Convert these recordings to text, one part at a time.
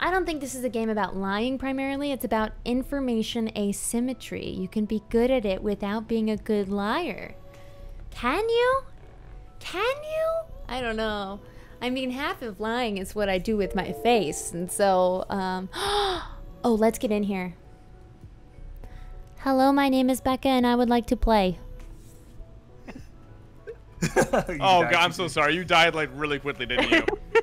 I don't think this is a game about lying primarily. It's about information asymmetry. You can be good at it without being a good liar. Can you? Can you? I don't know. I mean, half of lying is what I do with my face. And so, um, oh, let's get in here. Hello, my name is Becca, and I would like to play. oh god, I'm so sorry. You died like really quickly, didn't you?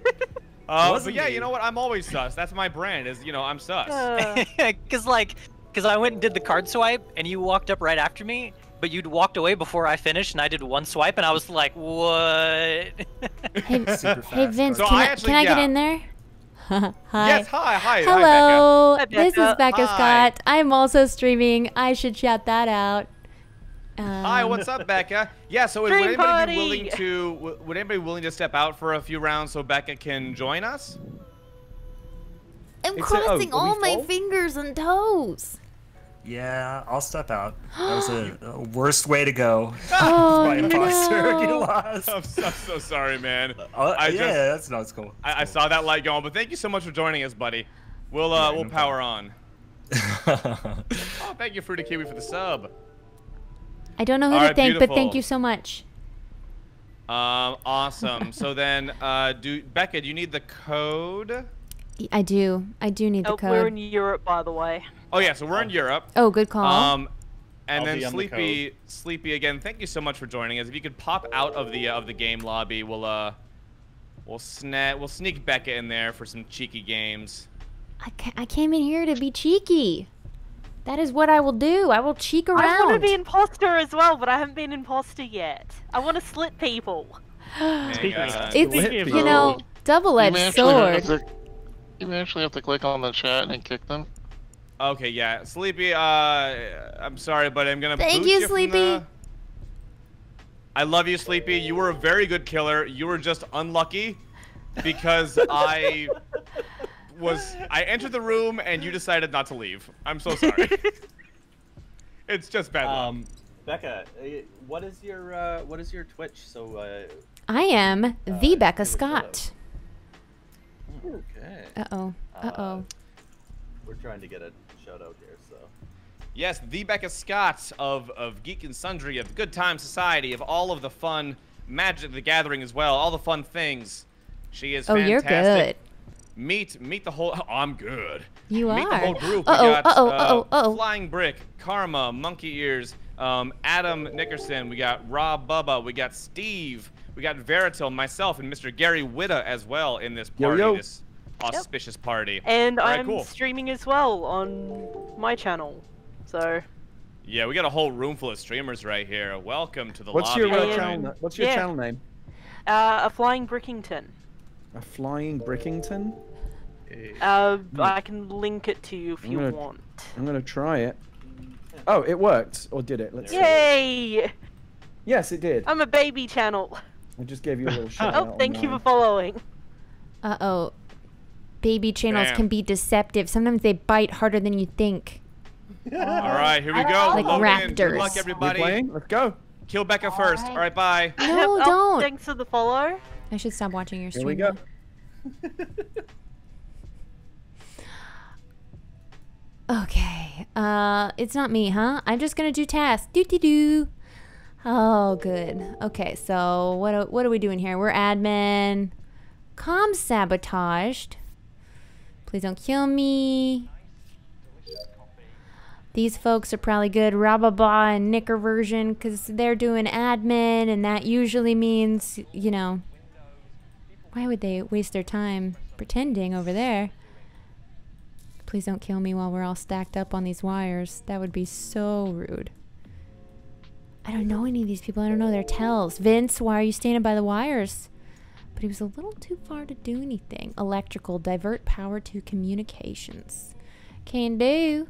uh, but yeah, me. you know what? I'm always sus. That's my brand. Is you know I'm sus. Cause like, cause I went and did the card swipe, and you walked up right after me, but you'd walked away before I finished, and I did one swipe, and I was like, what? Hey, hey. Vince, So can I I, actually- can I get in there? hi. Yes. Hi. Hi. Hello. Hi, This is Becca. Becca Hi. Scott. I'm also streaming. I should shout that out. Um, Hi. What's up, Becca? Yeah. So would, would anybody party! be willing to? Would anybody willing to step out for a few rounds so Becca can join us? I'm It's a- oh, crossing all my full? fingers and toes. Yeah, I'll step out. That was a, a worst way to go. Oh By imposter, you no. lost. I'm so, so sorry, man. Uh, I yeah, just- that's not it's cool. I, I saw that light going, but thank you so much for joining us, buddy. We'll uh, Yeah, we'll no power on. Oh, thank you, Fruity Kiwi, for the sub. I don't know who All to right, thank, but thank you so much. Um, awesome. so then, uh, do Becca, do you need the code? I do. I do need the Oh, code. we're in Europe, by the way. Oh yeah, so we're in Europe. oh, good call. Um, and I'll then be on the Sleepy, Sleepy again. Thank you so much for joining us. If you could pop out of the uh, of the game lobby, we'll uh, we'll sna we'll sneak Becca in there for some cheeky games. I, ca- I came in here to be cheeky. That is what I will do. I will cheek around. I want to be imposter as well, but I haven't been imposter yet. I want to slit people. Speaking of- it's Speaking you know double-edged may sword. to- You may actually have to click on the chat and kick them. Okay, yeah, Sleepy. Uh, I'm sorry, but I'm gonna. Thank boot you, Sleepy. the- I love you, Sleepy. You were a very good killer. You were just unlucky because I was. I entered the room and you decided not to leave. I'm so sorry. it's just bad luck. Um, Becca, uh, what is your uh, what is your Twitch? So uh, I am the Uh, Becca give it a Scott. okay, Uh oh. Uh oh. we're trying to get a shout out here. So Yes, the Becca Scott of, of Geek and Sundry, of Good Time Society, of all of the fun Magic the Gathering as well, all the fun things. She is Oh, you're good. Meet meet the whole. Oh, I'm good. You meet the are. whole group. Uh-oh, we got uh-oh, uh, uh-oh, uh-oh. Flying Brick, Karma, Monkey Ears, um, Adam Nickerson. We got Rob Bubba. We got Steve. We got Veritil, myself, and Mr. Gary Whitta as well in this party. yo. This auspicious party. And All right, I'm cool. streaming as well on my channel. So, Yeah, we got a whole room full of streamers right here. Welcome to the What's lobby. your uh, channel? What's your Yeah. channel name? uh, a flying Brickington. A flying Brickington. Uh, Hmm. I can link it to you if I'm you gonna- want. I'm gonna try it. Oh, it worked, or did it? Let's see. Yay! Yes, it did. I'm a baby channel. I just gave you a little shout Oh, out. thank on you for following. Uh oh. Baby channels Damn. can be deceptive. Sometimes they bite harder than you think. All right, here we go. Like Load in. Good raptors. luck, everybody. playing? Let's go. Kill Becca first. All right, bye. No, Oh, don't. Thanks for the follow. I should stop watching your stream. Here we go. Okay. Uh, it's not me, huh? I'm just gonna do tasks. Do do do. Oh, good. Okay, so what are, what are we doing here? We're admin. Com sabotaged. Please don't kill me. These folks are probably good Rababa and Nicker version because they're doing admin, and that usually means, you know, why would they waste their time pretending over there? Please don't kill me while we're all stacked up on these wires. That would be so rude. I don't know any of these people. I don't know their tells. Vince, why are you standing by the wires? But he was a little too far to do anything. Electrical, divert power to communications. Can do.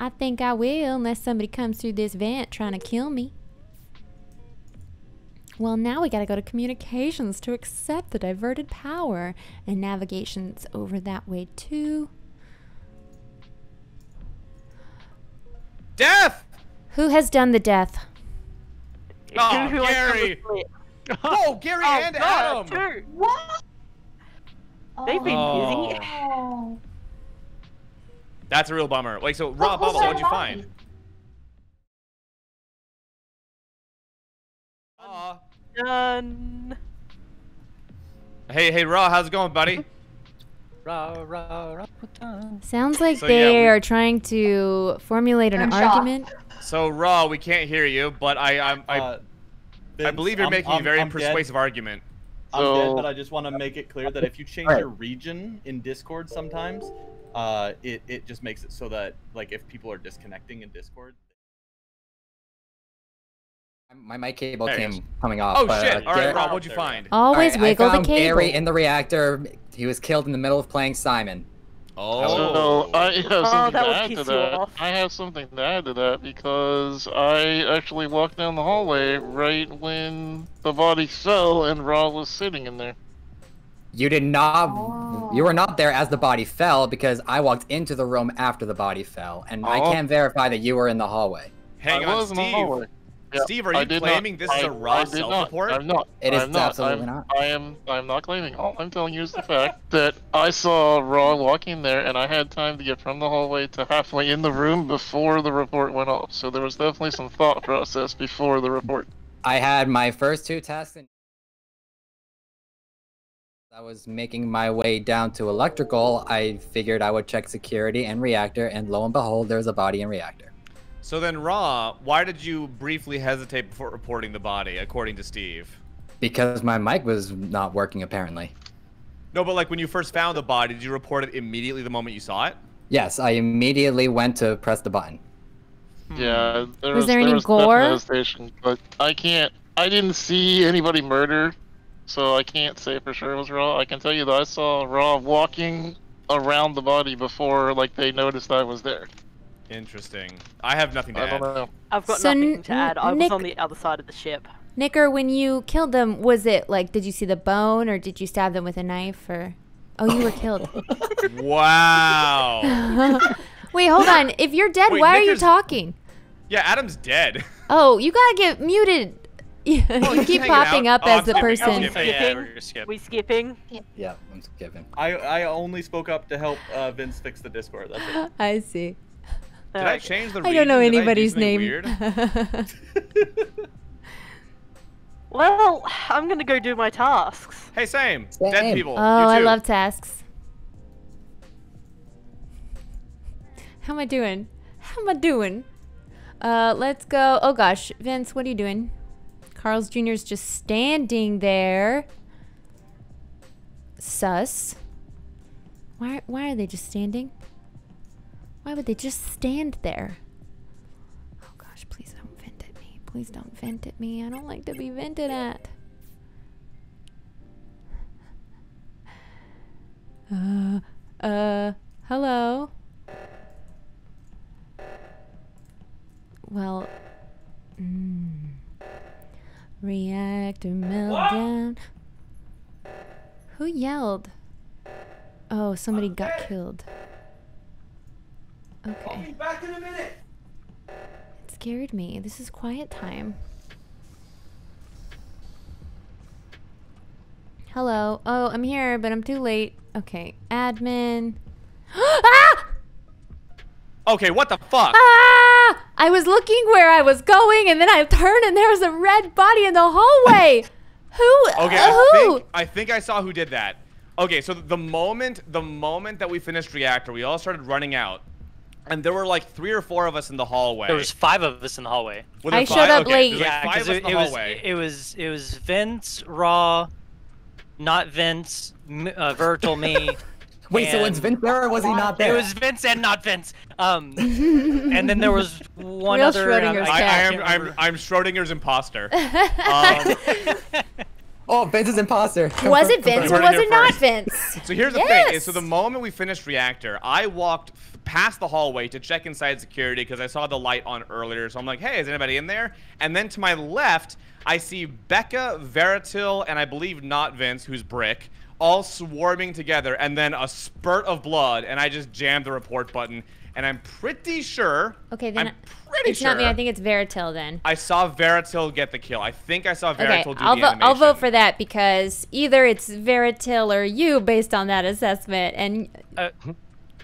I think I will unless somebody comes through this vent trying to kill me. Well, now we gotta go to communications to accept the diverted power, and navigation's over that way too. Death! Who has done the death? Oh, Who I Gary! covered with. Oh, Gary Oh, and God, Adam! too. They've been Oh. busy. That's a real bummer. Like, so, Raw, Bubba, what'd you find? Aw. Done. Hey, hey, Raw, how's it going, buddy? Rah, rah, rah. Sounds like So, they yeah, we- are trying to formulate an I'm shocked. argument. So, Raw, we can't hear you, but I, I'm, I, Uh, I believe you're I'm- making a I'm- very I'm dead. persuasive argument. I'm dead, but I just want to make it clear that if you change Alright. your region in Discord sometimes, uh, it, it just makes it so that like if people are disconnecting in Discord, My mic cable There came is. coming off. Oh, but, shit. uh, All right, Gar- Raw, what'd you find? Always Alright, wiggle I found the cable. Gary in the reactor. He was killed in the middle of playing Simon. Oh. So I have Oh, something that to would add to that. off. I have something to add to that because I actually walked down the hallway right when the body fell and Raw was sitting in there. You did not. Oh. You were not there as the body fell because I walked into the room after the body fell, and I Oh. can verify that you were in the hallway. Hang I on, was in the Steve. Hallway. Yeah, Steve, are you claiming not, this is a raw I self-report? I'm not. It is not. absolutely I'm, not. I am. I'm not claiming. All I'm telling you is the fact that I saw Raw walking there, and I had time to get from the hallway to halfway in the room before the report went off. So there was definitely some thought process before the report. I had my first two tests, and I was making my way down to electrical. I figured I would check security and reactor, and lo and behold, there's a body in reactor. So then, Raw, why did you briefly hesitate before reporting the body, according to Steve? Because my mic was not working, apparently. No, but like when you first found the body, did you report it immediately the moment you saw it? Yes, I immediately went to press the button. Hmm. Yeah. There Was was, there any was gore? definite hesitation, but I can't. I didn't see anybody murdered, so I can't say for sure it was Raw. I can tell you that I saw Raw walking around the body before like they noticed I was there. Interesting. I have nothing to I add. don't know. I've got So nothing to add. I was on the other side of the ship. Nicker, when you killed them, was it like, did you see the bone or did you stab them with a knife or? Oh, you were killed. Wow. Wait, hold on. If you're dead, Wait, why are you talking? yeah, Adam's dead. Oh, you gotta get muted. you keep popping out. up Oh, as I'm the skipping, I'm person. skipping. Oh, yeah, we're skip. We skipping? Yeah, I'm skipping. I I only spoke up to help uh, Vince fix the Discord. That's it. I see. Did I change the I don't know region? Do anybody's name. Weird? Well, I'm gonna go do my tasks. Hey, same. Dead people. oh, You I love tasks. How am I doing? How am I doing? Uh, let's go. Oh gosh, Vince, what are you doing? Carl's Jr.'s just standing there. Sus. Why? Why are they just standing? Why would they just stand there? Oh gosh, please don't vent at me. Please don't vent at me. I don't like to be vented at. Uh, uh, hello. Well, mm, reactor meltdown. Who yelled? Oh, somebody got killed. Okay. I'll be back in a minute. It scared me. This is quiet time. Hello. Oh, I'm here, but I'm too late. Okay. Admin. ah! Okay, what the fuck? Ah! I was looking where I was going, and then I turned, and there was a red body in the hallway. who? Okay, uh, I who? think I think I saw who did that. Okay, so the moment the moment that we finished reactor, we all started running out, and there were like three or four of us in the hallway. There was five of us in the hallway. Were there I five? showed up Okay, late. like yeah, because it, it was it was it was Vince, Raw, not Vince, m- uh, Virtual, me. Wait, so was Vince there or was he not there? It was Vince and not Vince. Um, and then there was one Real other. and Schrodinger's I, I, I cat. am I'm. I'm Schrodinger's imposter. um, Oh, Vince's imposter. Was it Vince or heard it was it not. Vince? So here's the thing: so the moment we finished reactor, I walked f- past the hallway to check inside security because I saw the light on earlier. So I'm like, "Hey, is anybody in there?" And then to my left, I see Becca, Veritil, and I believe not Vince, who's Brick, all swarming together, and then a spurt of blood, and I just jammed the report button. And I'm pretty sure. Okay, then I'm pretty it's sure. not me. I think it's Veritil then. I saw Veritil get the kill. I think I saw Veritil Okay, do I'll the vote. animation. I'll vote for that because either it's Veritil or you based on that assessment, and Uh,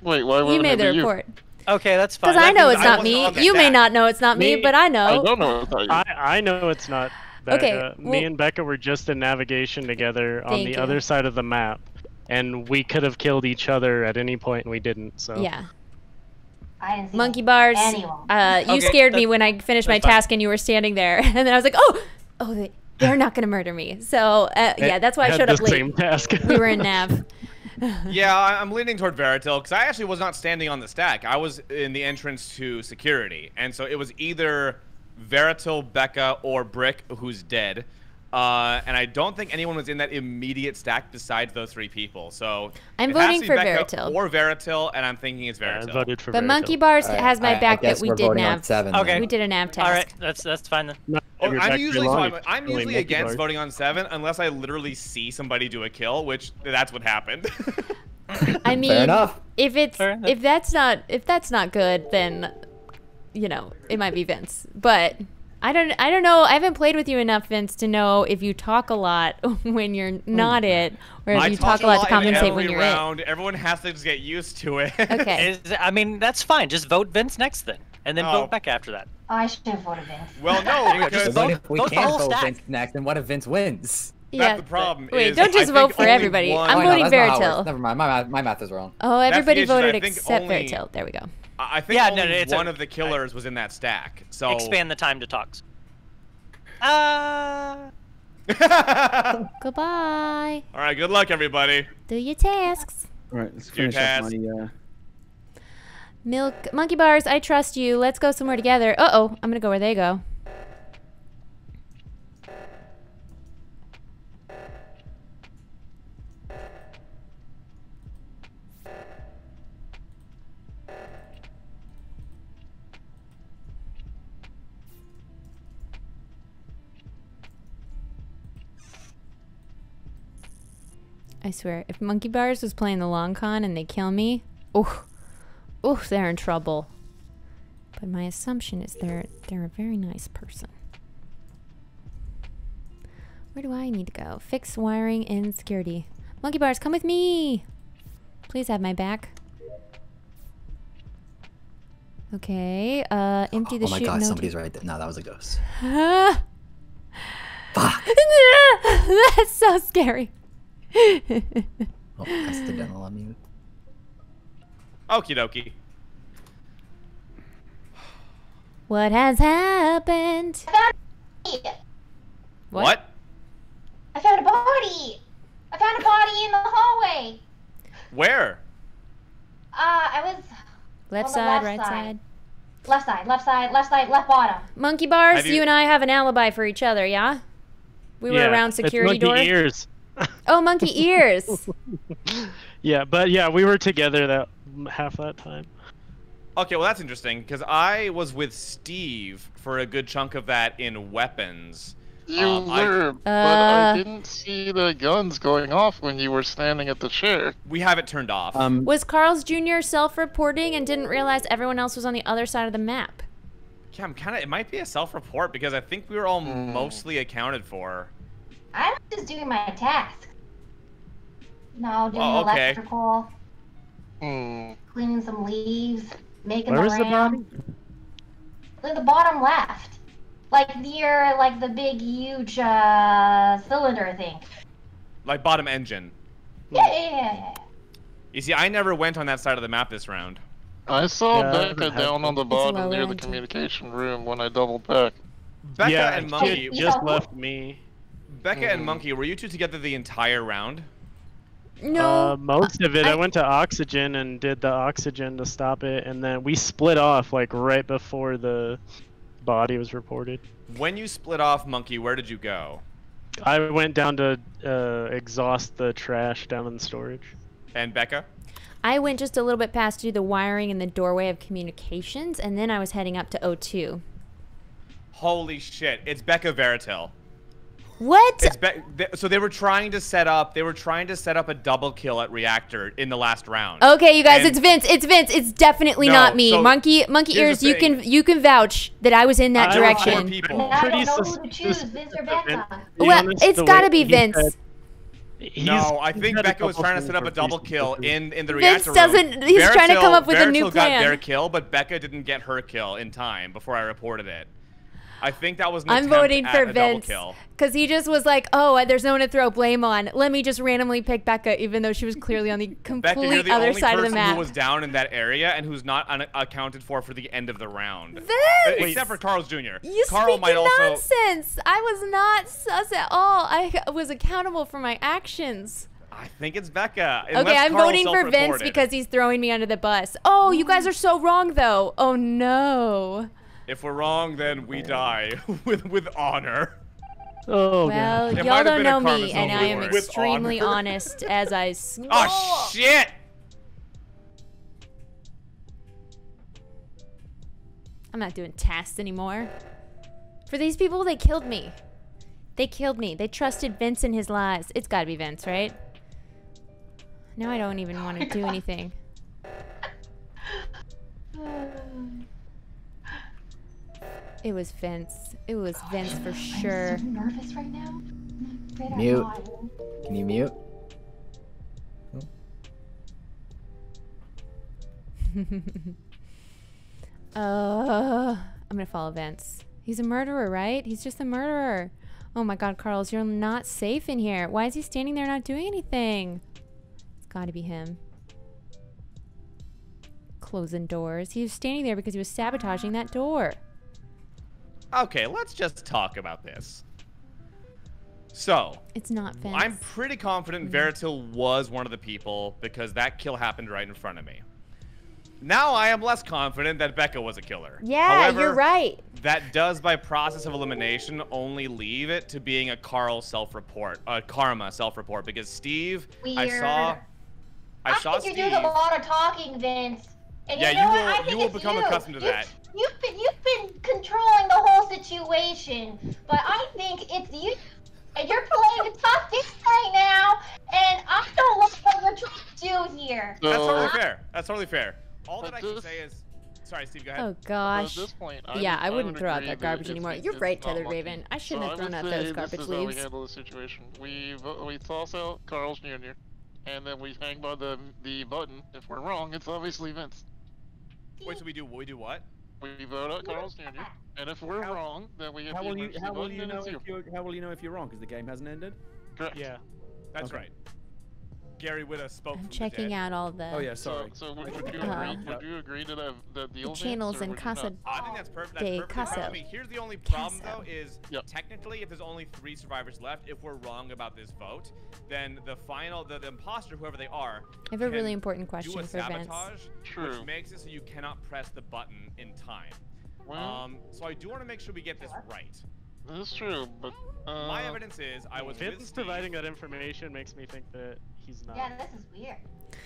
Wait, why would You it made the be you? report. Okay, that's fine. Because I know means it's I not me. on the You may not know it's not me, Me- but I know. I know. don't know about you. I, I know it's not Becca. Okay, Me well- and Becca were just in navigation together on the you. other side of the map. And we could have killed each other at any point and we didn't, so Yeah. I didn't Monkey bars. anyone. Uh, you Okay, scared me when I finished my fine. task and you were standing there, and then I was like, oh, oh, they, they're not gonna murder me. So uh, yeah, that's why I had showed up late. same task. We were in nav. Yeah, I'm leaning toward Veritil because I actually was not standing on the stack. I was in the entrance to security, and so it was either Veritil, Becca, or Brick, who's dead. Uh, and I don't think anyone was in that immediate stack besides those three people. So I'm voting to be for Becca Veritil. Or Veritil, and I'm thinking it's Yeah, I Veritil. voted for But Veritil. Monkey Bars Alright, has my I- I back that we did voting on nav. seven. Okay. We did a nav task. All right, that's that's fine then. Not Oh, I'm usually so I'm, I'm usually Monkey against Bars. voting on seven unless I literally see somebody do a kill, which that's what happened. I mean, enough. if it's Fair enough. if that's not if that's not good, then you know it might be Vince. But I don't I don't know. I haven't played with you enough, Vince, to know if you talk a lot when you're oh, not it, or if I you talk a lot to compensate every when you're round. Everyone has to just get used to it. it. Okay. Is, I mean, that's fine. Just vote Vince next then, and then Oh. vote Becca after that. Oh, I should have voted Vince. well, no, There you go, because just What if we vote can't vote stack. Vince next? And what if Vince wins? yeah. the problem Wait, is don't just think vote for everybody. one- I'm Oh, voting that's not Veritil. Never mind. My math, my math is wrong. Oh, everybody issue is I voted except only- Veritil. There we go. I I think Yeah, only no, no, it's a- one of the killers was in that stack. So Expand the time to talks. Uh, Goodbye. All right, good luck, everybody. Do your tasks. All right, let's finish up task. my. Uh, Milk Monkey Bars, I trust you. Let's go somewhere together. Uh oh, I'm gonna go where they go. I swear, if Monkey Bars was playing the long con and they kill me, oh, oh, they're in trouble. But my assumption is they're they're a very nice person. Where do I need to go? Fix wiring and security. Monkey Bars, come with me. Please have my back. Okay. Uh, empty the oh my chute. god, no somebody's right there. No, that was a ghost. Fuck. That's so scary. Oh, accidental unmute. Okie dokie. what has happened? What? What? I found a body. I found a body in the hallway. Where? Uh, I was Left side, left right side. side. left side, left side, left side, left bottom. Monkey bars, you... you- and I have an alibi for each other, yeah? We were Yeah, around it's security monkey door. ears. Oh, monkey ears. Yeah, but yeah, we were together that half that time. Okay, well that's interesting because I was with Steve for a good chunk of that in weapons. You Um, I- were, but Uh. I didn't see the guns going off when you were standing at the chair. We have it turned off. um, was Carl's Jr. self-reporting and didn't realize everyone else was on the other side of the map? yeah, I'm kind of. It might be a self-report because I think we were all Hmm. mostly accounted for. I'm just doing my task. No, doing Oh, okay. electrical, Hmm. cleaning some leaves, making Where the is the ram. body? Look the bottom left. Like near like the big huge uh cylinder thing. Like bottom engine. Yeah, yeah, yeah, yeah. You see, I never went on that side of the map this round. I saw Yeah, Becca down on the bottom near the communication room when I doubled back. Becca yeah, and she You just left me. Becca Mhm. and Monkey, were you two together the entire round? No. Uh, most of it, I, I- went to oxygen and did the oxygen to stop it, and then we split off like right before the body was reported. When you split off, Monkey, where did you go? I went down to uh, exhaust the trash down in the storage. And Becca? I went just a little bit past to do the wiring in the doorway of communications, and then I was heading up to O2. Holy shit! It's Becca Veritil. What? It's Be- th- so they were trying to set up. They were trying to set up a double kill at Reactor in the last round. Okay, you guys, And- it's Vince. It's Vince. It's definitely No, not me. so monkey, monkey ears. You can you can vouch that I was in that I There were four direction. people. Now I Pretty don't know who to choose, Vince or Becca. Well, honest, it's the gotta be Vince. said- No, I think Becca was trying to set up a double kill in in the Vince reactor doesn't- room. he's trying to come up with a new Veritil got plan. their kill, but Becca didn't get her kill in time before I reported it. I think that was an I'm voting for Vince because he just was like, "Oh, there's no one to throw blame on. Let me just randomly pick Becca, even though she was clearly on the Becca, complete you're the other only side of person the map." who was down in that area and who's not un- accounted for for the end of the round. Vince! Uh, Except for Carl's Jr. You Carl speaking might also. nonsense. I was not sus at all. I was accountable for my actions. I think it's Becca. okay, I'm Carl voting for Vince because he's throwing me under the bus. Oh, you guys are so wrong though. Oh no. If we're wrong, then we die with with honor. Oh well, y'all don't know me, and I am self-reward. Extremely honest as I. s- Oh ah, shit! I'm not doing tasks anymore. For these people, they killed me. They killed me. They trusted Vince and his lies. It's gotta be Vince, right? Now I don't even want to do anything. It was Vince. It was Vince for sure. I'm so nervous right now. I'm Mute. Can you mute? Uh, I'm gonna follow Vince. He's a murderer, right? He's just a murderer. Oh my god, Carlos, you're not safe in here. Why is he standing there not doing anything? It's gotta be him. Closing doors. He was standing there because he was sabotaging that door. Okay, let's just talk about this. So, It's not Vince. I'm pretty confident mm. Veritil was one of the people because that kill happened right in front of me. Now I am less confident that Becca was a killer. yeah, However, you're right. That does, by process of elimination, only leave it to being a Carl self-report, a karma self-report, because Steve, I saw, Weird. I, saw think Steve. you're doing a lot of talking, Vince. And Yeah, you know you will- you will become you. accustomed to You've- that. You've been you've been controlling the whole situation, but I think it's you. And you're playing a tough game right now, and I don't like what you're trying to do here. That's totally So- fair. That's totally fair. All that I can say is, sorry, Steve, go ahead. Oh gosh. this point, I yeah, would- I I wouldn't would throw out that that garbage it's- anymore. it's- You're it's right, not Tethered. Raven. I shouldn't so have thrown out would those say garbage this is how leaves. we handle the situation. We vo- we toss out Carl's Jr. and then we hang by the the button. If we're wrong, it's obviously Vince. Wait, so we do we do what? We vote out Carl's Jr. And if we're wrong, then we hit How the will you how will you know if you're how will you know if you're wrong because the game hasn't ended? Correct. Yeah. That's Okay. right. Gary Whitta spoke I'm from the checking dead. out all the Oh yeah, sorry. So, so would, would you should- Uh, agree? Would you agree to that that deal? Vince, channels or in Casa not? I think that's, perf- that's de perfectly fine Caso. Here's the only problem, Caso. though, is Yep. technically, if there's only three survivors left, if we're wrong about this vote, then the final, the, the imposter, whoever they are, I have a really important question a for Vince. sabotage, True. which makes it so you cannot press the button in time. Well, Um, so I do want to make sure we get this right. that's true, but uh, My evidence is I was with Vince Steve. providing that information makes me think that he's not. Yeah, this is weird.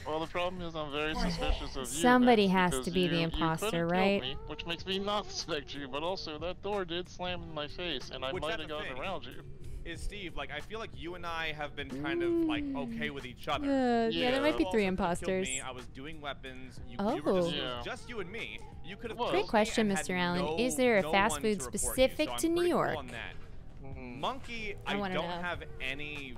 Well, the problem is I'm very suspicious of you. Somebody Vince, has to be the you- you imposter, could've right? Me, which makes me not suspect you, but also that door did slam in my face, and I Which might have the gotten thing. around you. Is Steve like I feel like you and I have been kind of like okay with each other. Uh, yeah, Yeah. there might be three also could've killed imposters. Me. I was doing weapons. You, you were just, Oh. was Yeah. just you and me. You could have Great question, Mr. Allen. no- Is there a no fast one food to report you, specific so to New York? on that. Mhm. Monkey, I I, don't know. have any.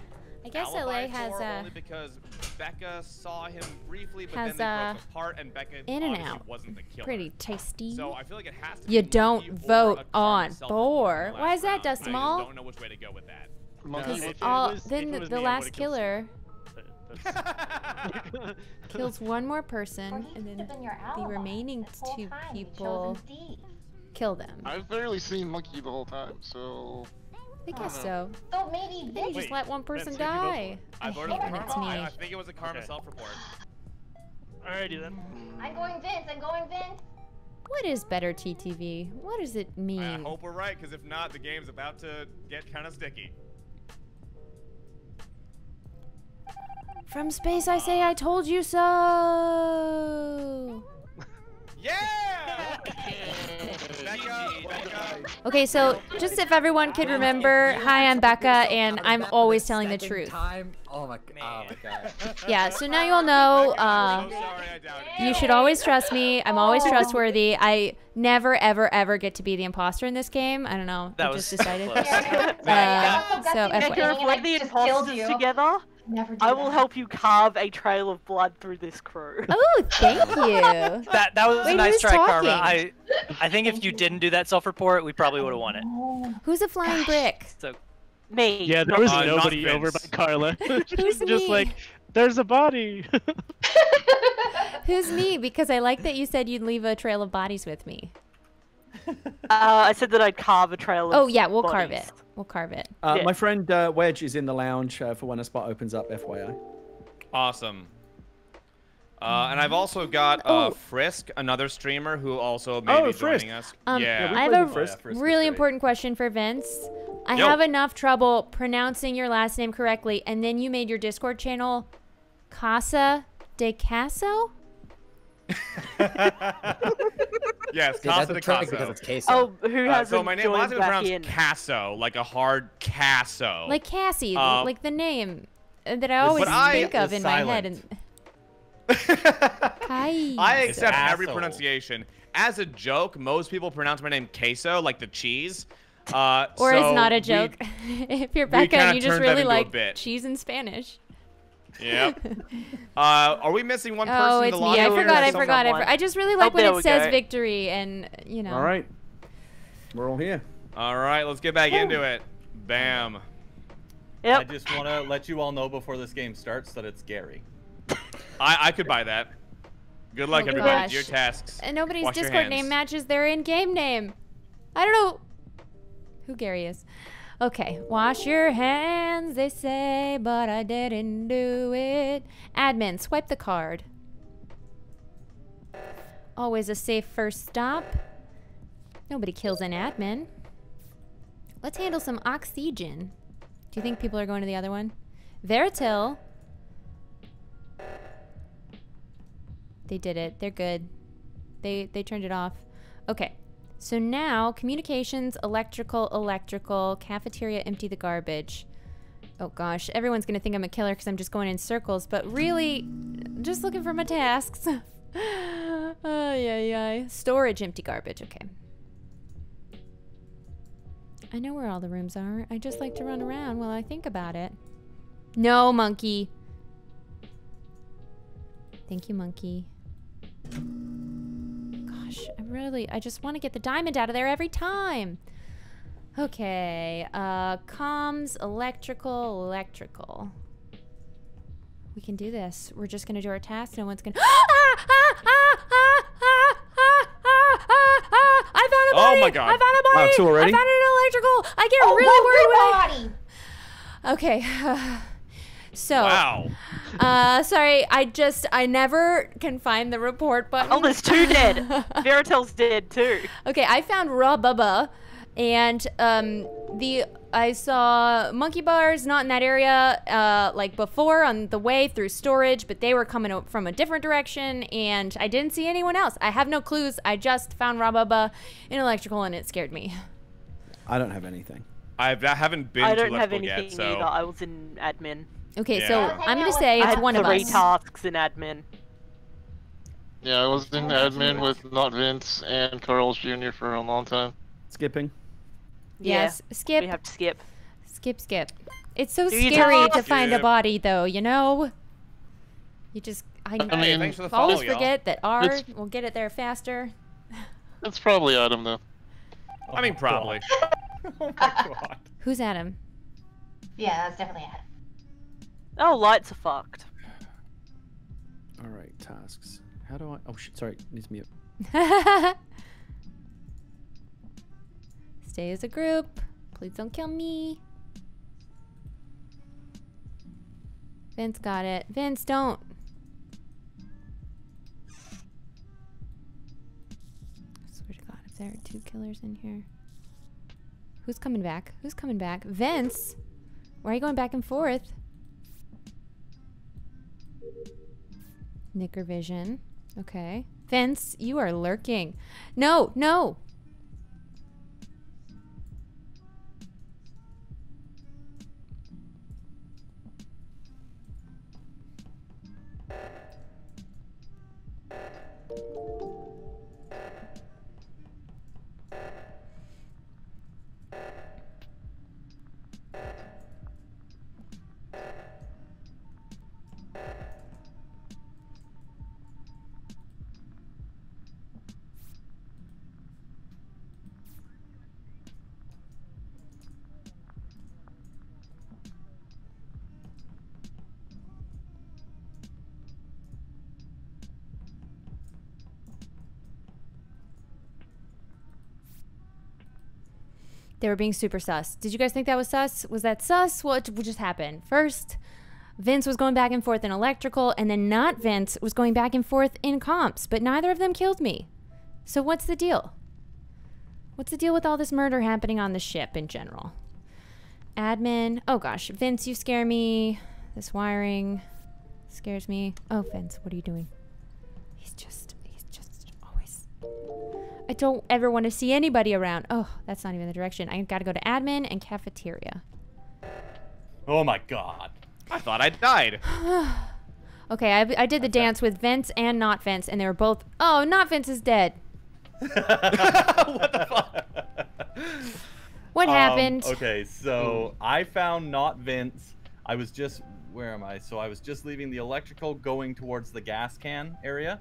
I guess alibi LA has for, uh, only because Becca saw him briefly, but has, then they uh, broke apart, and Becca In and Out. wasn't the killer. pretty tasty. So I feel like it has to You be don't vote on self-report Boar. Why is that, round. Dust I Mall? don't know which way to go with that. Because if what's it all was- then it was the last killer kills one more person, and then have been your the remaining two time. You chose people kill them. I've barely seen Monkey the whole time, so I guess Oh. so. So maybe You Vince. just let one person Vince, who'd you vote die. I I voted hate for when it's karma. I, me. I think it was a karma Okay. self-report. Alrighty then. I'm going Vince. I'm going Vince. What is better TTV? What does it mean? I hope we're right, because if not, the game's about to get kind of sticky. From space, I say, I told you so. Yeah! Okay, so just if everyone could remember, hi, I'm Becca, and I'm always telling the truth. Time. Oh my. Oh my god. Yeah, so now you all know. Uh, so sorry I doubted you. You should always trust me. I'm always trustworthy. I never, ever, ever get to be the imposter in this game. I don't know. That I was just decided. close. Uh, so Becca, FYI. Becca, if and I we're the just killed imposters you. together, Never do I will that. help you carve a trail of blood through this crew. Oh, thank you. That that was Wait, a nice who's try, Karma. I I think if you didn't do that self-report, we probably would have won it. Oh, Who's a flying brick? So Me. Yeah, there was Uh, nobody over by Carla. Who's just me? like, there's a body. Who's me? Because I like that you said you'd leave a trail of bodies with me. Uh, I said that I'd carve a trail of Oh yeah, we'll carve it. We'll carve it. Uh, Yeah. My friend uh, Wedge is in the lounge uh, for when a spot opens up. FYI. Awesome. Uh, and I've also got uh, Oh. Frisk, another streamer who also may Oh, be Frisk. joining us. Um, yeah. we I have a Frisk. Yeah, Frisk really great. important question for Vince. I Yo. have enough trouble pronouncing your last name correctly, and then you made your Discord channel Casa de Caso. yes, See, that's Casa de trick Caso. because it's queso. Oh, who Uh, hasn't so my name, joined last name is back pronounced in? Casso, like a hard Casso. Like Cassie, Uh, like the name that I always but I- think of is in my head. And... Kai. I accept every asshole. pronunciation. As a joke, most people pronounce my name queso, like the cheese. Uh, or so it's not a we- joke. if you're Becca and you just really like cheese in Spanish. Yep. uh, are we missing one person Oh, it's the me. I forgot. I forgot. I, for- I just really like Oh, when it says go. victory, and you know. All right. We're all here. All right, let's get back into it. Bam. I just want to let you all know before this game starts that it's Gary. I, I could buy that. Good luck, Oh, everybody. gosh. Your tasks. And nobody's Wash Discord name matches their in-game name. I don't know who Gary is. Okay, wash your hands, they say, but I didn't do it. Admin, swipe the card. Always a safe first stop. Nobody kills an admin. Let's handle some oxygen. Do you think people are going to the other one? Veritil. They did it. They're good. They they turned it off. Okay. So now communications, electrical, electrical, cafeteria, empty the garbage. Oh gosh, everyone's gonna think I'm a killer because I'm just going in circles, but really, just looking for my tasks. oh yeah, yeah. Storage, empty garbage. Okay. I know where all the rooms are. I just like to run around while I think about it. No, monkey. Thank you, monkey gosh. I really, I just want to get the diamond out of there every time. Okay. Uh, comms, electrical, electrical. We can do this. We're just going to do our task. No one's going to... I found a body! Oh my god. I found a body! Wow, two already? I found an electrical! I get oh, really worried when body. Okay so. Wow. Uh, sorry, I just I never can find the report button. Oh, there's two dead. Veritil's dead too. okay, I found Raw Bubba, and um, the I saw monkey bars not in that area uh, like before on the way through storage, but they were coming o- from a different direction, and I didn't see anyone else. I have no clues. I just found Raw Bubba in electrical, and it scared me. I don't have anything. I've, I haven't been I don't have anything yet, so. either. I was in admin. Okay, Yeah. so I'll hang I'm gonna say you. I it's had one of three us. tasks in admin. Yeah, I was in admin with not Vince and Carl's Jr. for a long time. Skipping. Yes, Yeah, skip. we have to skip. Skip, skip. It's so Do scary to talk? find a body, though. You know. You just I, I mean, thanks always forget that R It's- will get it there faster. It's probably Adam though. Oh I mean, probably. oh my god. Who's Adam? Yeah, that's definitely it. Oh, lights are fucked. All right, tasks. How do I? Oh shit! Sorry, needs mute. Stay as a group. Please don't kill me. Vince got it. Vince, don't. I swear to God, if there are two killers in here. Who's coming back? Who's coming back? Vince? Why are you going back and forth? Knicker vision. Okay. Vince, you are lurking. No, no. They were being super sus. Did you guys think that was sus? Was that sus? What just happened? First, Vince was going back and forth in electrical, and then not Vince was going back and forth in comms, but neither of them killed me. So what's the deal? What's the deal with all this murder happening on the ship in general? Admin. Oh gosh, Vince, you scare me. This wiring scares me. Oh, Vince, what are you doing? He's just. I don't ever want to see anybody around. Oh, that's not even the direction. I gotta go to admin and cafeteria. Oh my god. I thought I died. Okay, I, I did the dance with Vince and not Vince, and they were both. Oh, not Vince is dead. What Um, happened? okay, so I found not Vince. I was just where am I? So I was just leaving the electrical, going towards the gas can area.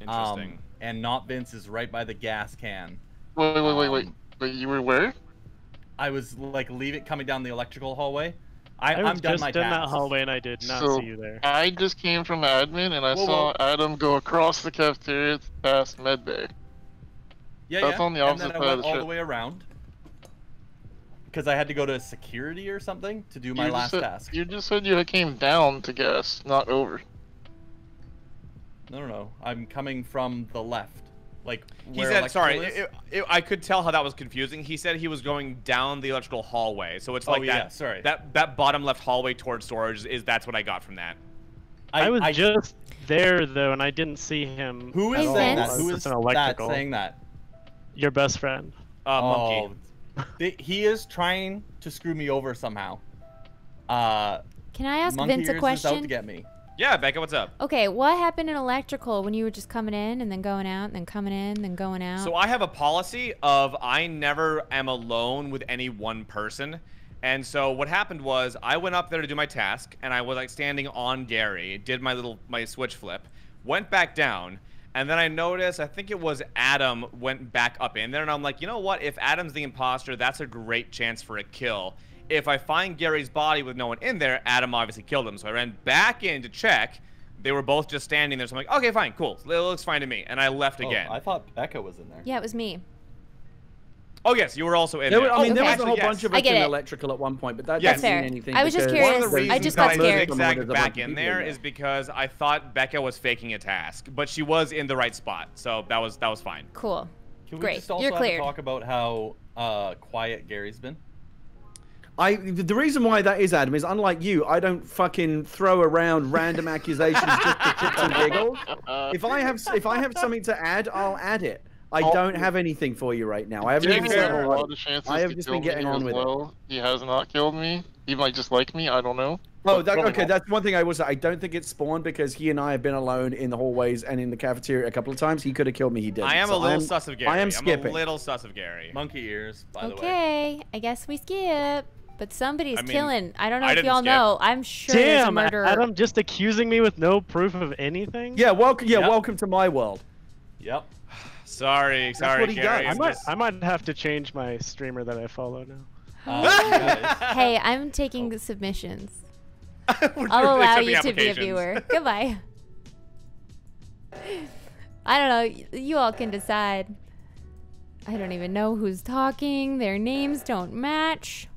Interesting. Um, and not Vince is right by the gas can. Wait, wait, wait, wait. Um, Wait, you were where? I was like leave it coming down the electrical hallway. I, I was I'm done just my in that hallway and I did not So- see you there. I just came from admin and I Whoa, saw whoa. Adam go across the cafeteria past medbay. Yeah, That's yeah. on the opposite and then I went the all ship. the way around because I had to go to security or something to do my you last said, task. You just said you came down to gas, not over. No, no, no. I'm coming from the left, like He where said, sorry, is. it, it, I could tell how that was confusing. He said he was going down the electrical hallway. So it's Oh, like yeah, that, sorry. that that bottom left hallway towards storage is that's what I got from that. I, was just there though, and I didn't see him. Who at is all. saying that? I was Who just is an that saying that? Your best friend. Uh, oh, monkey. he is trying to screw me over somehow. Uh, Can I ask Monkey Vince a Ears is out question? to get me. Yeah, Becca, what's up? Okay, what happened in electrical when you were just coming in and then going out and then coming in and then going out? So I have a policy of I never am alone with any one person. And so what happened was I went up there to do my task and I was like standing on Gary, did my little my switch flip, went back down, and then I noticed I think it was Adam went back up in there and I'm like, "You know what? If Adam's the imposter, that's a great chance for a kill." If I find Gary's body with no one in there, Adam obviously killed him. So I ran back in to check. They were both just standing there. So I'm like, okay, fine, cool. It looks fine to me. And I left Oh, again. I thought Becca was in there. yeah, it was me. Oh yes, you were also in There there. were, I mean, Okay. there was a Actually, whole yes. bunch of I us get in it. electrical at one point, but that Yes. doesn't That's fair. mean anything. I was just because curious. One of the there's- I just got I scared. zigzagged There's a back bunch of in people there in is because I thought Becca was faking a task, but she was in the right spot, so that was that was fine. Cool. Can we Great, just also you're have to cleared. talk about how uh, quiet Gary's been? I the reason why that is Adam is unlike you, I don't fucking throw around random accusations just for shits and giggles. If I have if I have something to add, I'll add it. I Oh. don't have anything for you right now. I haven't even said a lot of chances I have just been getting on as with it. He has not killed me. He might just like me. I don't know. Oh, that, okay. not. That's one thing I will say. I don't think it's spawned because he and I have been alone in the hallways and in the cafeteria a couple of times. He could have killed me. He didn't. I am So a little I'm- sus of Gary. I am I'm skipping. a little sus of Gary. Monkey ears, by the way. Okay, I guess we skip. But somebody's I mean, killing. I don't know I if y'all skip. know. I'm sure there's a Damn, murderer. Adam just accusing me with no proof of anything. Yeah, welcome. Yeah, Yep. welcome to my world. Yep. Sorry, sorry, what he Gary. does. I might, I might have to change my streamer that I follow now. Uh, hey, I'm taking the submissions. I'll allow you to be a viewer. Goodbye. I don't know. You all can decide. I don't even know who's talking. Their names don't match.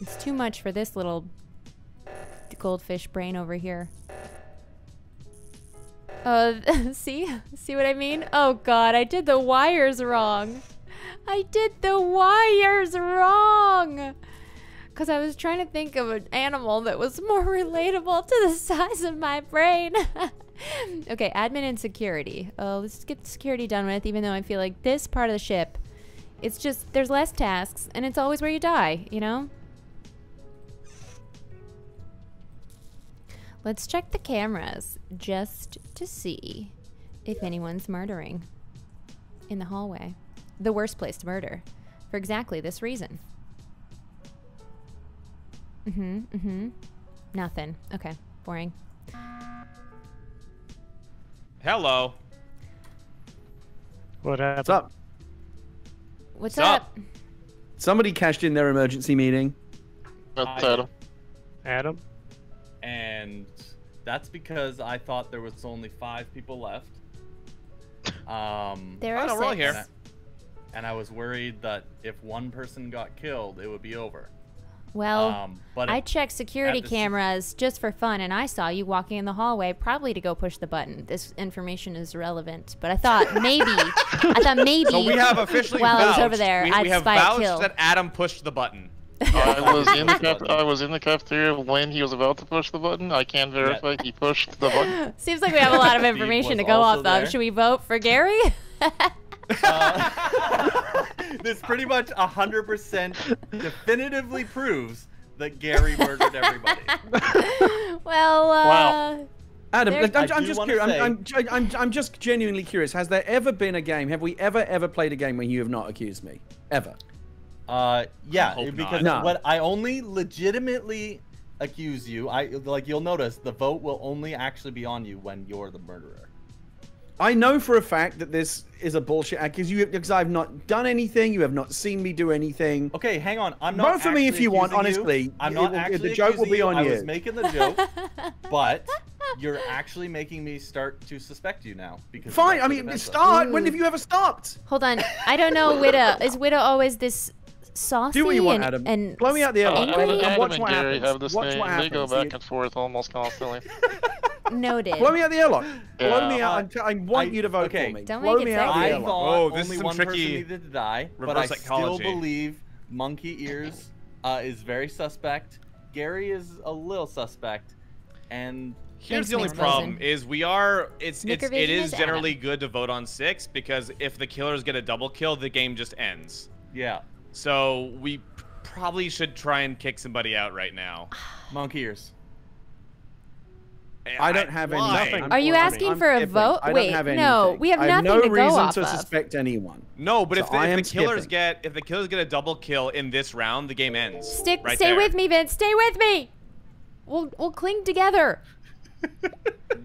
It's too much for this little goldfish brain over here. Uh, see? See what I mean? Oh god, I did the wires wrong. I did the wires wrong. Because I was trying to think of an animal that was more relatable to the size of my brain. okay, admin and security. Uh, let's get security done with, even though I feel like this part of the ship, it's just, there's less tasks, and it's always where you die, you know? Let's check the cameras just to see if anyone's murdering in the hallway. The worst place to murder. For exactly this reason. Mm-hmm. Mm-hmm. Nothing. Okay. Boring. Hello. What happened? What's up? What's Sup? up? Somebody cashed in their emergency meeting. That's Adam. Adam? and that's because I thought there was only five people left. Um, There are no, we're all six. here. and and I was worried that if one person got killed, it would be over. Well, Um, but I it- checked security at the cameras just for fun, and I saw you walking in the hallway, probably to go push the button. This information is relevant, but I thought maybe, I thought maybe. So we have officially while I was over there, we, I'd we have spy vouched kill. that Adam pushed the button. I was in the caf- I was in the cafeteria when he was about to push the button. I can verify he pushed the button. Seems like we have a lot of information to go also off of. Should we vote for Gary? this pretty much 100% definitively proves that Gary murdered everybody. well, uh, Wow. Adam, There- I'm, I I'm just curious. say- I'm, I'm, I'm, I'm just genuinely curious. Has there ever been a game? Have we ever, ever played a game where you have not accused me? Ever? Uh, yeah, hope because not. what I only legitimately accuse you, I like you'll notice the vote will only actually be on you when you're the murderer. I know for a fact that this is a bullshit act because you because I've not done anything. You have not seen me do anything. Okay, hang on. I'm not. Vote for me if you want, accusing honestly. I'm It not will- actually the joke will accusing be you. on I you. was making the joke, but you're actually making me start to suspect you now because. Fine. I mean, defense start. When have you ever stopped? hold on. I don't know, Widow Is Widow always this saucy Do what you want, and, Adam. and Blow me out the airlock. angry? Adam, and watch and what Gary happens. have this Watch thing. what They go back and forth almost constantly. Noted. Blow me out the airlock. Blow me out. Uh, I'm t- I want I- you to vote okay. for me. Don't Blow make it me out sexy. the I airlock. thought Oh, this is only some one tricky person needed to die, but I psychology. still believe Monkey Ears uh, is very suspect. Gary is a little suspect, and Here's Thanks, the only problem: Rosen. is we are it's it's it is is generally Adam. good to vote on six because if the killers get a double kill, the game just ends. yeah, So we probably should try and kick somebody out right now. Monkey Ears. Eh, I don't have any. Nothing. Are you asking I'm for a kidding. vote? Wait, no, we have I nothing no to go reason off to of. suspect anyone. No, but So if the, I if the killers skipping. get if the killers get a double kill in this round, the game ends. Stick. right stay there. with me, Vince. Stay with me. We'll we'll cling together.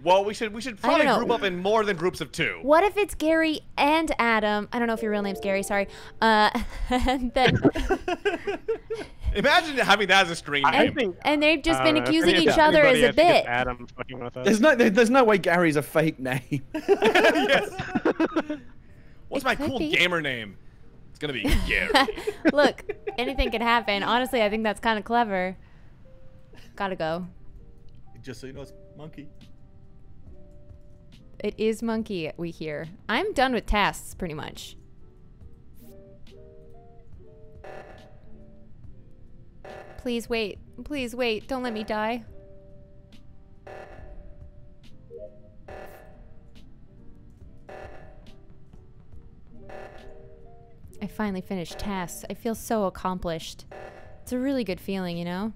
Well, we should we should I probably group up in more than groups of two. What if it's Gary and Adam? I don't know if your real name's Gary. Sorry. Uh, and then Imagine having that as a screen I name. think and they've just been know, accusing each other as anybody, a I think it's bit. Adam fucking with us. There's no, there- there's no way Gary's a fake name. yes. What's It my cool be. gamer name? It's gonna be Gary. Look, anything can happen. Honestly, I think that's kind of clever. Gotta go. Just so you know, it's Monkey. It is monkey. We hear. I'm done with tasks, pretty much. Please wait. Please wait. Don't let me die. I finally finished tasks. I feel so accomplished. It's a really good feeling, you know?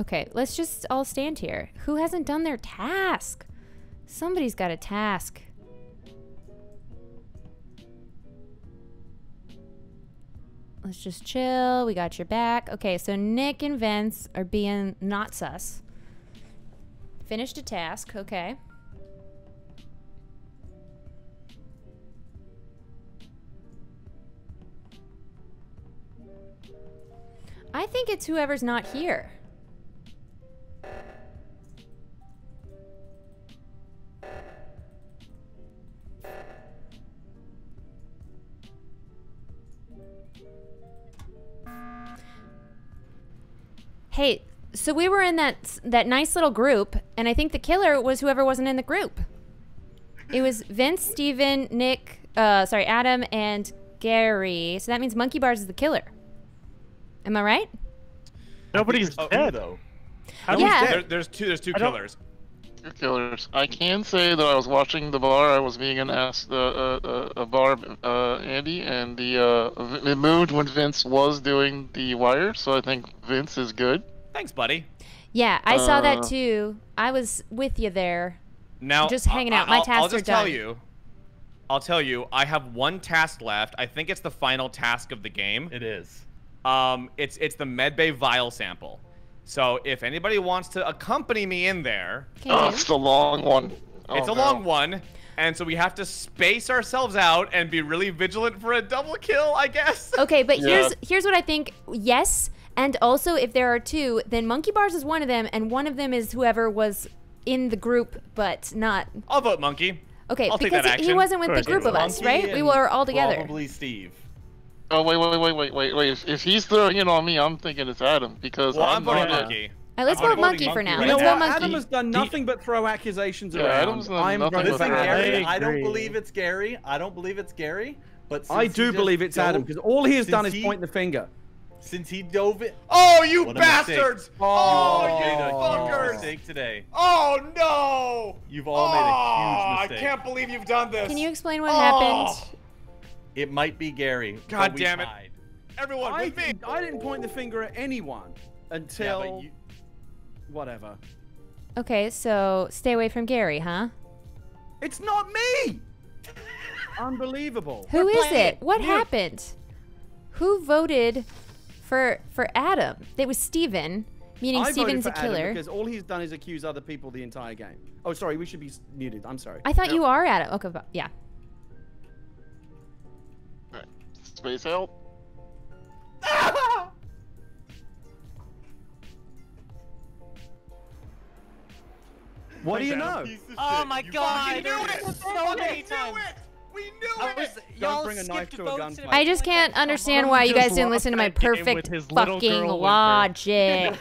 Okay, let's just all stand here. Who hasn't done their task? Somebody's got a task. Let's just chill. We got your back. Okay, so Nick and Vince are being not sus. Finished a task. Okay. I think it's whoever's not here. Hey, so we were in that that nice little group, and I think the killer was whoever wasn't in the group. It was Vince, Steven, Nick, uh, sorry, Adam, and Gary. So that means Monkey Bars is the killer. Am I right? Nobody's Oh, dead. though. How Yeah. There, there's two. There's two killers. Two killers. I can say that I was watching the bar. I was being an asked uh, uh, uh, a bar uh, Andy, and the uh, it moved when Vince was doing the wire. So I think Vince is good. Thanks, buddy. Yeah, I saw that Uh, too. I was with you there. Now Just hanging out. My I'll- tasks I'll are just tell you. I'll tell you. I have one task left. I think it's the final task of the game. It is. Um, it's it's the medbay vial sample. So if anybody wants to accompany me in there, Can Oh, it's the long one. Oh, it's a no. long one, and so we have to space ourselves out and be really vigilant for a double kill, I guess. Okay, but Yeah. here's here's what I think. Yes, And also, if there are two, then Monkey Bars is one of them, and one of them is whoever was in the group but not. I'll vote Monkey. Okay, I'll take because that he- he wasn't with the group of us, right? We were all together. Probably Steve. Oh wait, wait, wait, wait, wait, wait. If, if he's throwing it on me, I'm thinking it's Adam because Well, I'm I'm voting Monkey. All right, let's I'm vote voting Monkey for now. right Let's vote? Monkey. Adam has done nothing but throw accusations Yeah, around. Adam's done I'm nothing but to Listen, throw vote accusations. Gary, I I don't believe it's Gary. I don't believe it's Gary. But I do believe it's Adam because all he has done is he- point the finger. Since he dove it. Oh, you What bastards! You Oh, you made a huge fuckers! mistake today. Oh no! You've all oh, made a huge ah, mistake. I can't believe you've done this. Can you explain what Oh. happened? Ah. It might be Gary. God but we damn it. tied. Everyone, I, with me. didn't- I didn't point the finger at anyone Yeah, until but you, whatever. Okay, so stay away from Gary, huh? It's not me. Unbelievable. Who We're is playing it? it. What Mute. happened? Who voted for for Adam? It was Steven, meaning I voted Steven's for a Adam killer. because all he's done is accuse other people the entire game. Oh, sorry, we should be muted. I'm sorry. I thought you are Adam. Okay, but- yeah. Space help. What do you know? Oh my You god! fucking there knew was it. so many We times. knew it. We knew I it. was, Don't y'all bring a knife skipped to a votes gunfight. I just can't understand why you guys didn't listen to my that game with perfect fucking logic.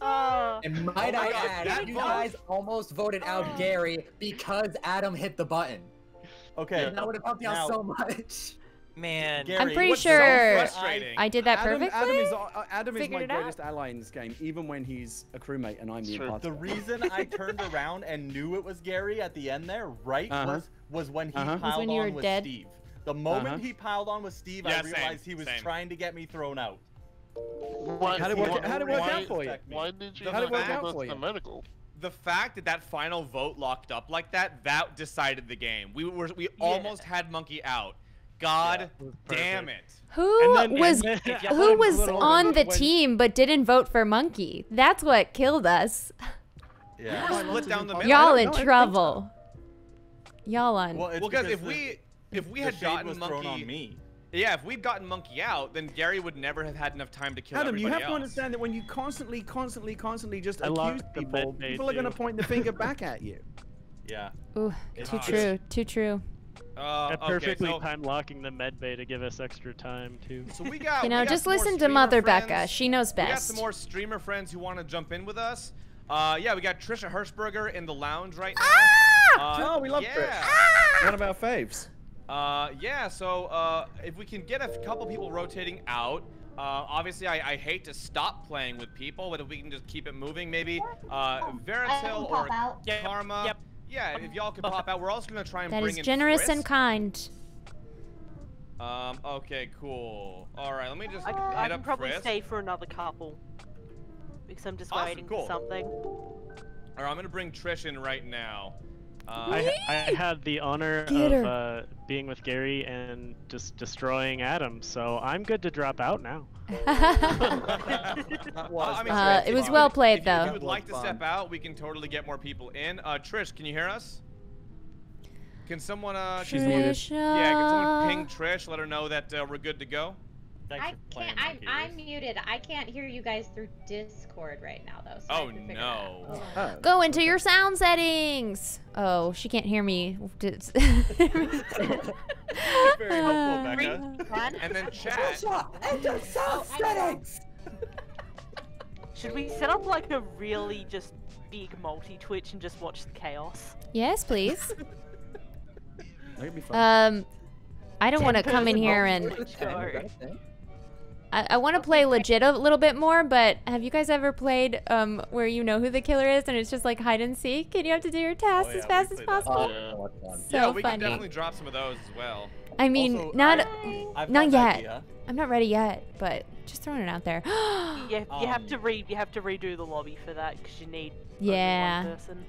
Oh. And might Oh I God, add, you vote- guys almost voted out Gary because Adam hit the button. Okay. And that would have helped you out so much. Man, Gary, I'm pretty what's so sure? I did that Adam, perfectly. Adam is uh, Adam is my it out. greatest ally in this game, even when he's a crewmate and I'm the Sure. imposter. The reason I turned around and knew it was Gary at the end there, right, Uh-huh. was was when he Uh-huh. Piled when you on were with dead? Steve. The moment Uh-huh. he piled on with Steve, Yeah, I same, realized he was same. trying to get me thrown out. Why, How'd it work- why- how'd it work why- out for you? Why did you The have fact- to out for to the medical? The fact that that final vote locked up like that, that decided the game. We were we almost had Monkey out. God damn it. Who then- was then- who was on the when- team but didn't vote for Monkey? That's what killed us. Yeah. Why Split down the middle. Y'all in know, so. trouble. Y'all on. Well, it's Well, guys, if because we if we had gotten Monkey, thrown on me. yeah, if we'd gotten Monkey out, then Gary would never have had enough time to kill Adam, you everybody have to understand that when you constantly, constantly, constantly just I accuse people, people are going to point the finger back at you. Yeah. Ooh, It's too just- true. Too true. Uh, I okay, perfectly so, time locking the med bay to give us extra time too. so we got. You know, got just listen to Mother friends. Becca. She knows best. We got some more streamer friends who want to jump in with us. Uh, yeah, we got Trisha Hershberger in the lounge right now. Uh, oh, we love yeah. Chris. One of our faves. Uh, yeah, so uh, if we can get a couple people rotating out, uh, obviously I, I hate to stop playing with people, but if we can just keep it moving, maybe uh, I can Veritil or pop out. Yep, Karma. yep. Yeah, if y'all could pop out, we're also gonna try and That bring is in generous Frisk. and kind. Um, okay, cool. All right, let me just I, hit I can up probably Frisk. stay for another couple. Because I'm just Awesome, waiting cool. for something. All right, I'm gonna bring Trish in right now. Uh, I, I had the honor Get of uh, being with Gary and just destroying Adam, so I'm good to drop out now. That was Uh, it was well played, if you- If you would like to step out, we can totally get more people in. Uh, Trish, can you hear us? Can someone uh? She's muted. Trisha. Yeah, can someone ping Trish? Let her know that uh, we're good to go. Thanks I for can't. I'm, I'm muted. I can't hear you guys through Discord right now, though. So Oh have to figure it no. out. Oh. Go into your sound settings. Oh, she can't hear me. Very helpful, Becca. And then chat. Enter sound settings. Should we set up like a really just big multi Twitch and just watch the chaos? yes, please. That'd be fun. Um, I don't want to come in here and go. I, I want to play legit a little bit more. But have you guys ever played um where you know who the killer is and it's just like hide and seek and you have to do your tasks Oh, as fast as played that. possible? Yeah. So much yeah, we can definitely drop some of those as well. I mean, Also, not I- not yet. idea. I'm not ready yet, but just throwing it out there. Yeah, you have to Um, re you have to redo the lobby for that because you need Yeah. one person.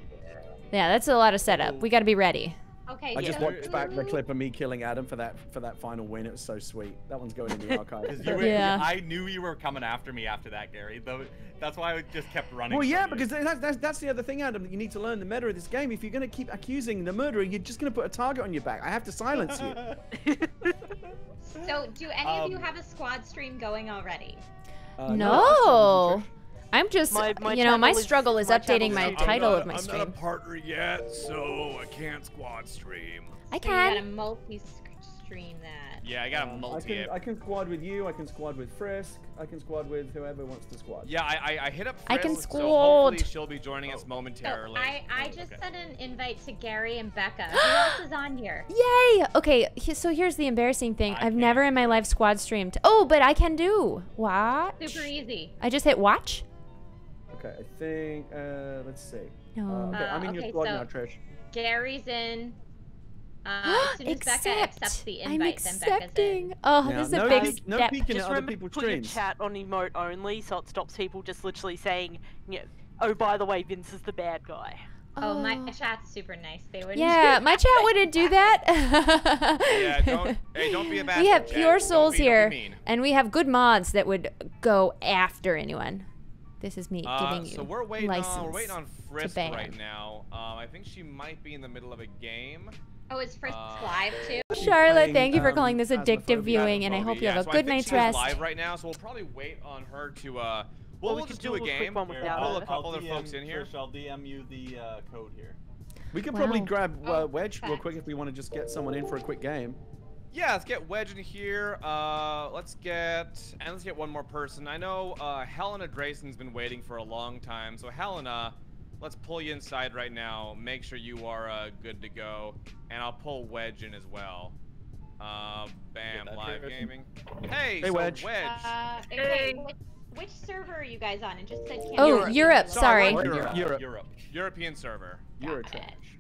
yeah, that's a lot of setup. We got to be ready. Okay. I just watched back the clip of me killing Adam for that for that final win. It was so sweet. That one's going in the archive. you were, Yeah. I knew you were coming after me after that, Gary. Though that's why I just kept running. Well, yeah, you. because that's, that's, that's the other thing, Adam. That you need to learn the meta of this game. If you're going to keep accusing the murderer, you're just going to put a target on your back. I have to silence you. So, do any of you Um, have a squad stream going already? Uh, no. I'm just, My- my you know, my channel is- struggle is my updating channel my is- title I'm of my not, I'm stream. not a partner yet, so I can't squad stream. I So you gotta can. multi-stream that. Yeah, I got a Um, I multi. can, I can squad with you. I can squad with Frisk. I can squad with whoever wants to squad. Yeah, I, I, I hit up I can Frisk, so hopefully squad. she'll be joining us So momentarily. I, I just Okay. sent an invite to Gary and Becca. Who else is on here? Yay! Okay, so here's the embarrassing thing. I I've never in my life squad streamed. Oh, but I can do. Watch. Super easy. I just hit watch. Okay, I think. Uh, let's see. No. Uh, okay, I'm in Uh, your okay, squad so- now, Trish. Gary's in. Uh, as soon as Becca accepts Accept. the I'm invite, then Becca's in. accepting. Oh, Yeah, this is a big peek- no step. peeking at Just other remember people's to put your chat on emote only, so it stops people just literally saying, you know, "Oh, by the way, Vince is the bad guy." Oh, my chat's super nice. They wouldn't. Yeah, my chat wouldn't do that. Yeah, don't- hey, don't be a We bastard, have chat. pure Don't souls be- here, and we have good mods that would go after anyone. This is me Uh, giving you so we're waiting license on we're waiting on Frisk ban. right now. Um, I think she might be in the middle of a game. Oh, is Frisk Uh, live too? Charlotte, playing, thank you for um, calling this addictive Phasmophobia. viewing, and I hope you yeah, have a so I good think night's rest. live right now, so we'll probably wait on her to. Uh, well, Well, we we'll could just do do a a quick game. one Here, without I'll pull a couple I'll other folks in here. Trish, I'll DM you the uh, code here. We could probably grab uh, Oh, Wedge real quick if we want to just get someone in for a quick game. Yeah, let's get Wedge in here. Uh, let's get and let's get one more person. I know uh, Helena Grayson's been waiting for a long time, so Helena, let's pull you inside right now. Make sure you are uh, good to go, and I'll pull Wedge in as well. Uh, bam, live here. gaming. Hey, Hey, so Wedge. Wedge. Uh, okay, which, which server are you guys on? It just said Canada. Oh, Europe. Europe. Sorry. we're Europe. Europe. Europe. European server. You're a trash.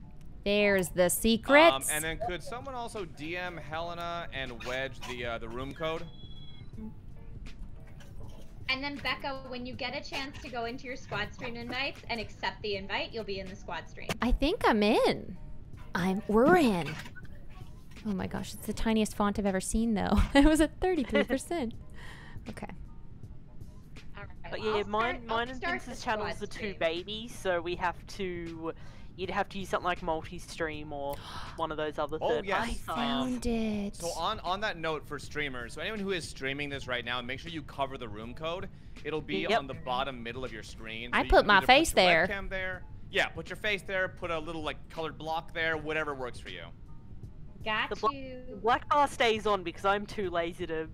There's the Um, and then could someone also DM Helena and Wedge the uh, the room code? And then Becca, when you get a chance to go into your squad stream invites and accept the invite, you'll be in the squad stream. I think I'm in. I'm. We're in. Oh my gosh, it's the tiniest font I've ever seen, though. it was at 33%. okay. Alright, But well, yeah, I'll mine, start- mine and Vince's the channels squad are two stream. babies, so we have to. You'd have to use something like multi-stream or one of those other third Oh, yes. I found it. So on on that note for streamers, so anyone who is streaming this right now, make sure you cover the room code. It'll be Yep. on the bottom middle of your screen. I you put my face your there. webcam there. Yeah, put your face there. Put a little like colored block there. Whatever works for you. Got The you. Black bar stays on because I'm too lazy to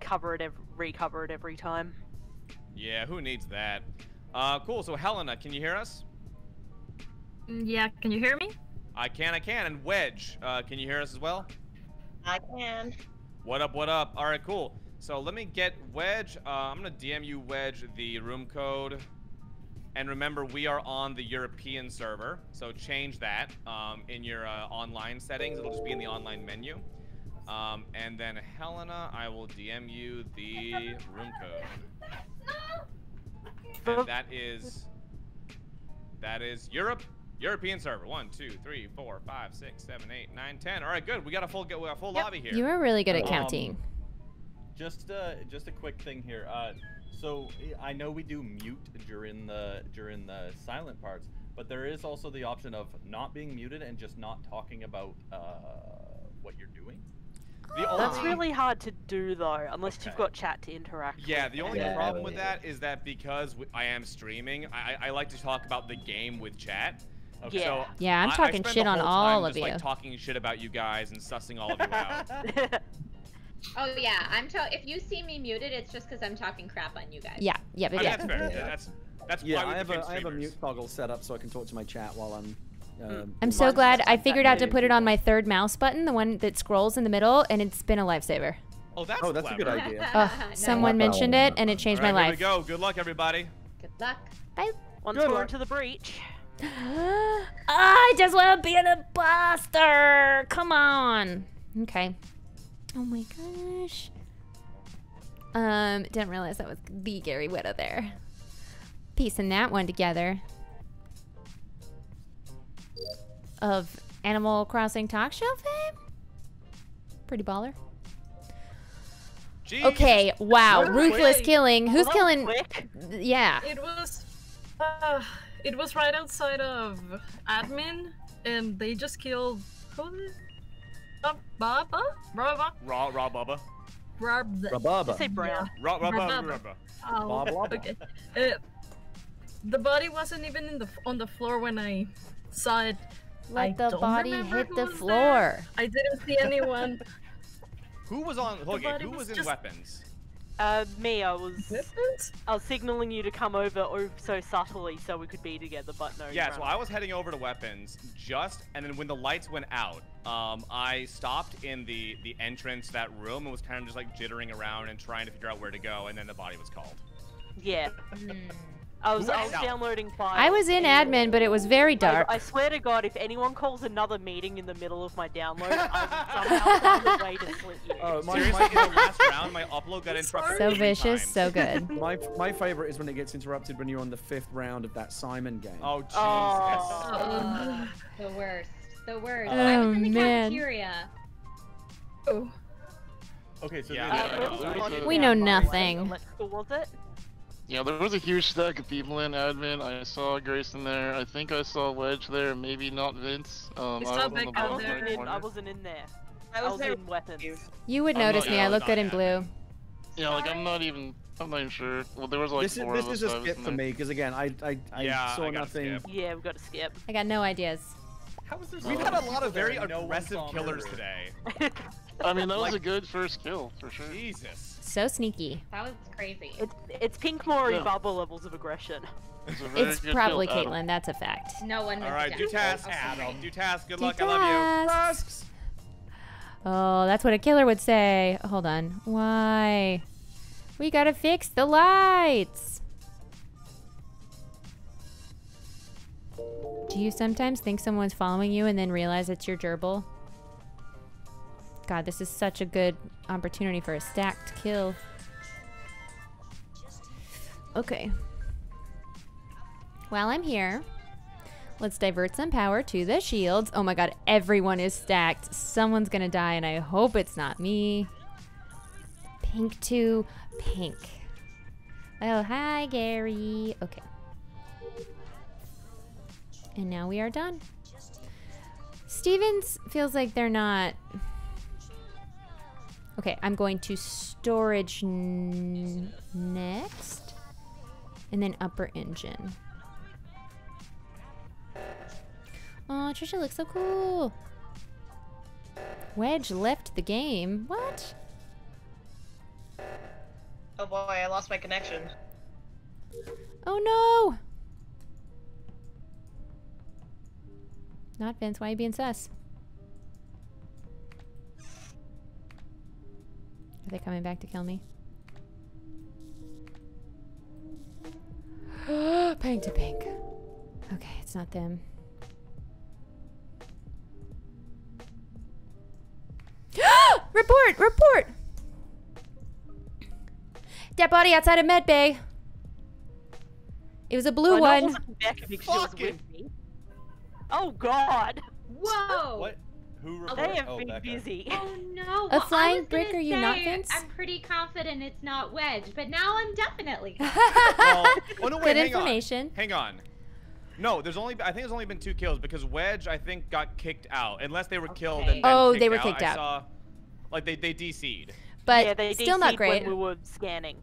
cover it, ev- recover it every time. Yeah, who needs that? Uh, cool. So Helena, can you hear us? Yeah, can you hear me? I can, I can. And Wedge, uh, can you hear us as well? I can. What up, what up? All right, cool. So let me get Wedge. Uh, I'm gonna DM you Wedge the room code. And remember, we are on the European server, so change that um, in your uh, online settings. It'll just be in the online menu. Um, and then Helena, I will DM you the room code. And that is that is Europe, European server. One, two, three, four, five, six, seven, eight, nine, ten. All right, good. We got a full we got a full lobby here. You are really good at Um, counting. Just uh, just a quick thing here. Uh, so I know we do mute during the during the silent parts, but there is also the option of not being muted and just not talking about uh, what you're doing. The That's really hard to do though, unless you've got chat to interact. Yeah, with. the only Yeah, problem with that is that because I am streaming, I, I I like to talk about the game with chat. Yeah. So Yeah, I'm I- I talking shit on all of just, you. Like talking shit about you guys and sussing all of you out. Oh yeah, I'm. To- if you see me muted, it's just because I'm talking crap on you guys. Yeah, yeah, I but mean, that's fair. That's that's Yeah, why we I have a I have a mute toggle set up so I can talk to my chat while I'm. Um, I'm so glad I figured out to put it on my third mouse button, the one that scrolls in the middle, and it's been a lifesaver. Oh, that's Oh, that's a good idea. Oh, someone Wow. mentioned it, and it changed All right, my here life. we go. Good luck, everybody. Good luck. Once Good we're luck. into the breach. I just want to be an imposter. Come on. Okay. Oh my gosh. Um, didn't realize that was the Gary Whitta there. Piecing that one together. Of Animal Crossing talk show fame? Pretty baller. Jesus. Okay, wow. Ruthless killing. Who's killing? quick. Yeah. It was. Uh, it was right outside of admin, and they just killed. Who was it? Uh, Baba? Baba? Raw, raw Bubba. Rub. Rhubarb. Say brown. Ru- rubber, Rhubarb. rubber. Oh, okay. Uh, the body wasn't even in the on the floor when I saw it. Let I the body hit the floor. there. I didn't see anyone. Who was on? Okay, who was was in just- weapons? Uh, me, I was. I was signaling you to come over oh so subtly so we could be together, but no. Yeah, so off. I was heading over to weapons just, and then when the lights went out, um, I stopped in the the entrance to that room and was kind of just like jittering around and trying to figure out where to go, and then the body was called. Yeah. I was, I was downloading files. I was in admin, but it was very dark. I swear to God, if anyone calls another meeting in the middle of my download, I somehow find a way to slit you. Oh, my, Seriously, my, in the last round, my upload got interrupted. so vicious, times. so good. my my favorite is when it gets interrupted when you're on the fifth round of that Simon game. Oh Jesus! Oh, the worst. The worst. I Oh, was in the man. cafeteria. Oh. Okay, so Yeah. Uh, there's- where was there's Bonnie a- We know by the way? nothing. Electrical, was it? Yeah, there was a huge stack of people in admin. I saw Grayson there. I think I saw Wedge there. Maybe not Vince. Um, I was on the Becca I bottom wasn't right in. I corner. wasn't in there. I I was was in weapons. You would I'm notice not- me. yeah, I I look good in blue. Yeah, like I'm not even. I'm not even sure. Well, there was like this is four this of us. is a so I was skip for there. me because again, I I, I Yeah, saw I nothing. skip. Yeah, we got to skip. I got no ideas. How is there We've had a lot of very there no aggressive killers today. I mean, that was Like- a good first kill for sure. Jesus. So sneaky. That was crazy. It's it's pink Mori Yeah. bubble levels of aggression. It's, It's good probably kill, Adam. Caitlyn. That's a fact. no one was All right, down. do tasks. Okay. Do task. Good Do luck. I love you. tasks. Oh, that's what a killer would say. Hold on. Why? We gotta fix the lights. Do you sometimes think someone's following you and then realize it's your gerbil? God, this is such a good opportunity for a stacked kill. Okay. While I'm here, let's divert some power to the shields. Oh my god, everyone is stacked. Someone's gonna die, and I hope it's not me. Pink to pink. Oh, hi, Gary. Okay. And now we are done. Stevens feels like they're not. Okay, I'm going to storage next. And then upper engine. Oh, Trisha looks so cool. Wedge left the game. What? Oh boy, I lost my connection. Oh no! Not Vince. Why are you being sus? Are they coming back to kill me? pink to pink. Okay, it's not them. report! Report! Dead body outside of med bay. It was a blue I know one. wasn't Becca because she was Fuck with. Oh God! Whoa! What? Who They reported? have Oh, been Becca. busy. Oh no! A well, flying was brick, are you not, say Vince? I'm pretty confident it's not Wedge, but now I'm definitely. Well, oh no, wait, Good hang information. On. Hang on. No, there's only I think there's only been two kills because Wedge I think got kicked out unless they were killed Okay. and then Oh, they were out. kicked I out. Saw, like they they DC'd. But yeah, they still not DC'd great. When we were scanning.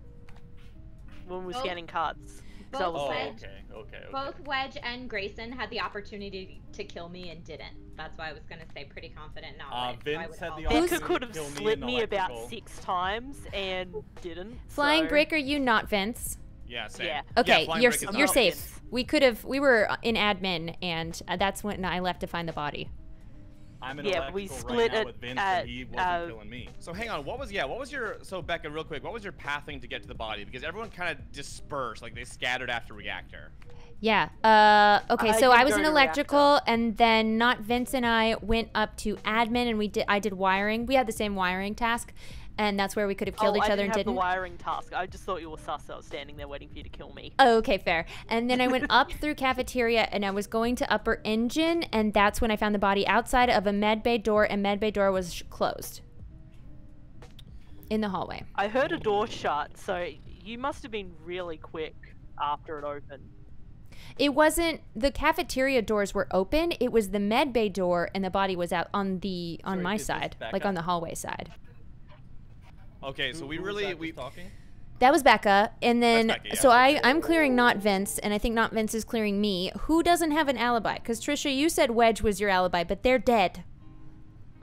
When we were Both- scanning cards. both So I was Oh. Wedge- okay, okay, okay. Both Wedge and Grayson had the opportunity to kill me and didn't. That's why I was gonna say pretty confident not Uh, Wedge. so I Vince would had the opportunity Becca could have kill me slit me about six times and didn't. Flying so- brick, are you not Vince? Yeah, same. Yeah. Okay, Flying you're you're not- safe. We could have. We were in admin, and uh, that's when I left to find the body. I'm in Yeah, we split right now it with Vince, at, and he wasn't uh, killing me. So hang on, what was yeah, what was your so Becca, real quick, what was your pathing to get to the body? Because everyone kind of dispersed, like they scattered after reactor. Yeah. Uh. Okay. I so I was go in to electrical, and then not Vince and I went up to admin, and we did. I did wiring. We had the same wiring task, and that's where we could have killed oh, each I other didn't and have didn't. the wiring task. I just thought you were sus. I was standing there waiting for you to kill me. Oh, okay, fair. And then I went up through cafeteria and I was going to upper engine, and that's when I found the body outside of a med bay door, and med bay door was closed in the hallway. I heard a door shut, so you must have been really quick after it opened. It wasn't the cafeteria doors were open. It was the med bay door, and the body was out on the on Sorry, my side, like Becca? on the hallway side. Okay, so Who- we who really that we talking. That was Becca, and then Becca, yeah. so I I'm clearing not Vince, and I think not Vince is clearing me. Who doesn't have an alibi? Because Trisha, you said Wedge was your alibi, but they're dead.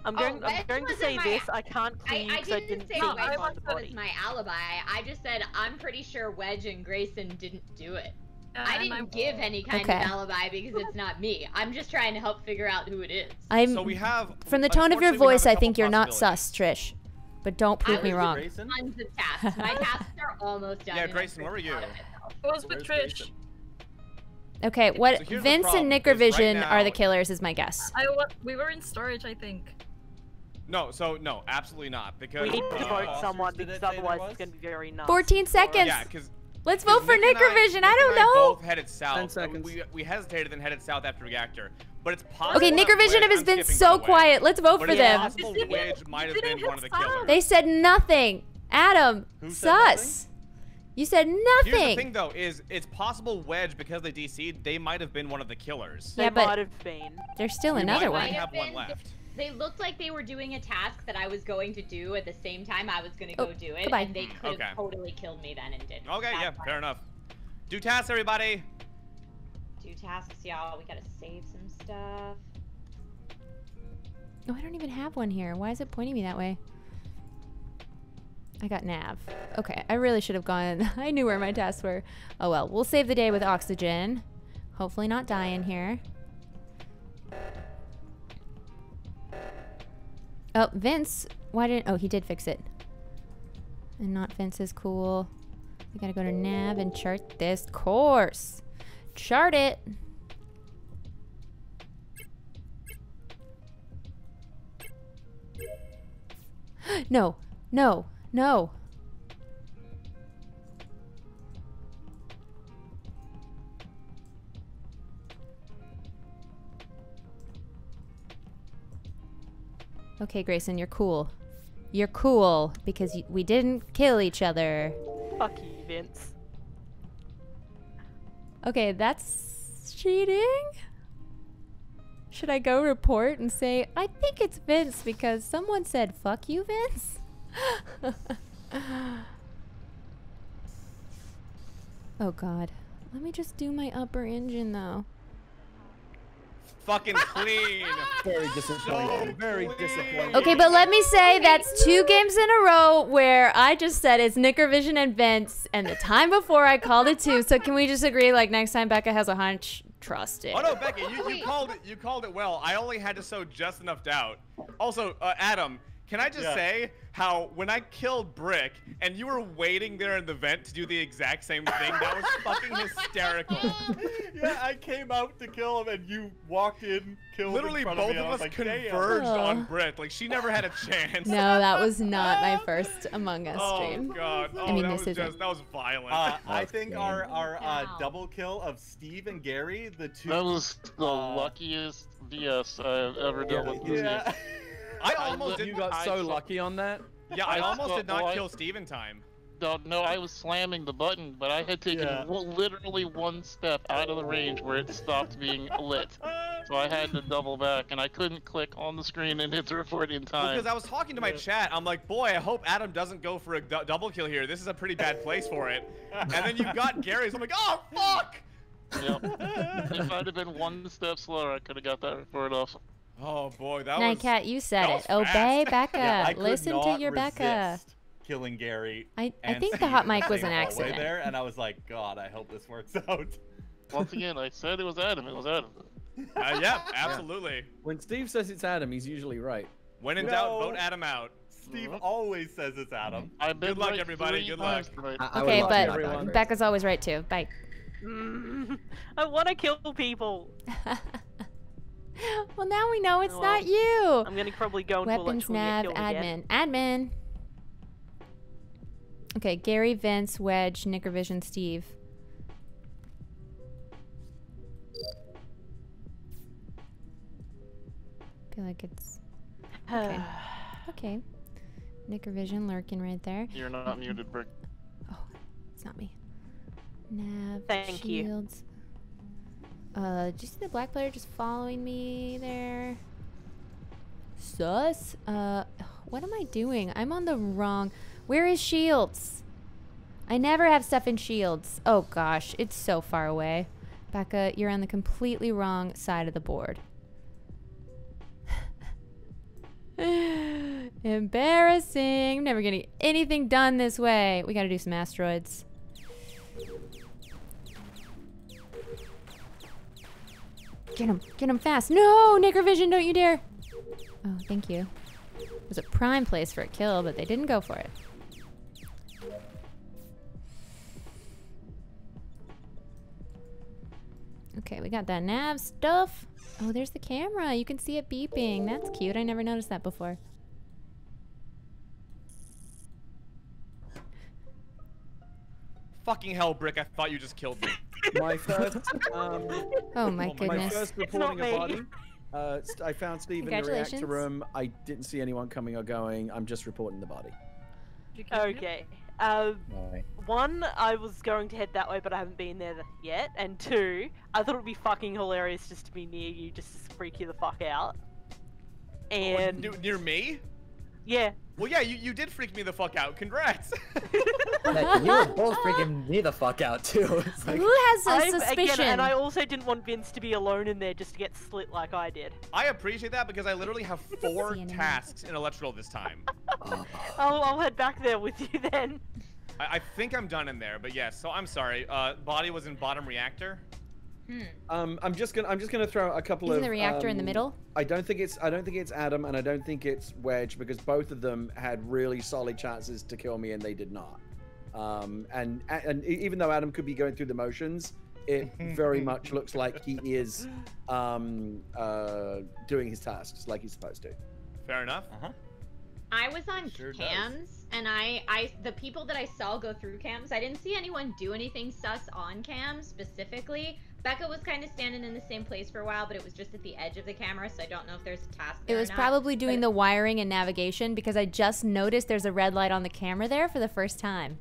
I'm Oh, going. I'm going to say my- this. I can't I, clean I because I, didn't didn't say see Wedge Wedge was body. my alibi. I just said I'm pretty sure Wedge and Grayson didn't do it. Yeah, I didn't I'm- give any kind Okay. of alibi because it's not me. I'm just trying to help figure out who it is. I'm So we have from the tone of your unfortunately, we have voice, I think you're not sus, Trish. But don't prove I me was wrong. Grayson? Tons of tasks. My tasks are almost done. Yeah, and Grayson, where were you? proud. It was with Trish. Okay, what So Vince and is right Nickervision are the killers, is my guess. I we were in storage, I think. No, so no, absolutely not because We need to uh, vote imposters someone because otherwise it's going to be very nasty. 14 seconds. Yeah, because Let's vote for Nick and I- Nickervision. I, don't and I know. both headed south. 10 seconds. We, we hesitated and headed south after reactor, but it's possible. Okay, that Nickervision has been so by the way, quiet. Let's vote for them. possible Didn't- Wedge might have didn't been one of the hit south. killers. They said nothing. Adam, Who said sus. You said nothing. Here's the thing, though, is it's possible Wedge because they DC'd, they might have been one of the killers. They Yeah, but- might have. There's still We another might one. have one left. They looked like they were doing a task that I was going to do at the same time I was going to Oh, go do it, goodbye. and they hmm, could have Okay. totally killed me then and didn't. Okay, That's yeah, why fair enough. Do tasks, everybody. Do tasks, y'all. We gotta save some stuff. Oh, I don't even have one here. Why is it pointing me that way? I got nav. Okay, I really should have gone. I knew where my tasks were. Oh well, we'll save the day with oxygen. Hopefully not dying here. Oh, Vince. Why didn't... Oh, he did fix it. And not Vince is cool. We gotta go to nav and chart this course. Chart it. no, no, no. Okay, Grayson, you're cool. You're cool because we didn't kill each other. Fuck you, Vince. Okay, that's cheating. Should I go report and say, I think it's Vince because someone said, fuck you, Vince? oh, God. Let me just do my upper engine, though. Fucking clean. Very disappointing. Very disappointing. Okay, but let me say that's two games in a row where I just said it's Nickervision and Vince, and the time before I called it two. So can we just agree, like next time Becca has a hunch, trust it? Oh no, Becky, you, you called it. You called it well. I only had to sow just enough doubt. Also, uh, Adam, can I just Yeah. say how when I killed Brick and you were waiting there in the vent to do the exact same thing, that was fucking hysterical. yeah, I came out to kill him, and you walked in, killed Literally, in front both of me, of us like, "Damn." converged on. Brick. Like she never had a chance. No, that was not my first Among Us Oh stream. god. Oh, I mean, that this was isn't. just that was violent. Uh, I think our our uh, Wow. double kill of Steve and Gary, the two. That was the Uh, luckiest VS I've ever done with this yeah. game. I I almost li- did. You got I so saw- lucky on that. Yeah, I I almost saw- did not well, kill Steve in time. No, no, I was slamming the button, but I had taken Yeah. literally one step out of the range where it stopped being lit. So I had to double back, and I couldn't click on the screen and hit the report in time. Because I was talking to my chat, I'm like, boy, I hope Adam doesn't go for a double kill here. This is a pretty bad place for it. And then you got Gary's. I'm like, oh fuck! Yep. if I'd have been one step slower, I could have got that report off. Oh boy, that Night was. Cat, you said it. was Obey. Becca. Yeah, I could Listen to not your Becca. Killing Gary. I, I and think the hot mic was an accident. There, and I was like, God, I hope this works out. Once again, I said it was Adam. It was Adam. Uh, yeah, absolutely. When Steve says it's Adam, he's usually right. When in doubt, vote Adam out. Steve always says it's Adam. I've been Good luck, right everybody, good luck. tonight. I, I Okay, but everyone. Becca's always right too. Bye. Mm, I want to kill people. well, now we know it's Well, not you. I'm gonna probably go into Weapons electrical and nav get killed again. admin. Admin. Okay, Gary, Vince, Wedge, Nickervision, Steve. feel like it's okay. okay. Nickervision lurking right there. You're not muted, Brick. Oh, it's not me. Nav Thank you. Uh, did you see the black player just following me there? Sus. Uh, what am I doing? I'm on the wrong. Where is Shields? I never have stuff in Shields. Oh gosh, it's so far away. Becca, you're on the completely wrong side of the board. Embarrassing. I'm never getting anything done this way. We gotta do some asteroids. Get him. Get him fast. No, Nickervision, don't you dare. Oh, thank you. It was a prime place for a kill, but they didn't go for it. Okay, we got that nav stuff. Oh, there's the camera. You can see it beeping. That's cute. I never noticed that before. Fucking hell, Brick! I thought you just killed me. My first. Um, Oh my goodness! My first reporting a body. Uh, st- I found Steve in the reactor room. I didn't see anyone coming or going. I'm just reporting the body. Okay. Um, one, I was going to head that way, but I haven't been there yet. And two, I thought it would be fucking hilarious just to be near you, just to freak you the fuck out. And near, near me? Yeah, Well, yeah, you, you did freak me the fuck out. Congrats. Yeah, you were both freaking me the fuck out too. Like, Who has a I'm- suspicion? Again, and I also didn't want Vince to be alone in there just to get slit like I did. I appreciate that because I literally have four tasks in electrical this time. I'll, I'll head back there with you then. I, I think I'm done in there, but yes. So I'm sorry. Uh, body was in bottom reactor. Um, I'm just gonna I'm just gonna throw a couple Isn't of. the reactor in the um, middle? I don't think it's I don't think it's Adam and I don't think it's Wedge because both of them had really solid chances to kill me and they did not. Um, and and even though Adam could be going through the motions, it very much looks like he is um, uh, doing his tasks like he's supposed to. Fair enough. Uh huh. I was on Sure does. cams, and I, I, the people that I saw go through cams, I didn't see anyone do anything sus on cams specifically. Becca was kind of standing in the same place for a while, but it was just at the edge of the camera, so I don't know if there's a task. It there or was not. probably doing But- the wiring and navigation because I just noticed there's a red light on the camera there for the first time.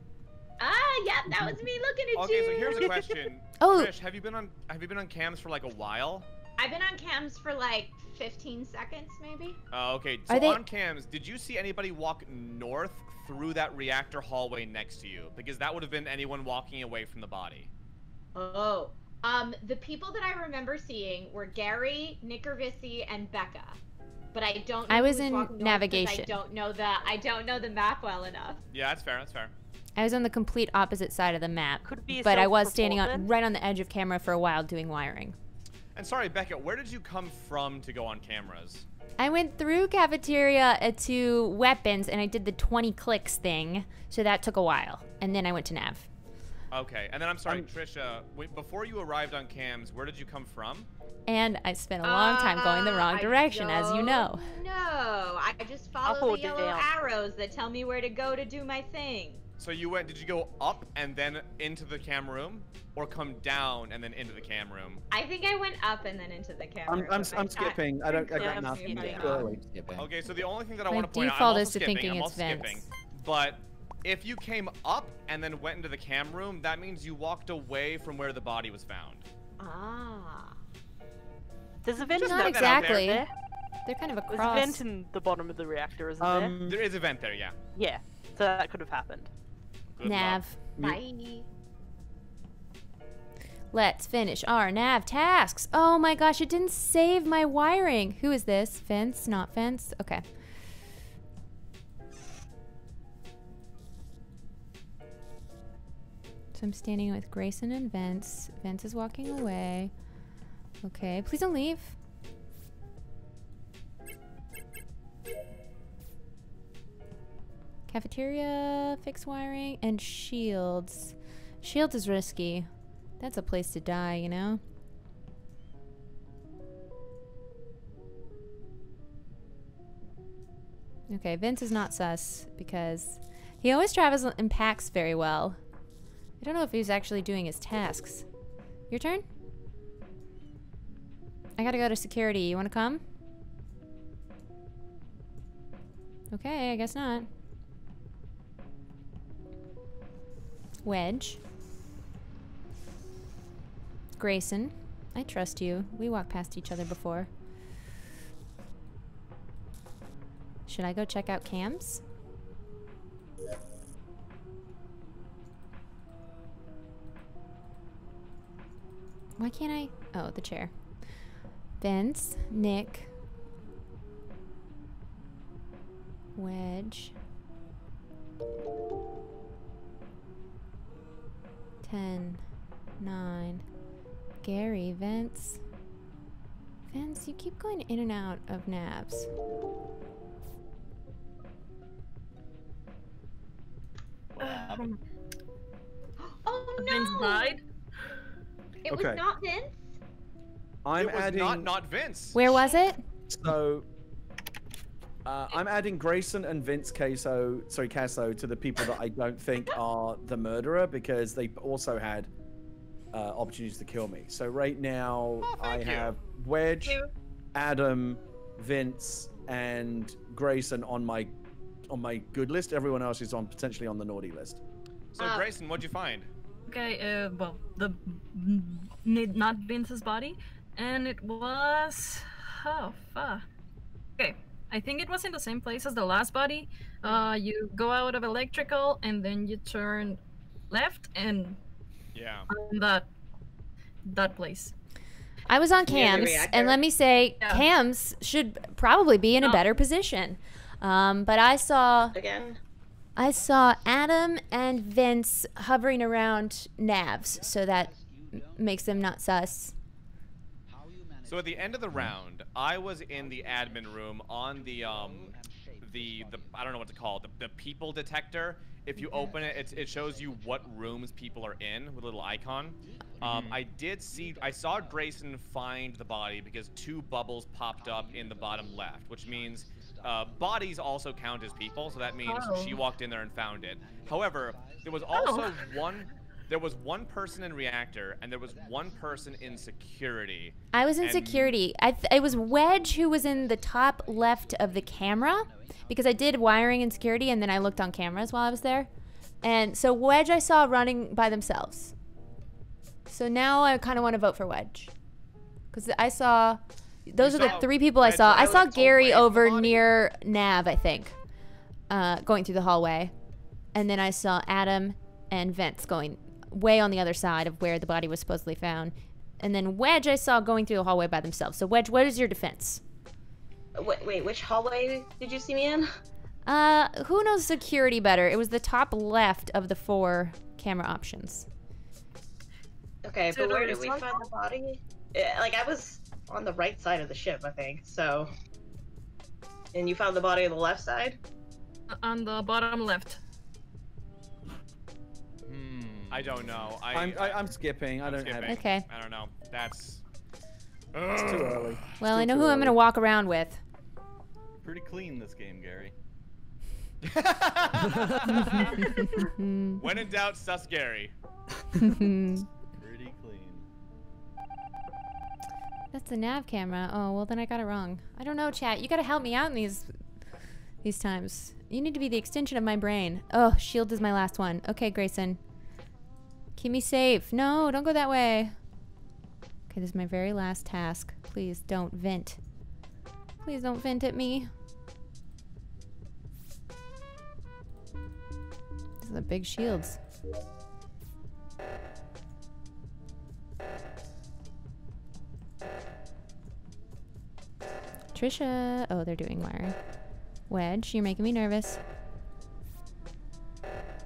Ah, yeah, that was me looking at Okay, you. Okay, so here's a question. Oh. Trish, have you been on have you been on cams for like a while? I've been on cams for like 15 seconds, maybe. Uh, okay, so they- on cams, did you see anybody walk north through that reactor hallway next to you? Because that would have been anyone walking away from the body. Oh. Um, the people that I remember seeing were Gary, Nickervision, and Becca. But I don't know I was in walking north 'cause navigation. I don't know the I don't know the map well enough. Yeah, that's fair. That's fair. I was on the complete opposite side of the map, Could be but I was standing on right on the edge of camera for a while doing wiring. And sorry, Becca, where did you come from to go on cameras? I went through cafeteria uh, to weapons and I did the 20 clicks thing, so that took a while. And then I went to nav. Okay, and then I'm sorry, Trisha. Wait, before you arrived on cams, where did you come from? And I spent a long time going the wrong Uh, I direction, as you know. don't. I just follow the yellow down. arrows that tell me where to go to do my thing. So you went? Did you go up and then into the cam room, or come down and then into the cam room? I think I went up and then into the camera. I'm, I'm, I'm I- skipping. I don't. I Yeah, got I'm nothing. skipping. It's. Okay, so the only thing that I My want to point out, I'm default also is to thinking I'm it's also skipping. Vince. But if you came up and then went into the cam room, that means you walked away from where the body was found. Ah. There's a vent Just Not that put that out exactly. there. They're kind of There's a across. vent in the bottom of the reactor, isn't Um, There is a vent there, yeah. Yeah. So that could have happened. Good nav. luck. Bye. Let's finish our nav tasks. Oh my gosh, it didn't save my wiring. Who is this? Fence? Not fence? Okay. So I'm standing with Grayson and Vince. Vince is walking away. Okay, please don't leave. Cafeteria, fix wiring, and shields. Shields is risky. That's a place to die, you know? Okay, Vince is not sus because he always travels in packs very well. I don't know if he's actually doing his tasks. Your turn? I gotta go to security. You wanna come? Okay, I guess not. Wedge. Grayson. I trust you. We walked past each other before. Should I go check out cams? Why can't I? Oh, the chair. Vince, Nick, Wedge. 10, 9. Gary, Vince. Vince, you keep going in and out of navs. Um, Oh no! Vince died. It Okay. was not Vince. I'm it was adding. not not Vince. Where was it? So, uh, I'm adding Grayson and Vince Caso, sorry, Caso, to the people that I don't think are the murderer because they also had uh, opportunities to kill me. So right now I you. have Wedge, Adam, Vince, and Grayson on my on my good list. Everyone else is on potentially on the naughty list. So Uh, Grayson, what'd you find? Okay, uh, well, the not Vince's body, and it was oh fuck. Okay, I think it was in the same place as the last body. Uh, you go out of electrical and then you turn left and Yeah. on that that place. I was on Near cams, and let me say, Yeah. cams should probably be in a better position. Um, but I saw Again. I saw Adam and Vince hovering around navs, so that makes them not sus. So at the end of the round, I was in the admin room on the um, the the I don't know what to call it, the, the people detector. If you open it, it, it shows you what rooms people are in with a little icon. Um, I did see, I saw Grayson find the body because two bubbles popped up in the bottom left, which means uh, bodies also count as people. So that means Oh. she walked in there and found it. However, there was also one. There was one person in reactor, and there was one person in security. I was in security. I th- it was Wedge who was in the top left of the camera because I did wiring and security, and then I looked on cameras while I was there. And so Wedge I saw running by themselves. So now I kind of want to vote for Wedge because I saw those You are the three people I saw. I saw Gary away from the over near Nav, I think, uh, going through the hallway, and then I saw Adam and Vince going way on the other side of where the body was supposedly found. And then Wedge I saw going through the hallway by themselves. So Wedge, what is your defense? Wait, wait, which hallway did you see me in? Uh, who knows security better? It was the top left of the four camera options. Okay, To but where did we find the body? Yeah, like I was on the right side of the ship, I think. So, and you found the body on the left side. On the bottom left. Hmm. I don't know. I, I'm I, I'm skipping. I I'm don't have skipping. it. Okay. I don't know. That's. It's too early. Well, I know too who I'm gonna walk around with. Pretty clean this game, Gary. When in doubt, sus Gary. That's the nav camera. Oh well, then I got it wrong. I don't know, chat. You gotta help me out in these these times. You need to be the extension of my brain. Oh, shield is my last one. Okay, Grayson. Keep me safe. No, don't go that way. Okay, this is my very last task. Please don't vent. Please don't vent at me. These are the big shields. Trisha. Oh, they're doing wiring. Wedge, you're making me nervous.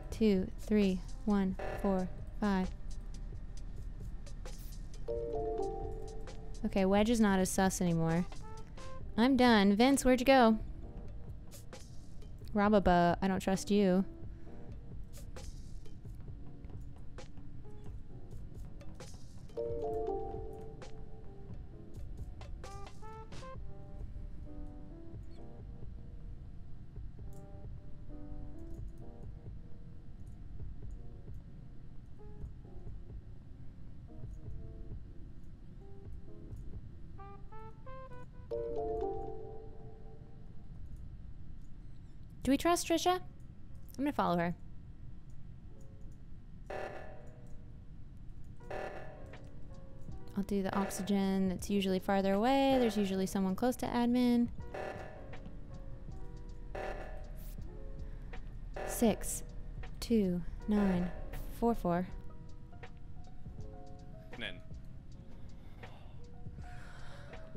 Two, three, one, four, five. Okay, Wedge is not as sus anymore. I'm done. Vince, where'd you go? Rababa, I don't trust you. Do we trust Trisha? I'm gonna follow her. I'll do the oxygen that's usually farther away. There's usually someone close to admin. Six, two, nine, four, four.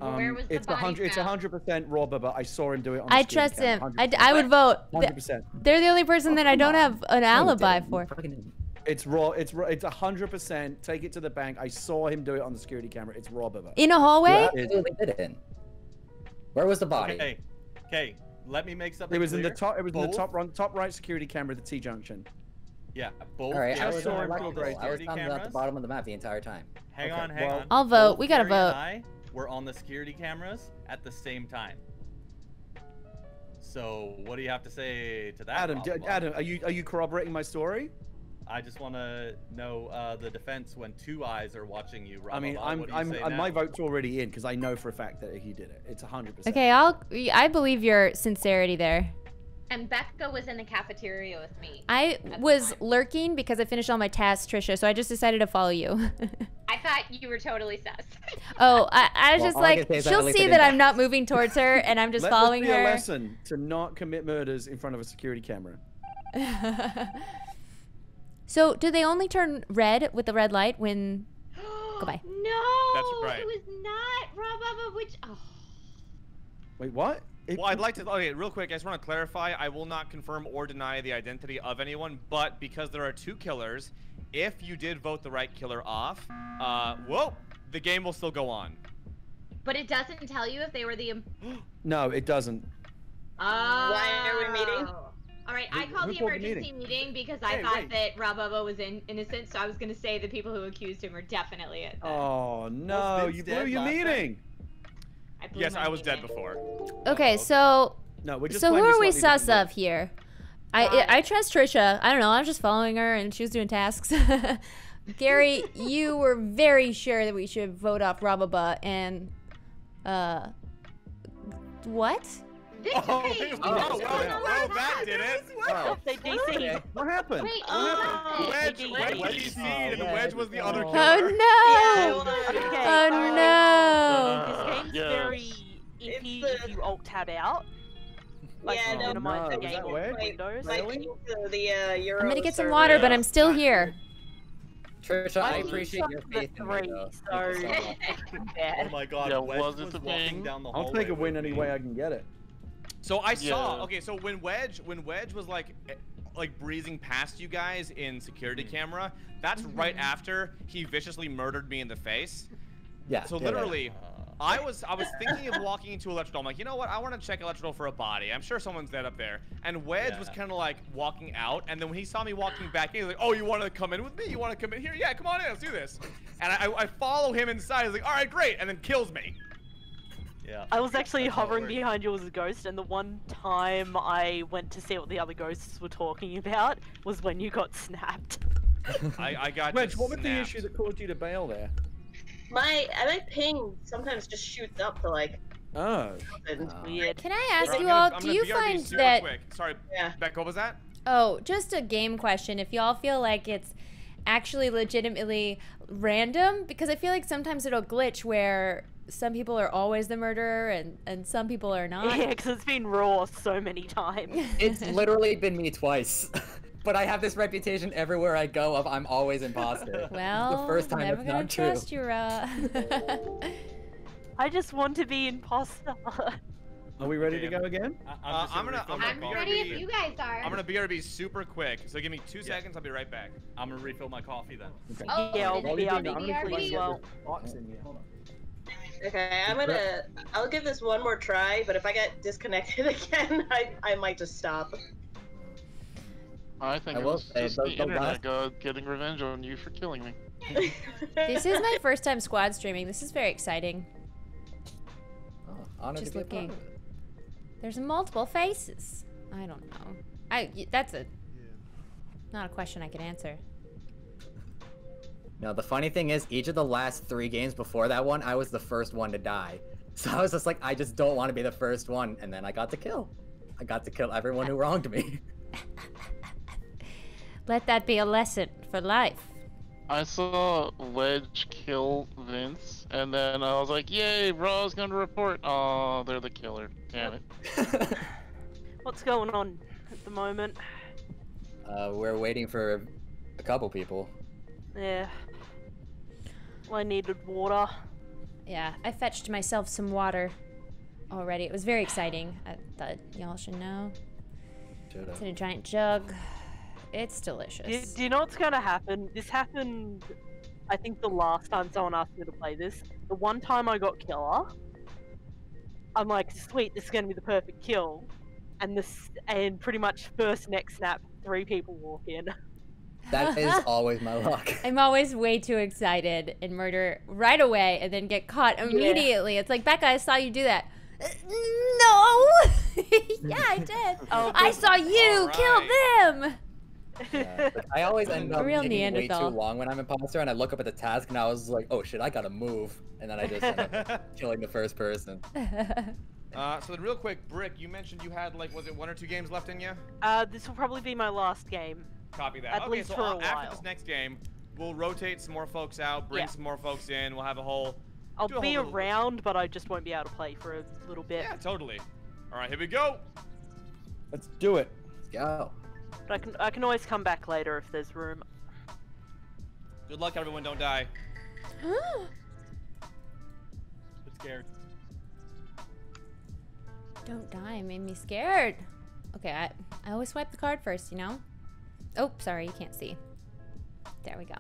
Well, where Um, was the it's a body hundred. It's a hundred percent robber, but I saw him do it on. The I security trust him. camera, I, d- I would vote. Hundred percent. They're the only person that I don't have an alibi for. It's raw. It's raw. It's a hundred percent. Take it to the bank. I saw him do it on the security camera. It's robber. In a hallway? You absolutely didn't. Where was the body? Okay, okay. Let me make something It was in the top. It was in the top right, top right security camera at the T junction. Yeah, both. All right, I was, on I were electrical. on the I was security the bottom of the map the entire time. Hang Okay, on, hang well- on. I'll vote. Both We gotta Gary and vote. I were on the security cameras at the same time. So what do you have to say to that? Adam, d- Adam, are you are you corroborating my story? I just want to know uh, the defense when two eyes are watching you. I mean, Rob. I'm you I'm say uh, my vote's already in because I know for a fact that he did it. It's hundred percent. Okay, I'll. I believe your sincerity there. And Becca was in the cafeteria with me. I was lurking because I finished all my tasks, Trisha, so I just decided to follow you. I thought you were totally sus. oh, I, I was Well, just all I like, can say is at she'll see that. I'm not moving towards her, and I'm just Let following this be her. a lesson to not commit murders in front of a security camera. so, do they only turn red with the red light when? Goodbye. No, That's right. it was not Rob Bubba, which oh. Wait, what? Well, I'd like to. Okay, real quick, I just want to clarify. I will not confirm or deny the identity of anyone, but because there are two killers, if you did vote the right killer off, uh, whoa, the game will still go on. But it doesn't tell you if they were the. No, it doesn't. Oh. Why are we meeting? All right, I Who- called the called the emergency meeting? because I Hey, thought wait. that Rob Bubba was in, innocent, so I was gonna say the people who accused him are definitely it. Oh no, Vince you blew your last time? meeting. I Yes, I was dead before. Okay, so No, we're just so who are we slightly sus of here? I, I I trust Trisha. I don't know. I was just following her, and she was doing tasks. Gary, you were very sure that we should vote off Rababa and uh, what? Oh, wait, Oh, whoa, yeah. whoa, whoa, that did it. Oh, They DC. What happened? Wait, What happened? oh, Wedge, They Wedge DC. DC'd, and Wedge was the other Oh. killer. Oh no! Okay, Oh no! This game's Yes. very iffy It's if you alt tab out. Like, Yeah, no, minimize no, the is game that Wedge? Windows. Really? the uh, Euro I'm gonna get some server water, but I'm still here. Trisha, I I'm appreciate your stuck at faith in me, though. so so much. it's too Oh my God! Yeah, Wedge was it was the walking down the I'll hallway take a win any way I can get it. So I saw. Okay, so when Wedge, when Wedge was like, eh, like breezing past you guys in security camera, that's right after he viciously murdered me in the face. Yeah. So yeah, yeah. literally, I was I was thinking of walking into electrical. I'm like, you know what? I want to check electrical for a body. I'm sure someone's dead up there. And Wedge was kind of like walking out, and then when he saw me walking back in, he's like, oh, you want to come in with me? You want to come in here? Yeah, come on in. Let's do this. And I, I follow him inside. He's like, all right, great, and then kills me. Yeah. I was actually That's hovering behind you as a ghost, and the one time I went to see what the other ghosts were talking about was when you got snapped. I, I got. Wedge, just what was the issue that caused you to bail there? My uh, my ping sometimes just shoots up to like Oh. something. Uh, Weird. Can I ask I'm you gonna- all? Do you find that? Quick. Sorry, Yeah. Beck, what was that? Oh, just a game question. If y'all feel like it's actually legitimately random, because I feel like sometimes it'll glitch where some people are always the murderer and and some people are not. Yeah, because it's been raw so many times. It's literally been me twice. but I have this reputation everywhere I go of I'm always imposter. Well, the first time never it's gonna not true. trust you, uh. I just want to be imposter. Are we ready to go again? I- Uh, just I'm gonna- refill I'm my I'm gonna coffee. ready if you guys are. I'm gonna BRB super quick. So give me two Yeah. seconds. I'll be right back. I'm gonna refill my coffee then. Oh, Yeah, I'll did be you out do in the quickly BRB? well. Box in here. Hold on. Okay, I'm gonna. I'll give this one more try, but if I get disconnected again, I I might just stop. I think I it will was say, just the- the, the internet last- god getting revenge on you for killing me. this is my first time squad streaming. This is very exciting. Oh, Just to be a part looking. There's multiple faces. I don't know. I y- that's a not a question I can answer. No, the funny thing is, each of the last three games before that one, I was the first one to die. So I was just like, I just don't want to be the first one, and then I got to kill. I got to kill everyone who wronged me. Let that be a lesson for life. I saw Wedge kill Vince, and then I was like, "Yay, Raw's gonna report." Oh, they're the killer. Damn it. What's going on at the moment? Uh, we're waiting for a couple people. Yeah. I needed water. Yeah, I fetched myself some water already. It was very exciting. I thought y'all should know. Shoulda. It's in a giant jug. It's delicious. Do, do you know what's gonna happen? This happened, I think, the last time someone asked me to play this. The one time I got killer, I'm like, sweet, this is gonna be the perfect kill, and this, and pretty much first next snap, three people walk in. That is always my luck. I'm always way too excited and murder right away and then get caught immediately. It's like, Becca, I saw you do that. "Uh, No! yeah, I did. Oh, I saw you kill them! Yeah, I always end up Real taking way too long when I'm imposter, and I look up at the task, and I was like, "Oh shit, I gotta move," and then I just end up killing the first person. Uh, so then real quick, Brick, you mentioned you had like was it one or two games left in you? Uh, this will probably be my last game. Copy that. At okay, least so for uh, a after while. this next game, we'll rotate some more folks out, bring Yeah. some more folks in. We'll have a whole. I'll a be whole around, but I just won't be able to play for a little bit. Yeah, totally. All right, here we go. Let's do it. Let's go. But I can I can always come back later if there's room. Good luck, everyone. Don't die. It's scared. Don't die, made me scared. Okay, I, I always swipe the card first, you know? Oh, sorry, you can't see. There we go.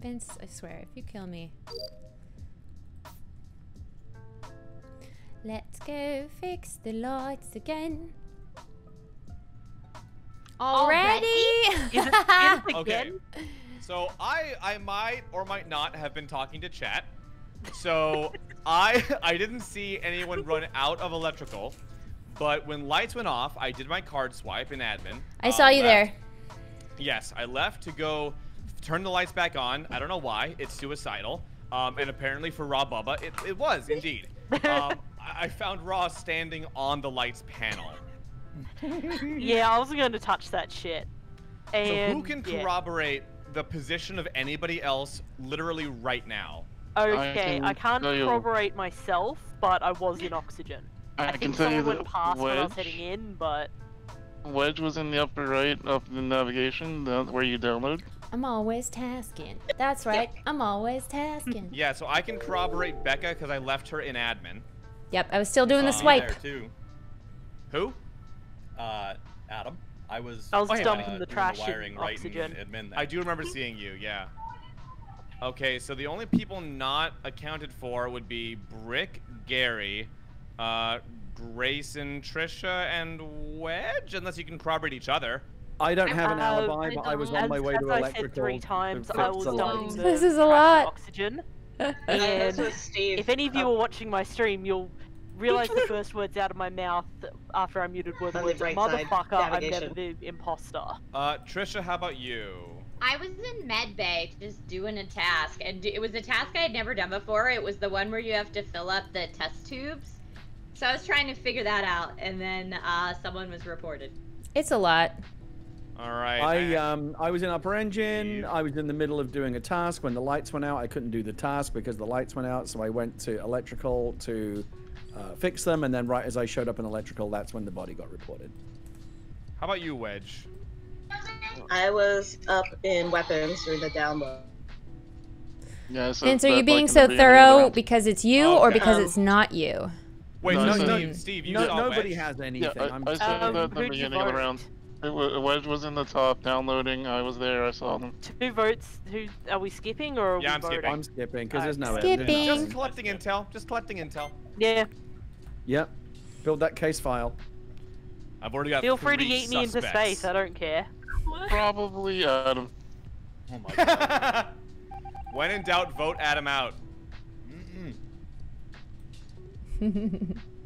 Vince, I swear, if you kill me. Let's go fix the lights again. Already? Is it, is Okay. So I I might or might not have been talking to chat. So I I didn't see anyone run out of electrical, but when lights went off, I did my card swipe in admin. I uh, saw you left- there. Yes, I left to go turn the lights back on. I don't know why. It's suicidal. Um, and apparently for Raw Bubba, it, it was indeed. Um, I I found Raw standing on the lights panel. yeah, I wasn't going to touch that shit. And so who can yeah. corroborate the position of anybody else literally right now? Okay, can I can't corroborate myself, but I was in oxygen. I, I, can tell you that went past when I was Wedge, heading in, but Wedge was in the upper right of the navigation, the, where you download. I'm always tasking. That's right. I'm always tasking. Yeah, so I can corroborate Becca because I left her in admin. Yep, I was still doing the Saw swipe. There too. Who? Uh, Adam. I was. I was Oh, yeah. dumping uh, the trash in wiring right oxygen. in admin. There. I do remember seeing you, yeah. Okay, so the only people not accounted for would be Brick, Gary, uh, Grayson, Trisha, and Wedge, unless you can corroborate each other. I don't have an Uh, alibi, but I was on my way as to I electrical. said three to times, I was the dumping This is a lot. oxygen. And if any of you are watching my stream, you'll realize the first words out of my mouth after I muted were the words, right side, "Motherfucker, I'm never the imposter." Uh, Trisha, how about you? I was in med bay just doing a task, and it was a task I had never done before. It was the one where you have to fill up the test tubes. So I was trying to figure that out, and then uh, someone was reported. It's a lot. All right. I um I was in upper engine. I was in the middle of doing a task when the lights went out. I couldn't do the task because the lights went out, so I went to electrical to uh, fix them, and then right as I showed up in electrical, that's when the body got reported. How about you, Wedge? I was up in weapons during the download. Yeah, so Vince, are that you being so the beginning of the thorough because it's you or Okay. because Um, it's not you? Wait, No, no, I no, Steve, you No, saw nobody Wedge. has anything. Yeah, I, I'm Um, that at the beginning of the round. It wa- Wedge was in the top downloading. I was there. I saw them. Two votes. Who are we skipping or are Yeah, we I'm skipping. I'm skipping because there's no Skipping. evidence. Just collecting intel. Just collecting intel. Yeah. Yep. Build that case file. I've already got Feel free to eat me into space. I don't care. Probably Adam. Oh my god. when in doubt, vote Adam out.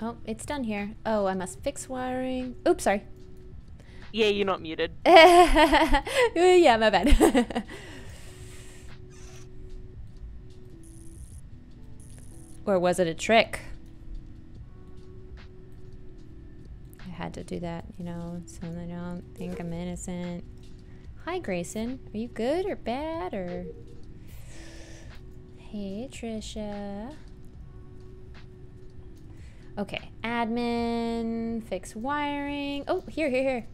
Oh, it's done here. Oh, I must fix wiring. Oops, sorry. Yeah, you're not muted. yeah, my bad. or was it a trick? I had to do that, you know, so they don't think I'm innocent. Hi, Grayson. Are you good or bad or? Hey, Trisha. Okay, admin, fix wiring. Oh, here, here, here.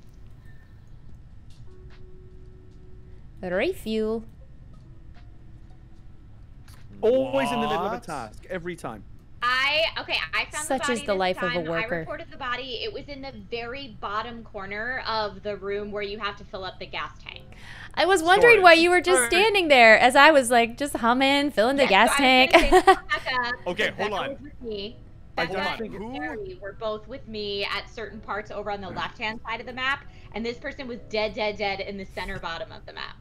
Refuel. Always in the middle of a task, every time. I okay. I found Such the is body the this life of a worker. I reported the body. It was in the very bottom corner of the room where you have to fill up the gas tank. I was wondering Storage. why you were just Storage. standing there as I was like just humming, filling the Yeah, gas so tank. say Okay, hold on. me. I Becca don't and think- who- were both with me at certain parts over on the left-hand side of the map, and this person was dead, dead, dead in the center bottom of the map.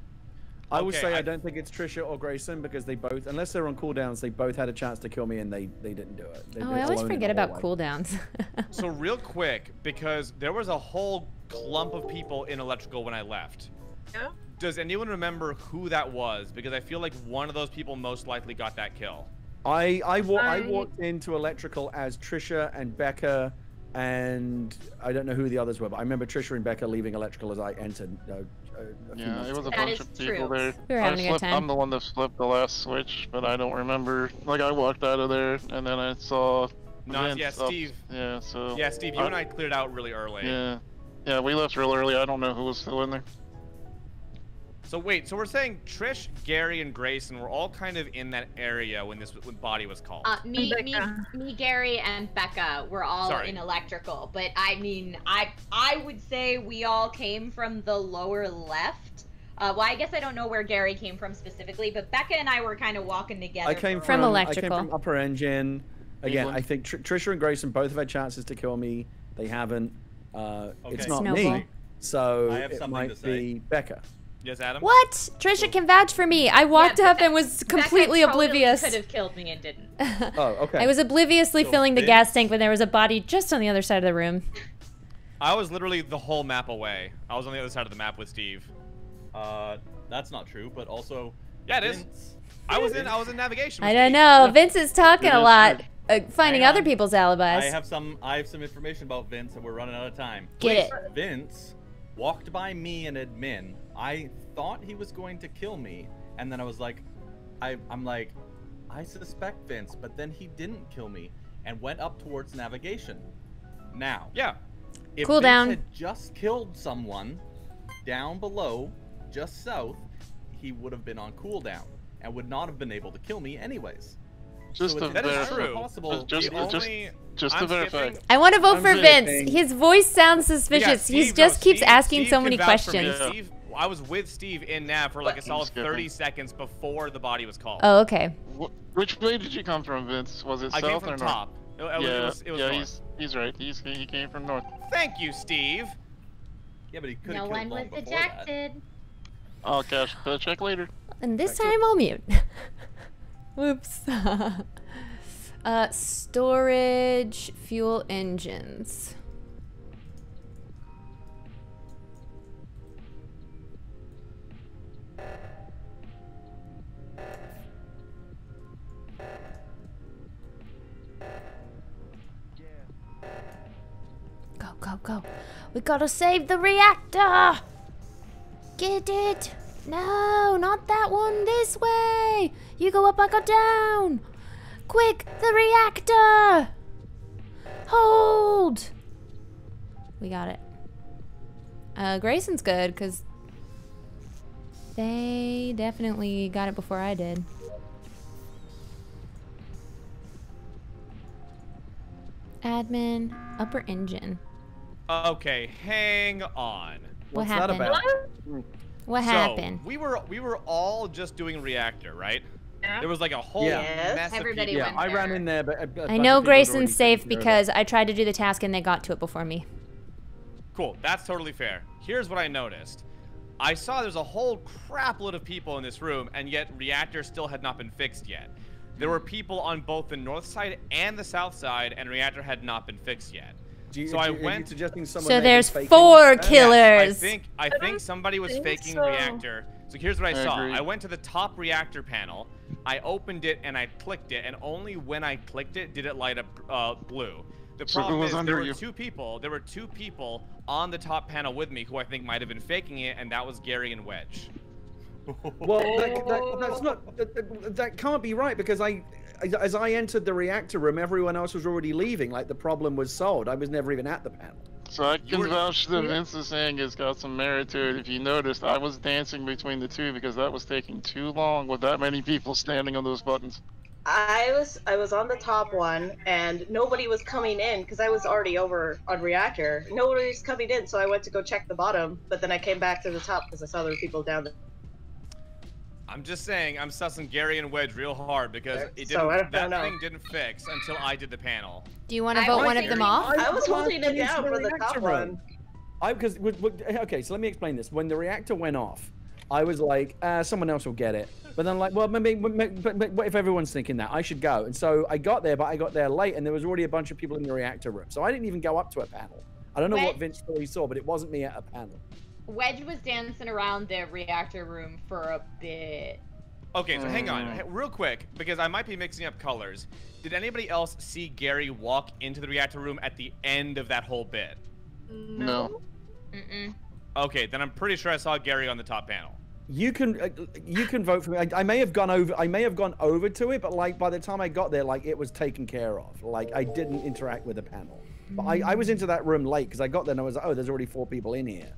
I would say I, I- don't think it's Trisha or Grayson because they both, unless they're on cooldowns, they both had a chance to kill me and they, they didn't do it. They- oh, I always forget about hallway. cooldowns. So real quick, because there was a whole clump of people in electrical when I left. Yeah. Does anyone remember who that was? Because I feel like one of those people most likely got that kill. I I, wa- I I- walked into electrical as Trisha and Becca, and I don't know who the others were, but I remember Trisha and Becca leaving electrical as I entered. Uh, a, a Yeah, it was a. That bunch of people true. there. We were I having a good flipped- time. I'm the one that flipped the last switch, but I don't remember. Like I walked out of there, and then I saw. No, Vince yeah, up- Steve. Yeah, so. Yeah, Steve, you and I cleared out really early. Yeah, yeah, we left real early. I don't know who was still in there. So wait, so we're saying Trish, Gary, and Grayson were all kind of in that area when this when body was called. Uh, me, me, me, Gary, and Becca were all Sorry. in electrical. But I mean, I I would say we all came from the lower left. Uh, well, I guess I don't know where Gary came from specifically, but Becca and I were kind of walking together. I came for- from, From I came electrical. from upper engine. Again, England. I think Tr- Trisha and Grayson both have had chances to kill me. They haven't. Uh, It's not Snowball. me, so I have it might to say. be Becca. Yes, Adam. what? Trisha can vouch for me. I walked Yeah, up and was completely totally oblivious. Could have killed me and didn't. Oh, okay. I was obliviously So filling the gas tank when there was a body just on the other side of the room. I was literally the whole map away. I was on the other side of the map with Steve. Uh, that's not true, but also. Yeah, it is. Vince- I was in I was in navigation. I don't Steve. know. Vince is talking a lot, uh, finding other people's alibis. I have some. I have some information about Vince, and we're running out of time. Get it. Vince walked by me and admin. I thought he was going to kill me, and then I was like, I, I'm like, I suspect Vince, but then he didn't kill me and went up towards navigation. Now, Yeah. if Cool Vince down. had just killed someone down below, just south, he would have been on cooldown and would not have been able to kill me anyways. Just So to That is verify. true. Possible. Just, The just, only- just to I'm verify. I want to vote I'm for skipping. Vince. His voice sounds suspicious. Yeah, he just no, keeps Steve- asking Steve so many vouch for me. questions. Steve, I was with Steve in nav for like a I'm solid 30 seconds before the body was called. Oh, okay. Wh- Which way did you come from, Vince? Was it I south came or from north? top. It, it was- yeah, it was, it was yeah, north. he's he's right. He's he came from north. Thank you, Steve. Yeah, but he could No have killed one was long before that. ejected. I'll cash the check later. And this time I'll mute. Whoops. uh, storage, fuel engines. Go. We gotta save the reactor! Get it! No, not that one. This way! You go up, I go down! Quick, the reactor! Hold! We got it. Uh, Grayson's good, because they definitely got it before I did. Admin, upper engine. Okay, hang on. What What's that happened? about? What so, happened? We were we were all just doing reactor, right? Yeah. There was like a whole Yeah. Yes. mess Everybody of Yeah, people. went I ran in there, but a- a I know Grayson's safe taken care of it. because I tried to do the task and they got to it before me. Cool, that's totally fair. Here's what I noticed. I saw there's a whole crap load of people in this room, and yet reactor still had not been fixed yet. There were people on both the north side and the south side, and reactor had not been fixed yet. Do you, so I do are you went- suggesting someone So there's four killers. Yes, I think I think somebody was think faking so. reactor. So here's what I, I saw. agree. I went to the top reactor panel. I opened it and I clicked it, and only when I clicked it did it light up uh, blue. The So problem was is under there were you? two people. There were two people on the top panel with me who I think might have been faking it, and that was Gary and Wedge. Well, that, that, that's not. That, that- that can't be right because I, as- as I entered the reactor room, everyone else was already leaving. Like the problem was solved. I was never even at the panel. So I can were- vouch that Vince is saying it's got some merit to it. If you noticed, I was dancing between the two because that was taking too long with that many people standing on those buttons. I was I was on the top one and nobody was coming in because I was already over on reactor. Nobody was coming in, so I went to go check the bottom, but then I came back to the top because I saw there were people down there. I'm just saying, I'm sussing Gary and Wedge real hard because it So didn't. I that know. thing didn't fix until I did the panel. Do you want to vote one of them off? I was holding it into down for the reactor top room. one. I because okay, so let me explain this. When the reactor went off, I was like, uh, someone else will get it. But then like, well, maybe, maybe but, but what if everyone's thinking that I should go? And so I got there, but I got there late, and there was already a bunch of people in the reactor room. So I didn't even go up to a panel. I don't know what Vince thought he saw, but it wasn't me at a panel. Wedge was dancing around the reactor room for a bit. Okay, so hang on, Mm. Real quick, because I might be mixing up colors. Did anybody else see Gary walk into the reactor room at the end of that whole bit? No. Mm-mm. Okay, then I'm pretty sure I saw Gary on the top panel. You can uh, you can vote for me. I, I may have gone over. I may have gone over to it, but like by the time I got there, like it was taken care of. Like I didn't interact with the panel. But I, I was into that room late because I got there and I was like, oh, there's already four people in here.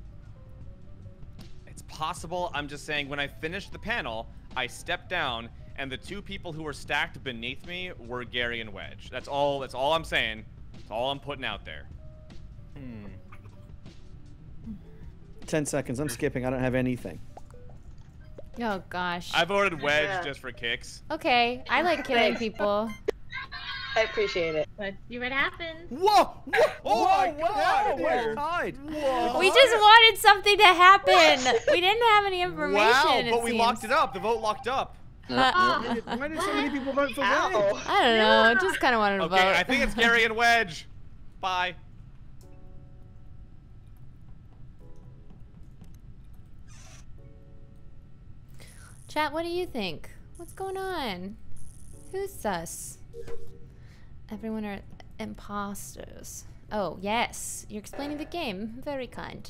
It's possible. I'm just saying, when I finished the panel, I stepped down, and the two people who were stacked beneath me were Gary and Wedge. That's all. That's all I'm saying. That's all I'm putting out there. Hmm. Ten seconds. I'm skipping. I don't have anything. Oh gosh. I voted Wedge Yeah. just for kicks. Okay, I like killing people. I appreciate it. Let's see what happens. Whoa! Oh my Whoa, God! we're tied. Whoa. We just wanted something to happen. We didn't have any information. Wow! it But we seems. locked it up. The vote locked up. Uh, Why did so many people vote for Wedge? I don't know. Just kind of wanted to Okay, vote. I think it's Gary and Wedge. Bye. Chat, what do you think? What's going on? Who's sus? Everyone are imposters. Oh, yes. You're explaining the game. Very kind.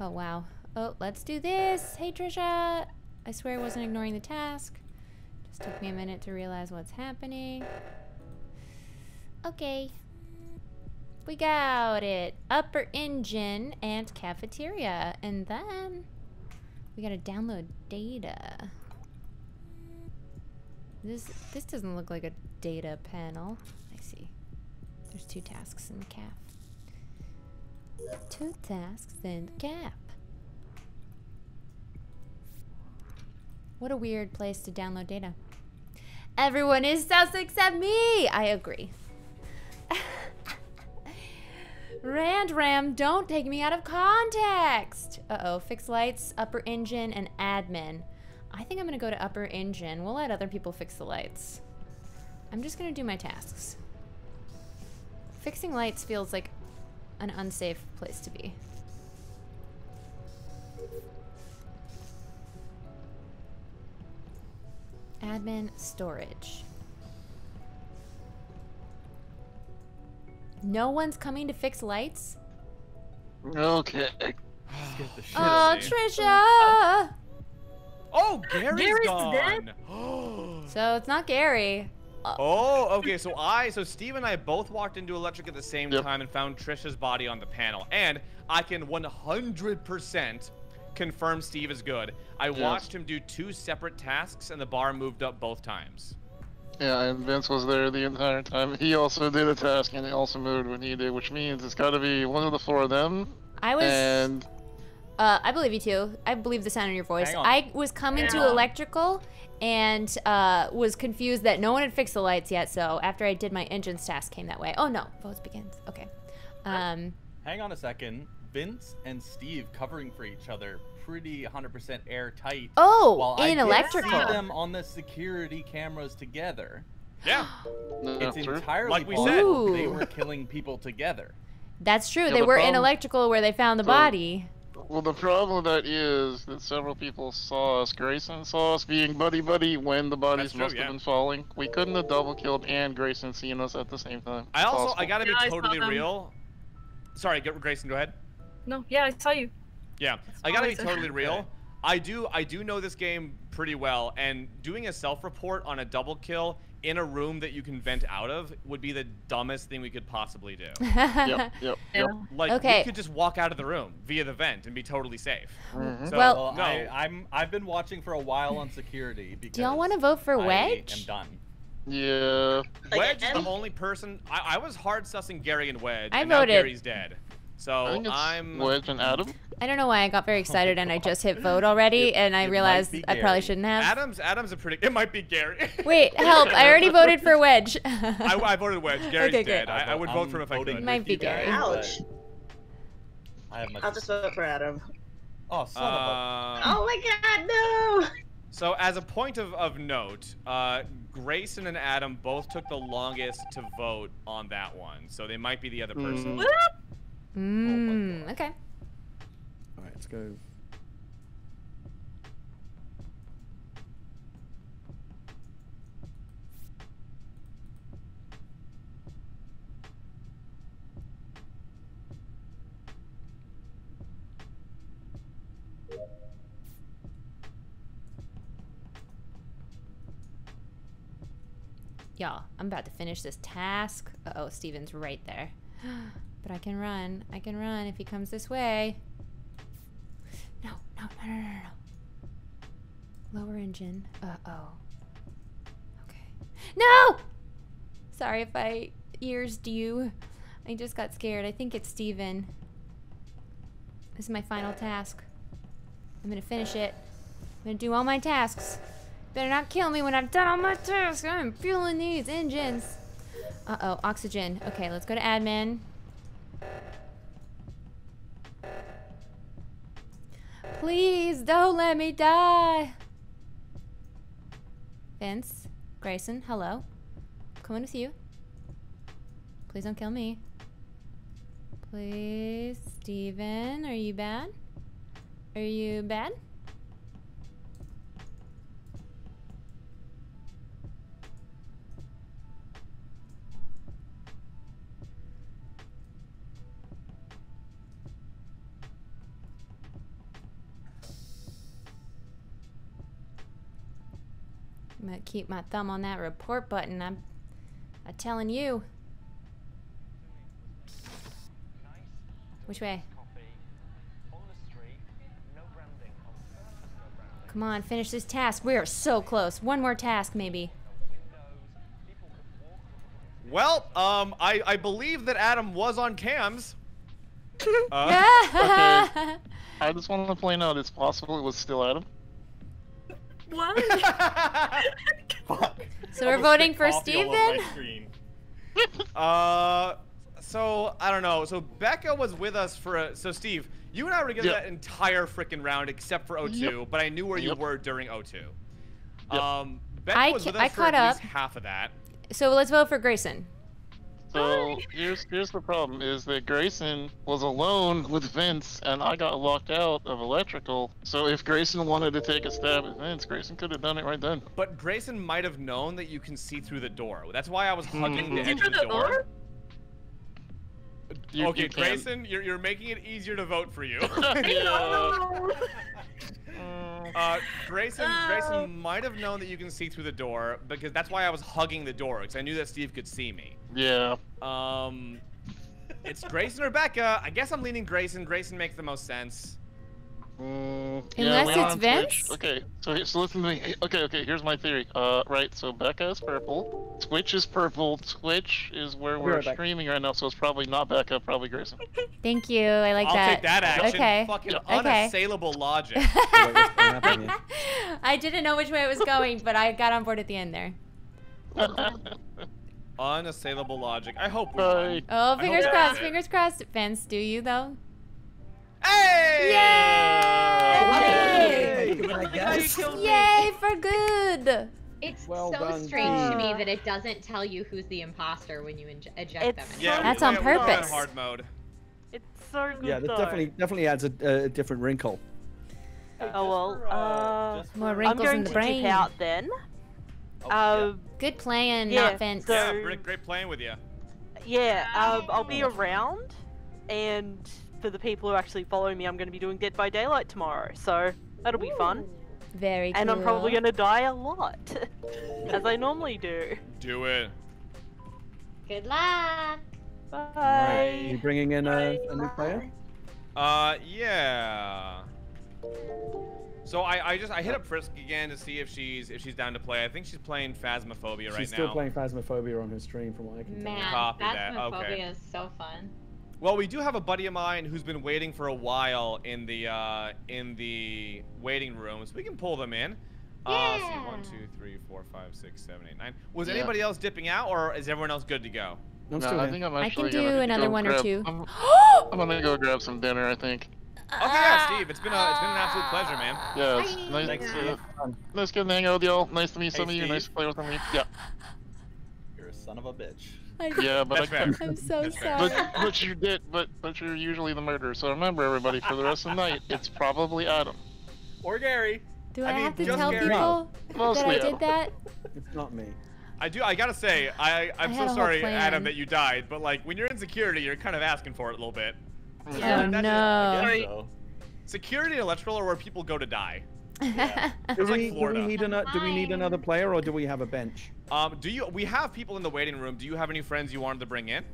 Oh, wow. Oh, let's do this. Hey, Trisha. I swear I wasn't ignoring the task. Just took me a minute to realize what's happening. Okay. We got it. Upper engine and cafeteria. And then we gotta download data. This this doesn't look like a data panel. There's two tasks in the cap. Two tasks in the cap. What a weird place to download data. Everyone is sus except me. I agree. Rand Ram, don't take me out of context. Uh oh, fix lights, upper engine, and admin. I think I'm gonna go to upper engine. We'll let other people fix the lights. I'm just gonna do my tasks. Fixing lights feels like an unsafe place to be. Admin storage. No one's coming to fix lights? Okay. Get the shit Oh, out of me. Trisha! Oh, Gary's, Gary's gone. dead? So it's not Gary. Oh, okay. So I, so Steve and I both walked into electric at the same Yep. time and found Trisha's body on the panel. And I can 100% confirm Steve is good. I Yes. watched him do two separate tasks, and the bar moved up both times. Yeah, and Vince was there the entire time. He also did a task, and he also moved when he did, which means it's got to be one of the four of them. I was. And Uh, I believe you too. I believe the sound in your voice. Hang on. I was coming Hang to on. electrical and uh, was confused that no one had fixed the lights yet. So after I did my engines task, came that way. Oh no, votes begins. Okay. Um, Hang on a second. Vince and Steve covering for each other, pretty 100% airtight. Oh, while I in did electrical. See them on the security cameras together. Yeah. no, It's true. entirely Like we possible said. they were killing people together. that's true. Yeah, they the were in electrical where they found the So- body. Well, the problem with that is that several people saw us. Grayson saw us being buddy buddy when the bodies true, must yeah. have been falling. We couldn't have double killed and Grayson seeing us at the same time. I also, Possible. I gotta be Yeah, totally real. Sorry, G- Grayson, go ahead. No, yeah, I saw you. Yeah, I gotta be totally real. I do, I do know this game pretty well, and doing a self-report on a double kill in a room that you can vent out of would be the dumbest thing we could possibly do. Yep, yep, yep. Like Okay. we could just walk out of the room via the vent and be totally safe. Mhm. So, Well- no, I, I'm I've been watching for a while on security because Do y'all want to vote for Wedge? I'm done. Yeah. Wedge is the only person. I, I was hard sussing Gary and Wedge. I and now voted. Gary's dead. So I think it's I'm. Wedge and Adam. I don't know why I got very excited and I just hit vote already, and I realized I probably shouldn't have. Adam's Adam's a pretty. It might be Gary. Wait, help! I already voted for Wedge. I, I voted Wedge. Gary's Okay, dead. I, I would vote I'm for him if I voting could. Might with be you guys, Gary. Ouch. I have my. I'll just vote for Adam. Oh, son of a. Uh, Oh my god, no! So as a point of, of note, uh, Grayson and Adam both took the longest to vote on that one, so they might be the other person. Mm. Mmm. Okay. Let's go. Y'all, I'm about to finish this task. Uh oh, Steven's right there. But I can run. I can run if he comes this way. No, no, no, no, no. Lower engine. Uh oh. Okay. No! Sorry if I ears you. I just got scared. I think it's Steven. This is my final task. I'm gonna finish it. I'm gonna do all my tasks. Better not kill me when I've done all my tasks. I'm fueling these engines. Uh oh, oxygen. Okay, let's go to admin. Please don't let me die. Vince, Grayson, hello. Coming with you. Please don't kill me. Please, Steven, are you bad? Are you bad? I'm gonna keep my thumb on that report button. I'm, I'm telling you. Which way? Come on, finish this task. We are so close. One more task, maybe. Well, um, I, I believe that Adam was on cams. Uh, Okay. I just want to point out it's possible it was still Adam. What? So we're voting for Steven? Uh, so I don't know. So Becca was with us for a. So Steve, you and I were together Yep. that entire freaking round except for O2, Yep. but I knew where you were during O2. Yep. Um, Becca I was with us I for caught at least up. half of that. So let's vote for Grayson. So here's here's the problem: is that Grayson was alone with Vince, and I got locked out of electrical. So if Grayson wanted to take a stab at Vince, Grayson could have done it right then. But Grayson might have known that you can see through the door. That's why I was hmm. hugging the edge Through of the the door. door? You- okay, you. Grayson, you're, you're making it easier to vote for you. Yeah. Uh, Grayson, Grayson might have known that you can see through the door because that's why I was hugging the door because I knew that Steve could see me. Yeah. Um, it's Grayson or Becca. I guess I'm leaning Grayson. Grayson makes the most sense. Mm, Unless we it's are Twitch. Vince? Okay, so he- so listen to me. Okay, okay. Here's my theory. Uh, right. So Becca is purple. Twitch is purple. Twitch is where we're right back. streaming right now, so it's probably not Becca, probably Grayson. Thank you. I like I'll that. take that action. Okay. Fucking Okay. unassailable logic. Wait, what's going to happen here? I didn't know which way it was going, but I got on board at the end there. unassailable logic. I hope we Bye. won. Oh, fingers crossed, fingers crossed. Vince, do you though? Hey! Yay! I. Yay for good! It's Well so done, strange to me that it doesn't tell you who's the imposter when you eject It's them. so Yeah, That's on we- we were purpose. in hard mode. It's so good Yeah, that definitely definitely adds a, a different wrinkle. Oh well. Uh, More I'm wrinkles going in the to brain. dip out then. Um, Good playing, yeah, not Vince. so- Yeah, great, great playing with you. Yeah, um, I'll be around, and for the people who actually follow me, I'm going to be doing Dead by Daylight tomorrow, so that'll be fun. Very And I'm probably going to die a lot, as I normally do. Do it. Good luck. Bye. You bringing in a, a new player? Uh, yeah. So I, I just I hit up Frisk again to see if she's if she's down to play. I think she's playing Phasmophobia right now. She's still now. playing Phasmophobia on her stream, from what I can tell. Man, Copy that, Phasmophobia okay. is so fun. Well, we do have a buddy of mine who's been waiting for a while in the uh, in the waiting room, so we can pull them in. Uh, let's see, one, two, three, four, five, six, seven, eight, nine. Was Yeah. anybody else dipping out, or is everyone else good to go? I'm No, I think I'm I can do another go one or two. I'm, I'm gonna go grab some dinner. I think. Okay, yeah, Steve. It's been a it's been an absolute pleasure, man. Yeah, it's nice, Thanks, uh, Steve. nice getting to hang out with y'all. Nice to meet some Hey, of you. Nice to play with some of you. Yeah, You're a son of a bitch. yeah, but That's I, fair. I'm so That's sorry. but, but you did, but but you're usually the murderer. So remember, everybody, for the rest of the night, it's probably Adam. Or Gary. Do I I, mean, have to tell Gary. people that Mostly I Adam. did that? It's not me. I do. I gotta say, I I'm I so sorry. Adam, that you died. But like, when you're in security, you're kind of asking for it a little bit. Oh That's no. I guess so. Security and electrical are where people go to die. Do It's like we, do we need ano- do we need another player or do we have a bench? Um, do you? We have people in the waiting room. Do you have any friends you wanted to bring in?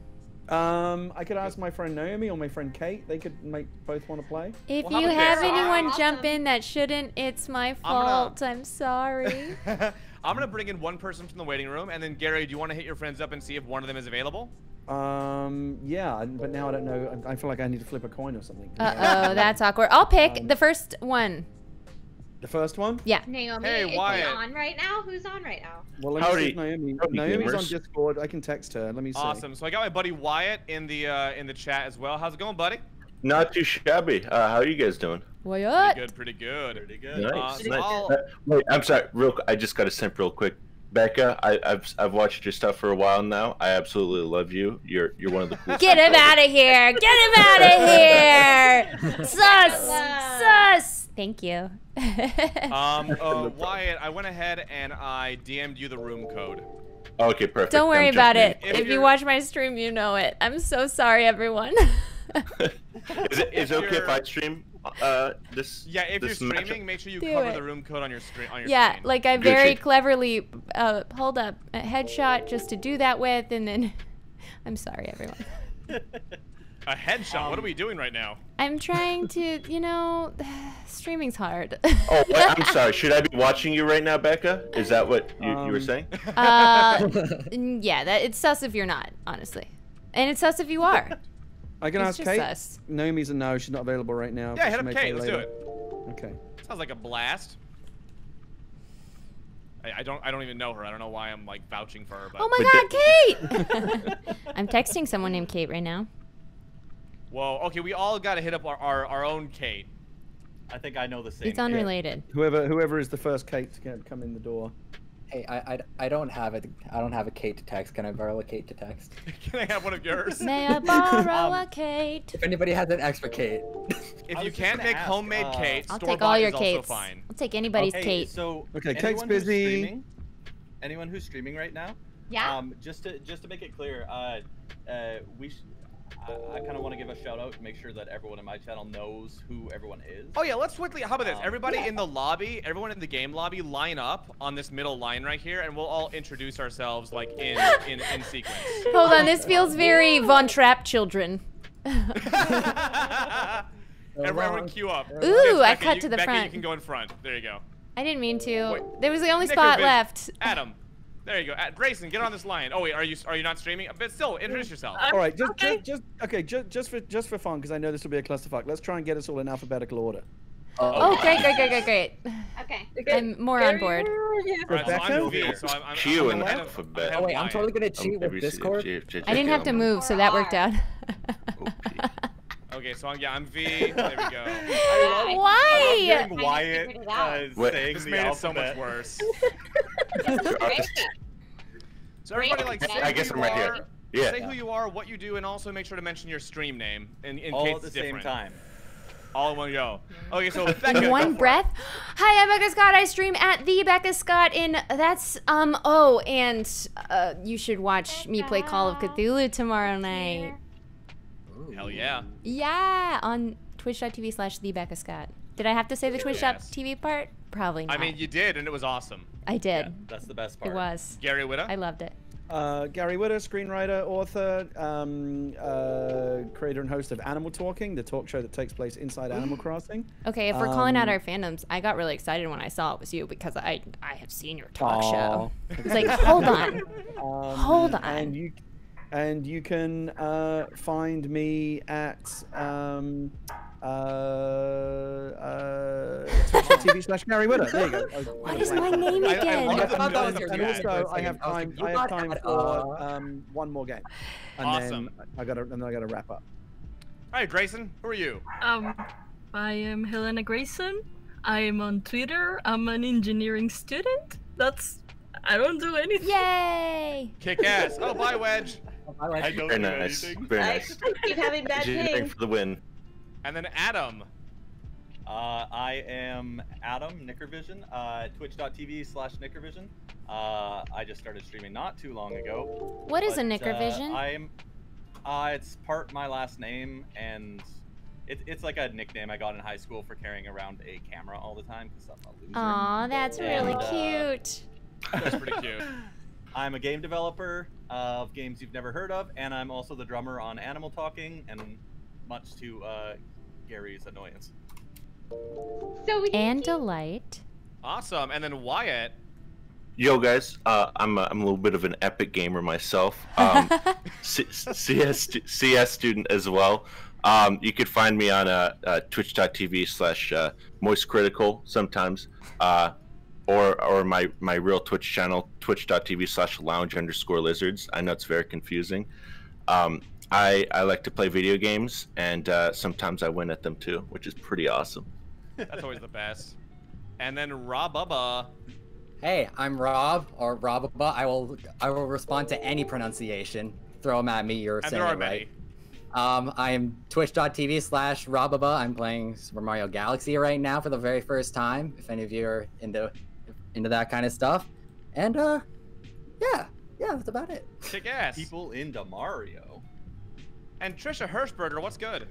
Um, I could ask my friend Naomi or my friend Kate. They could make both want to play. If Well, how you about have this? anyone Awesome. jump in that shouldn't, it's my I'm gonna- fault. I'm sorry. I'm gonna bring in one person from the waiting room, and then Gary, do you want to hit your friends up and see if one of them is available? Um, yeah, but now I don't know. I I feel like I need to flip a coin or something. Uh oh, that's awkward. I'll pick Um, the first one. The first one? Yeah. Naomi, Hey, is he Wyatt. on right now? Who's on right now? Well, let me see Howdy. Naomi. Howdy, Naomi's on. Discord. I can text her. Let me see. Awesome. So I got my buddy Wyatt in the uh, in the chat as well. How's it going, buddy? Not too shabby. Uh, how are you guys doing? Wyatt. Pretty good. Pretty good. Pretty good. Nice. Uh, so nice. I'll- Uh, wait, I'm sorry. Real, I just got to simp real quick. Becca, I, I've I've watched your stuff for a while now. I absolutely love you. You're you're one of the coolest. Get him out of here! Get him out of here! Sus! Sus! Thank you. Um, uh, Wyatt, I went ahead and I DM'd you the room code. Okay, perfect. Don't worry I'm about it. If If you watch my stream, you know it. I'm so sorry, everyone. Is it is it okay if I stream uh this? Yeah, if this you're matchup? streaming, make sure you Do cover it. the room code on your screen. On your yeah, screen. like I very cleverly uh, pulled up a headshot just to do that with, and then I'm sorry, everyone. A headshot. what are Um, we doing right now? I'm trying to, you know, streaming's hard. Oh, wait, I'm sorry. Should I be watching you right now, Becca? Is that what you, you were Um, saying? uh, yeah, that it's sus if you're not, honestly, and it's sus if you are. I can It's ask Kate. us. Naomi's a no. She's not available right now. Yeah, hit up Kate. Let's do it. Okay. Sounds like a blast. I, I don't I don't even know her. I don't know why I'm like vouching for her. But Oh my God, Kate! I'm texting someone named Kate right now. Whoa. Okay, we all got to hit up our, our, our own Kate. I think I know the same. It's unrelated. Whoever whoever is the first Kate to get, come in the door. Hey, I, I, I don't have it. I don't have a Kate to text. Can I borrow a Kate to text? Can I have one of yours? May I borrow Um, a Kate? If anybody has an extra Kate. If you can't gonna make ask, homemade uh, Kate, I'll take all your Kates. fine. I'll take anybody's Hey, Kate. So Okay, Kate's anyone who's busy. Streaming, anyone who's streaming right now? Yeah. Um, just to just to make it clear, uh, uh, we. Sh- I, I kind of want to give a shout out to make sure that everyone in my channel knows who everyone is. Oh yeah, let's quickly. How about this? Um, Everybody in the lobby, everyone in the game lobby, line up on this middle line right here, and we'll all introduce ourselves like in in, in sequence. Hold on, this feels very Von Trapp children. Everyone queue up. Ooh, Yes, I Becca, cut you- to the Becca, front. you can go in front. There you go. I didn't mean to. Wait. There was the only Nick spot left. Adam. There you go. Uh, Grayson, get on this line. Oh wait, are you are you not streaming? But still, introduce yourself. All right, just just, just okay, just just for just for fun, because I know this will be a clusterfuck. Let's try and get us all in alphabetical order. Oh, great, great, great, great, great. Okay. I'm more on board. All right, so I'm Rebecca? V, so I'm, I'm, Q I'm in ahead of- alphabet. ahead of Oh wait, I'm totally gonna Um, cheat with Discord. J- J- I didn't have to move, so that worked out. Okay, so I'm, yeah, I'm V. There we go. Why? Hearing I Wyatt figured it uh, What? saying This the made it so much worse. So everybody like say I guess who I'm you right here. are. Yeah. Say who you are, what you do, and also make sure to mention your stream name in, in All case at the it's same time. All in one go. Okay, so Becca. In go one for breath. Hi, I'm Becca Scott. I stream at the Becca Scott in that's um oh and uh you should watch me play Call of Cthulhu tomorrow night. It. Hell yeah. Yeah, on twitch.tv slash the Becca Scott. Did I have to say the Yes. twitch.tv part? Probably not. I mean, you did, and it was awesome. I did. That's the best part. It was. Gary Whitta. I loved it. Uh, Gary Whitta, screenwriter, author, um, uh, creator and host of Animal Talking, the talk show that takes place inside Animal Crossing. Okay, if we're calling out Um, our fandoms, I got really excited when I saw it was you because I I have seen your talk Aw. show. It's like, hold on. Um, Hold on. And you, and you can uh, find me at um, uh, uh, twitch.tv slash Gary Whitta. There you go. What is my name I- I again? I thought that was your and name also for a I second. have time. I have time for um, one more game, and Awesome. then I got to and then I got to wrap up. All right, Grayson, who are you? Um, I am Helena Grayson. I am on Twitter. I'm an engineering student. That's. I don't do anything. Yay! Kick ass. Oh, bye, Wedge. I don't Very do nice. anything. Very I nice. keep having bad Engineering ping. for the win. And then Adam. Uh, I am Adam Nickervision, uh, twitch.tv slash Nickervision. Uh, I just started streaming not too long ago. What is a but, Nickervision? Uh, I'm, uh, it's part my last name, and it, it's like a nickname I got in high school for carrying around a camera all the time because I'm a loser. Aw, that's really And, uh, cute. That's pretty cute. I'm a game developer of games you've never heard of, and I'm also the drummer on Animal Talking, and much to uh, Gary's annoyance. So we And delight. Awesome. And then Wyatt. Yo, guys, uh, I'm, a, I'm a little bit of an epic gamer myself. Um, C- CS, CS student as well. Um, you could find me on uh, uh, twitch.tv slash uh, moist critical sometimes, uh, or or my, my real Twitch channel, twitch.tv slash lounge underscore lizards. I know it's very confusing. Um, I, I like to play video games, and uh, sometimes I win at them too, which is pretty awesome. That's always the best. And then Rob Bubba. Hey, I'm Rob or Robaba. I will I will respond to any pronunciation. Throw them at me. You're And saying there are it many. right. Um, I am twitch.tv slash Robaba. I'm playing Super Mario Galaxy right now for the very first time. If any of you are into into that kind of stuff, and uh, yeah, yeah, that's about it. Kick ass. People into Mario. And Trisha Hershberger, what's good?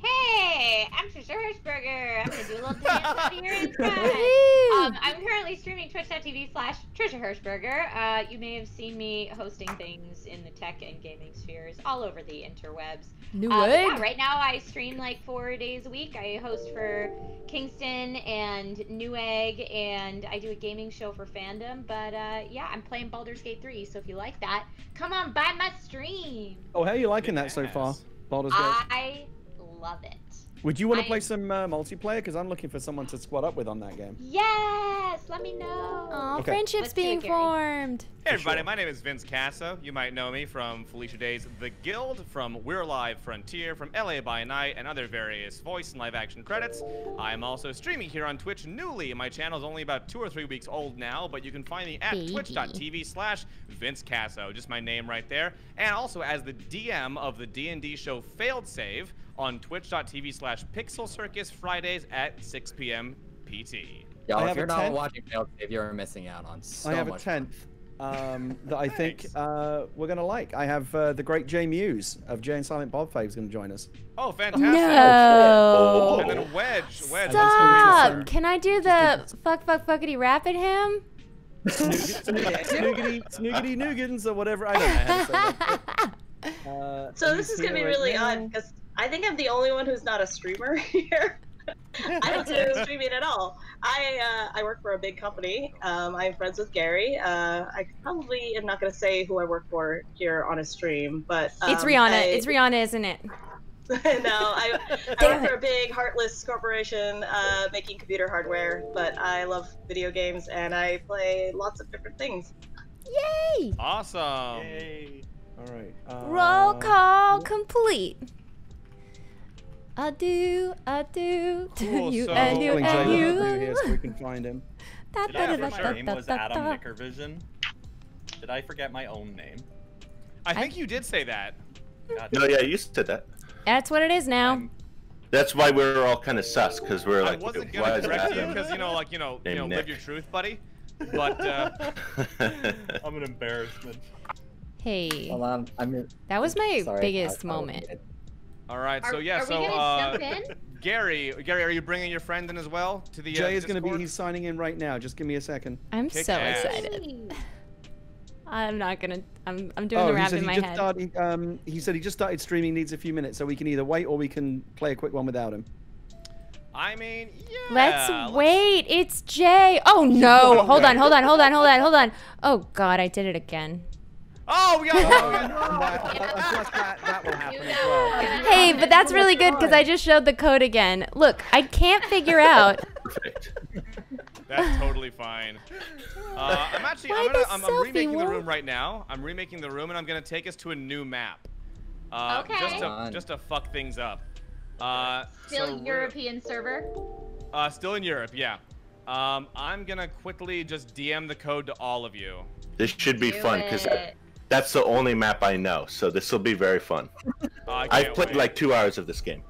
Hey, I'm Trisha Hershberger. I'm gonna do a little dance out here inside. Um, I'm currently streaming twitch.tv slash Trisha Hershberger. Uh, you may have seen me hosting things in the tech and gaming spheres all over the interwebs. New Uh, egg? yeah, right now I stream like four days a week. I host for Kingston and Newegg, and I do a gaming show for fandom. But uh, yeah, I'm playing Baldur's Gate 3, so if you like that, come on by my stream. Oh, how are you liking that so far, Baldur's Gate? I love it. Would you want to I- play some uh, multiplayer? Because I'm looking for someone to squad up with on that game. Yes, let me know. Aw, Okay. friendship's Let's do it, being formed. Hey everybody, my name is Vince Caso. You might know me from Felicia Day's The Guild, from We're Alive Frontier, from LA by Night, and other various voice and live action credits. I am also streaming here on Twitch newly. My channel is only about two or three weeks old now, but you can find me at twitch.tv slash Vince Caso, just my name right there. And also as the DM of the D&D show Failed Save on twitch.tv slash Pixel Circus Fridays at 6 p.m. PT. Y'all, if you're not 10th. watching Failed Save, you're missing out on so I have a much. tenth um, that I think uh, we're gonna like. I have uh, the great Jay Mewes of Jay and Silent Bob Fave's gonna join us. Oh, fantastic. No. And then Wedge. Wedge. Stop! Can I do the fuck fuck fuckity rap at him? Snoogity, snoogity noogans or whatever. I don't know how to say that. Uh, So this is gonna be really right odd because I think I'm the only one who's not a streamer here. I don't do streaming at all. I uh, I work for a big company. Um, I'm friends with Gary. Uh, I probably am not gonna say who I work for here on a stream, but um, it's Rihanna. I- It's Rihanna, isn't it? no, I, I Damn work for a big heartless corporation uh, making computer hardware, but I love video games and I play lots of different things. Yay! Awesome. Yay. All right. Uh, Roll call complete. I do, I do, to Cool, you so- and you and you. here so we can find him. Da, Did I da, forget my name was Adam. Nickervision? Did I forget my own name? I think you did say that. No, yeah, you said that. That's what it is now. That's why we were all kind of sus because we are I like, wasn't why gonna is correct you Adam because you know, like you know, you know, named live your truth, buddy. But uh, I'm an embarrassment. Hey. Well, um, I'm. That was my sorry, biggest I- I- moment. All right, so yeah, are we so gonna uh, jump in? Gary, Gary, are you bringing your friend in as well to the? uh, Jay is going to be. He's signing in right now. Just give me a second. I'm Kick so ass. excited. I'm not gonna. I'm. I'm doing Oh, the he rap said in he my just head. started. Um, he said he just started streaming. Needs a few minutes, so we can either wait or we can play a quick one without him. I mean, yeah. Let's wait. It's Jay. Oh no! Hold on. Hold on. Hold on. Hold on. Hold on. Oh God! I did it again. Oh, we got. that will happen as well. Hey, but that's really good because I just showed the code again. Look, I can't figure out. Perfect. That's totally fine. Uh, I'm actually I'm, gonna, I'm, I'm selfie remaking the room right now. I'm remaking the room and I'm gonna take us to a new map. Uh, Okay. Just to just to fuck things up. Uh, Still so we're- European server. Uh, still in Europe, yeah. Um, I'm gonna quickly just DM the code to all of you. This should be Do fun because it. That's the only map I know. So this will be very fun. I I've played wait. like two hours of this game.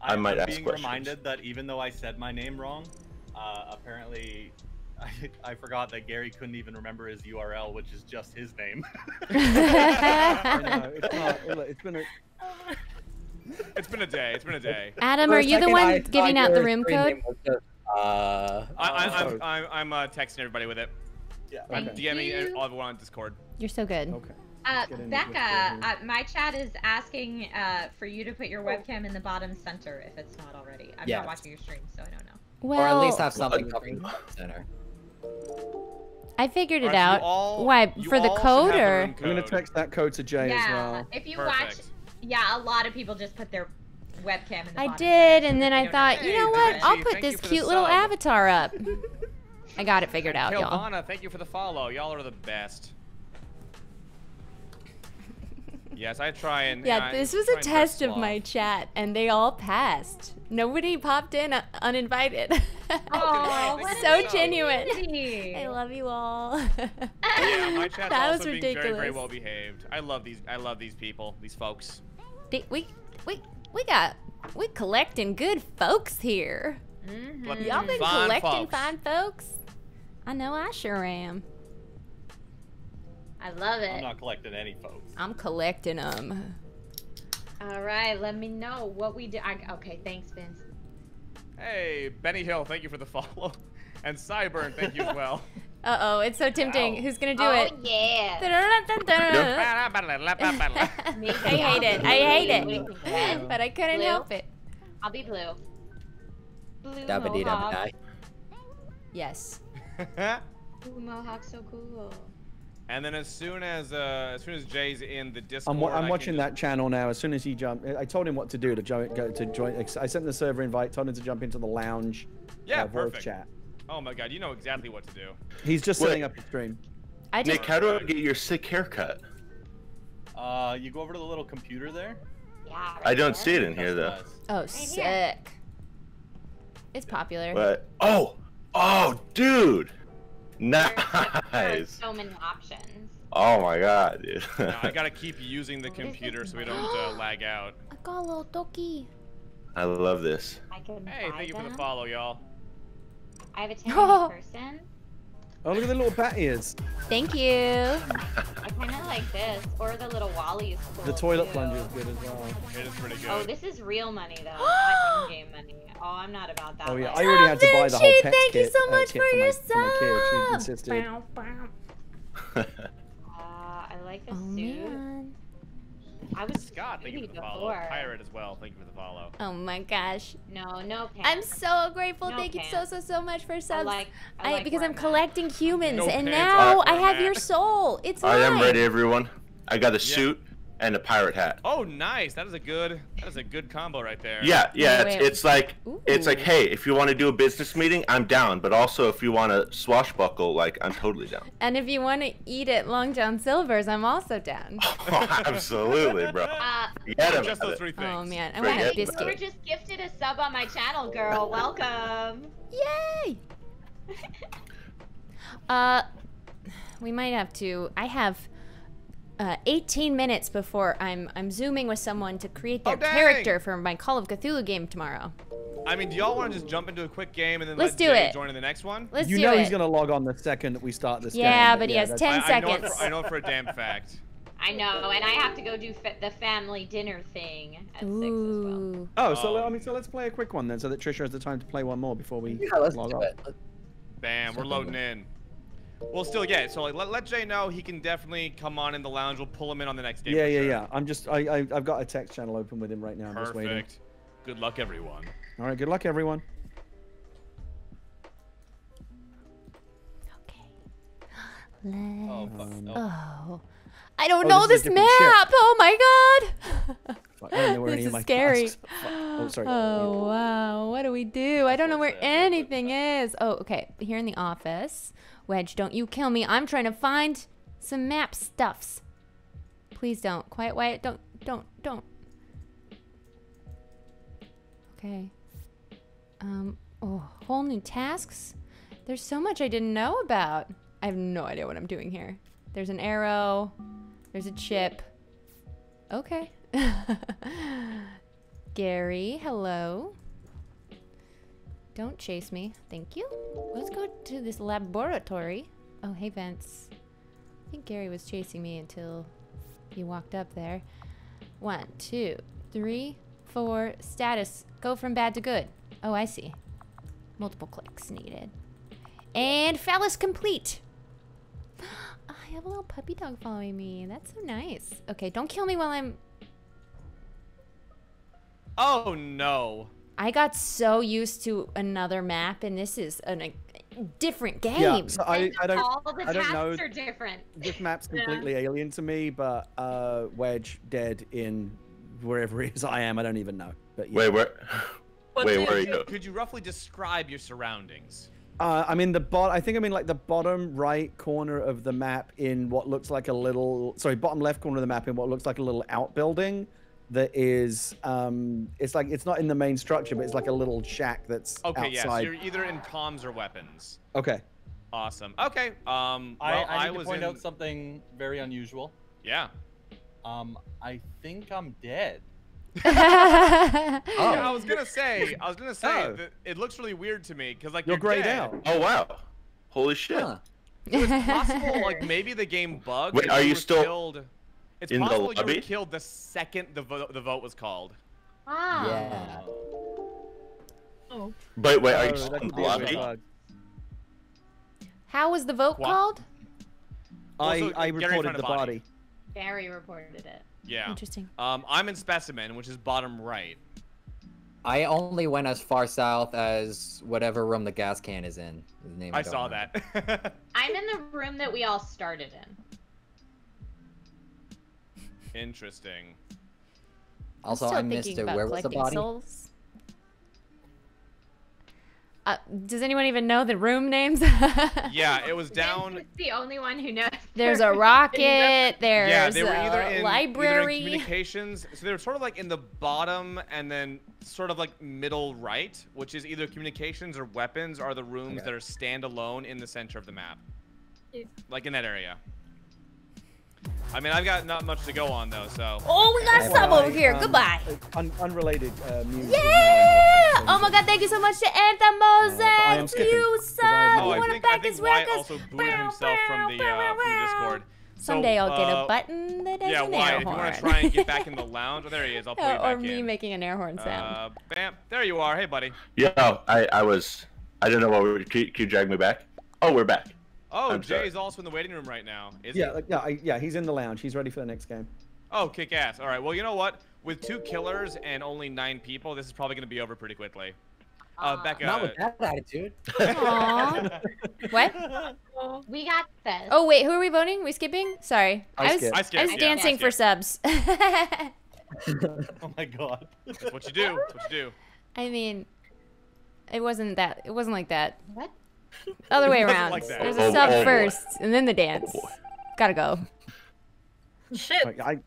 I I'm might ask being questions. reminded that even though I said my name wrong, uh, apparently I, I forgot that Gary couldn't even remember his URL, which is just his name. I know, it's not. look, It's been a. It's been a day. It's been a day. Adam, For are you the one I giving out the room code? just, Uh, I, I, Oh. I'm, I'm, I'm uh, texting everybody with it. Yeah. I'm Okay. DMing you. everyone on Discord. You're so good. Okay. Uh, Becca, uh, my chat is asking uh, for you to put your webcam in the bottom center if it's not already. I'm Yes. not watching your stream, so I don't know. Well, or at least have something covering the bottom center. I figured it Alright, out. all- Why? For the all code or? room I'm gonna text that code to Jay as yeah, well. if you watch, yeah, a lot of people just put their webcam in the I bottom did, center, and then I thought, know. you know what? Benji, I'll put this cute little sub. avatar up. I got it figured out, y'all. Kilvana, thank you for the follow. Y'all are the best. yes, I try and. Yeah, I this was a test of my chat, and they all passed. Nobody popped in uh, uninvited. Aw, what a so genuine. community. I love you all. Yeah, my chat's that also was being ridiculous. very, very well behaved. I love these. I love these people. These folks. They- we, we, we got, we collecting good folks here. Mhm. Y'all been fine collecting folks. fine folks. I know I sure am. I love it. I'm not collecting any folks. I'm collecting them. All right, let me know what we do. I, okay, thanks, Vince. Hey, Benny Hill, thank you for the follow, and Cyburn, thank you as well. Uh oh, it's so tempting. Wow. Who's gonna do oh it? Oh, yeah. I hate it. I hate it. But I couldn't Blue. help it. I'll be blue. Blue Dabba dee dabba mohawk. Yes. Blue mohawk, so cool. and then as soon as uh, as soon as Jay's in the Discord, I'm, wa- I I'm watching just- that channel now. As soon as he jumped, I told him what to do to join. Go to join. I sent the server invite. Told him to jump into the lounge. Yeah, uh, voice perfect. chat. Oh my God, you know exactly what to do. He's just Wait. setting up the stream. I just Nick, how do I get your sick haircut? Uh, you go over to the little computer there. Yeah. I don't see it in here though. Oh, sick. It's popular. But oh, oh, dude, nice. so many options. Oh my god, dude. Now, I gotta keep using the computer so we don't uh, lag out. I got a little doggy. I love this. I can Hey, buy thank you for the follow, y'all. I have a tiny person. Oh, look at the little bat ears. Thank you. I kind of like this, or the little Wally is cool. The toilet too. plunger is good as well. It is pretty good. Oh, this is real money though, not in-game money. Oh, I'm not about that. Oh yeah, life. I already had to buy the whole Vinci, pets thank you so uh, much kit for for your my, for my kid. She sub. insisted. Bow, bow. Uh, I like the Oh suit. man. I was Scott, thank you for the follow. before. Pirate as well, thank you for the follow. Oh my gosh. No, no pants. I'm so grateful. No Thank you so so so much for I subs. like. I, I, because I'm collecting humans, No and pants, now I I have your soul. It's I am ready, everyone. I got a suit and a pirate hat. Oh, nice. That is a good. That is a good combo right there. Yeah, yeah. Wait, It's, wait. it's like it's like, hey, if you want to do a business meeting, I'm down. But also, if you want to swashbuckle, like, I'm totally down. And if you want to eat at Long John Silver's, I'm also down. Absolutely, bro. Uh, Forget about Just those it. three things. Oh man, I Forget want a about you biscuit. were just gifted a sub on my channel, girl. Welcome. Yay! uh, we might have to. I have uh, 18 minutes before I'm I'm zooming with someone to create their Oh, character for my Call of Cthulhu game tomorrow. I mean, do y'all want to just jump into a quick game and then Let's let do Jay it. join in the next one? Let's you do know it. he's gonna log on the second that we start this game. Yeah, but he has 10 I, I know seconds. for, I know for a damn fact. I know, and I have to go do fa- the family dinner thing at six as well. Ooh. Oh, so I Um, mean, so let's play a quick one then, so that Trisha has the time to play one more before we Yeah, let's log do off. it. Let's- Bam, we're loading in. Well, still, yeah. So like, let, let Jay know he can definitely come on in the lounge. We'll pull him in on the next game. Yeah, yeah, sure. yeah. I'm just, I, I, I've got a text channel open with him right now. I'm just waiting. Perfect. Good luck, everyone. All right, good luck, everyone. Let- Oh, fuck. Um, Oh. Oh. I don't Oh, know this this, is a different ship. map. Oh my god. Fuck, I don't know where this any is of my scary. tasks- Oh, sorry. Oh wow. What do we do? I don't know where anything is. Oh, okay. Here in the office. Wedge, don't you kill me. I'm trying to find some map stuffs. Please don't. Quiet Wyatt, don't don't don't. Okay. Um oh, whole new tasks? There's so much I didn't know about. I have no idea what I'm doing here. There's an arrow. There's a chip. Okay. Gary, hello. Don't chase me. Thank you. Let's go to this laboratory. Oh, hey, Vince. I think Gary was chasing me until he walked up there. One, two, three, four. Status. Go from bad to good. Oh, I see. Multiple clicks needed. And phallus complete. I have a little puppy dog following me. That's so nice. Okay, don't kill me while I'm. Oh no. I got so used to another map, and this is an, a different game. Yeah, so I, I don't, All the I don't know. tasks are different. This map's Yeah. completely alien to me, but uh, Wedge dead in wherever it is I am. I don't even know. But yeah. Wait, where? What Wait, where are Could you? you, could you roughly describe your surroundings? Uh, I'm in the bot. I think I'm in like the bottom right corner of the map in what looks like a little. Sorry, bottom left corner of the map in what looks like a little outbuilding. That is, um, it's like it's not in the main structure, but it's like a little shack that's Okay, yeah. So you're either in comms or weapons. Okay. Awesome. Okay. Um. I, Well, I need was to point in. out something very unusual. Yeah. Um, I think I'm dead. oh. Yeah, I was gonna say. I was gonna say Oh. that it looks really weird to me because like You're grayed dead. out. Oh wow! Holy shit! Huh. So it's possible, like maybe the game bugged. Wait, are you still killed. It's in the possible you were killed the second the vote the vote was called. Wow. Yeah. Oh. But wait, are Oh, you still that in the be lobby? How was the vote What? called? I, Also, I reported found the body. body. Barry reported it. Yeah. Interesting. Um, I'm in specimen, which is bottom right. I only went as far south as whatever room the gas can is in. The name I don't saw remember. that. I'm in the room that we all started in. Interesting. Also, I'm missed thinking it. about Where was the body? souls. Uh, does anyone even know the room names? Yeah, it was down. Vince is the only one who knows. There's a rocket. There's yeah, they were a either in, either in library. communications. So they were sort of like in the bottom and then sort of like middle right, which is either communications or weapons are the rooms Okay. that are standalone in the center of the map. Yeah. Like in that area. I mean, I've got not much to go on though, so. oh, we got Bye. some over here. Um, Goodbye. Un- unrelated uh, music. Yeah! Oh my god, thank you so much to Anthem but I am Moses. skipping, I sub. Oh, You want to think, I back his Wyatt records? also booted himself from the, uh, from the Discord. So, I'll get a uh, button that has Yeah, an Wyatt, air if you want to try and get back in the lounge, oh, there he is. I'll pull you or me in. making an air horn sound. Uh, bam. There you are. Hey, buddy. Yeah, I, I was. I don't know what we were. Can, you- can you drag me back? Oh, we're back. Oh, I'm sorry. Jay's also in the waiting room right now. Is Yeah, he? like, yeah, I, yeah. He's in the lounge. He's ready for the next game. Oh, kick ass. All right. Well, you know what? With two killers and only nine people, this is probably going to be over pretty quickly. Uh, Becca. Not with that attitude. Aww. what? We got this. Oh wait, who are we voting? We skipping? Sorry, I was skipped. I skipped, I was yeah. dancing I for subs. Oh my god. That's what you do. That's what you do. I mean, it wasn't that. It wasn't like that. What? Other way around. like that. There's Oh, a sub oh, boy. first, and then the dance. Oh, boy. Gotta go. Shit. Like, I,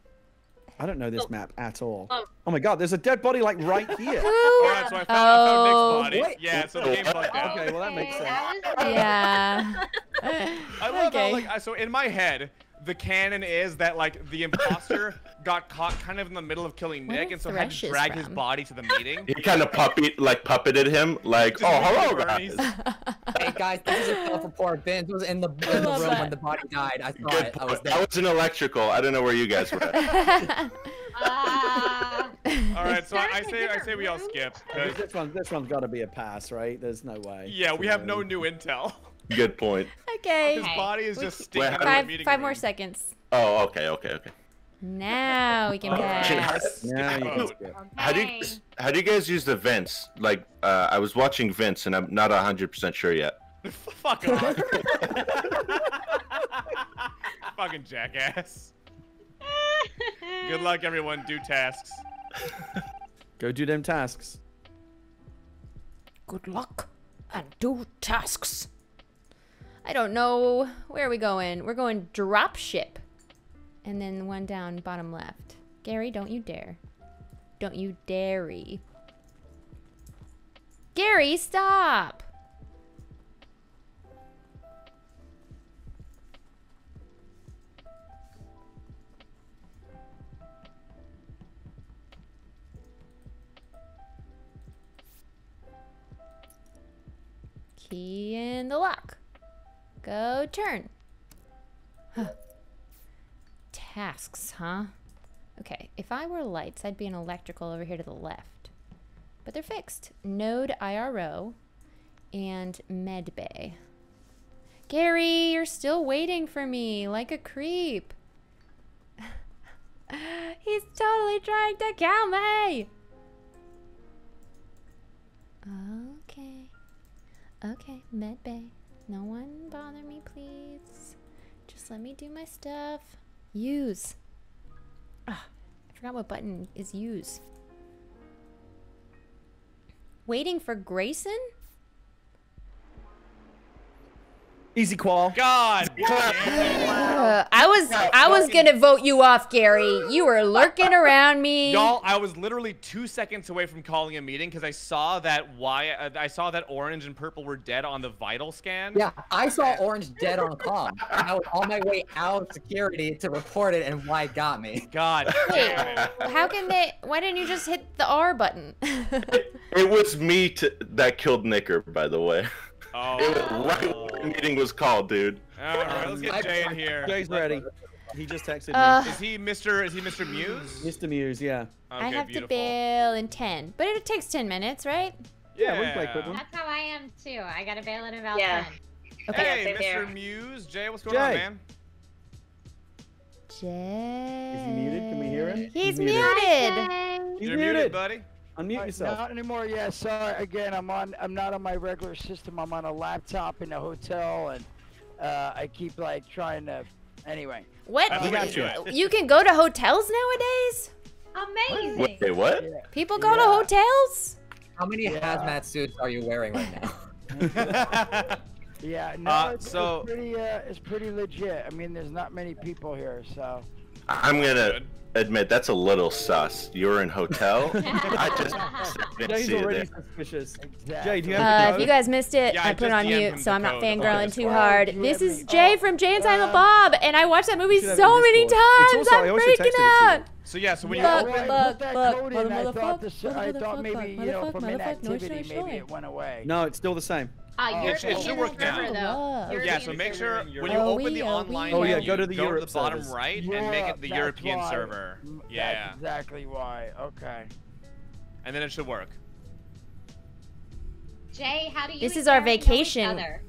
I don't know this map at all. Oh. Oh my god, there's a dead body like right here. Who? All right, so I found, I found Oh. Nick's body. Wait. Yeah, so the game bugged out. Okay, well that makes sense. Yeah. I love okay. how, like, so in my head, the canon is that like the imposter got caught kind of in the middle of killing Where Nick, and so had to is drag his body to the meeting. He kind of puppet like puppeted him, like, Just oh hello guys. Hey guys, this is a self-report. Vince was in the, in the room that. when the body died. I saw Good it. I was point. there. I was in electrical. I don't know where you guys were. At. Ah. All right, so I, I started a say I say we all skip. I think 'cause- This one, this one's got to be a pass, right? There's no way. yeah, we have no new intel. Good point. Okay. His body is just We- sticking Wait, in Five, meeting five room. more seconds. Oh, okay, okay, okay. Now we can shit, how- pass. Now you can Oh. How do you guys, how do you guys use the vents? Like, uh, I was watching Vince, and I'm not hundred percent sure yet. Fuck off. Fucking jackass. Good luck, everyone. Do tasks. Go do them tasks. Good luck and do tasks. I don't know. Where are we going? We're going drop ship. And then the one down bottom left. Gary, don't you dare. Don't you dare. Gary, stop. Key in the lock. Go turn. Huh. Tasks, huh? Okay, if I were lights, I'd be an electrical over here to the left. But they're fixed. Node IRO and medbay. Gary, you're still waiting for me like a creep. He's totally trying to kill me. Okay. Okay, medbay. No one bother me, please. Just let me do my stuff. Use. Ah, I forgot what button is use. Waiting for Grayson? Easy qual. God. Uh, I was I was gonna vote you off, Gary. You were lurking around me. Y'all, I was literally two seconds away from calling a meeting because I saw that why uh, I saw that orange and purple were dead on the vital scan. Yeah, I saw Orange dead on comm. and I was on my way out of security to report it, and White got me. God. Wait, how can they? Why didn't you just hit the R button? It was me to, that killed Nicker, by the way. Oh. It was right when the meeting was called, dude. All right, let's get Jay in here. Jay's ready. He just texted Uh, me. Is he Mr. Is he Mr. Mewes? Mr. Mewes, yeah. I have beautiful. to bail in ten, but it takes ten minutes, right? Yeah, we play quick one. That's how I am too. I gotta bail in about Yeah. 10. Okay. Hey, Mr. here. Mewes. Jay, what's going on, man? Jay. Is he muted? Can we hear him? He's muted. muted. He's You're muted. muted, buddy. Unmute Uh, yourself. Not anymore. Yeah, sorry. Again, I'm on. I'm not on my regular system. I'm on a laptop in a hotel, and uh, I keep like trying to. Anyway. What? I got you. You can go to hotels nowadays? Amazing. Wait, wait, what? People go to hotels? How many Yeah. hazmat suits are you wearing right now? Yeah. No, Uh, it's, so- it's pretty. Uh, it's pretty legit. I mean, there's not many people here, so. I'm gonna Good. Admit that's a little sus. You're in hotel. I just didn't Jay's see it already there. suspicious. Exactly. Jay, do you have Uh, if you guys missed it, Yeah, I I put it on mute, so I'm not fangirling too hard. you This is me- Jay oh, from Jay and Silent uh, Bob, and I watched that movie so many Discord. times. Also- I I'm freaking texted it to you. out. So yeah, so when Yeah, you Fuck, when I fuck, put that fuck, code in, mother- I motherfuck, thought, this, I thought maybe, you know, motherfuck, from motherfuck, inactivity, noise, noise, maybe it went away. No, it's still the same. Uh, It you're should- it should the work now. server, though. Yeah, so make sure when you Oh, open the we- oh, online Oh, yeah, go to the go to the bottom servers. right and make it the European why. server. Mm, Yeah, That's exactly why. Okay. and then it should work. Jay, how do you This is our Gary know each vacation. other?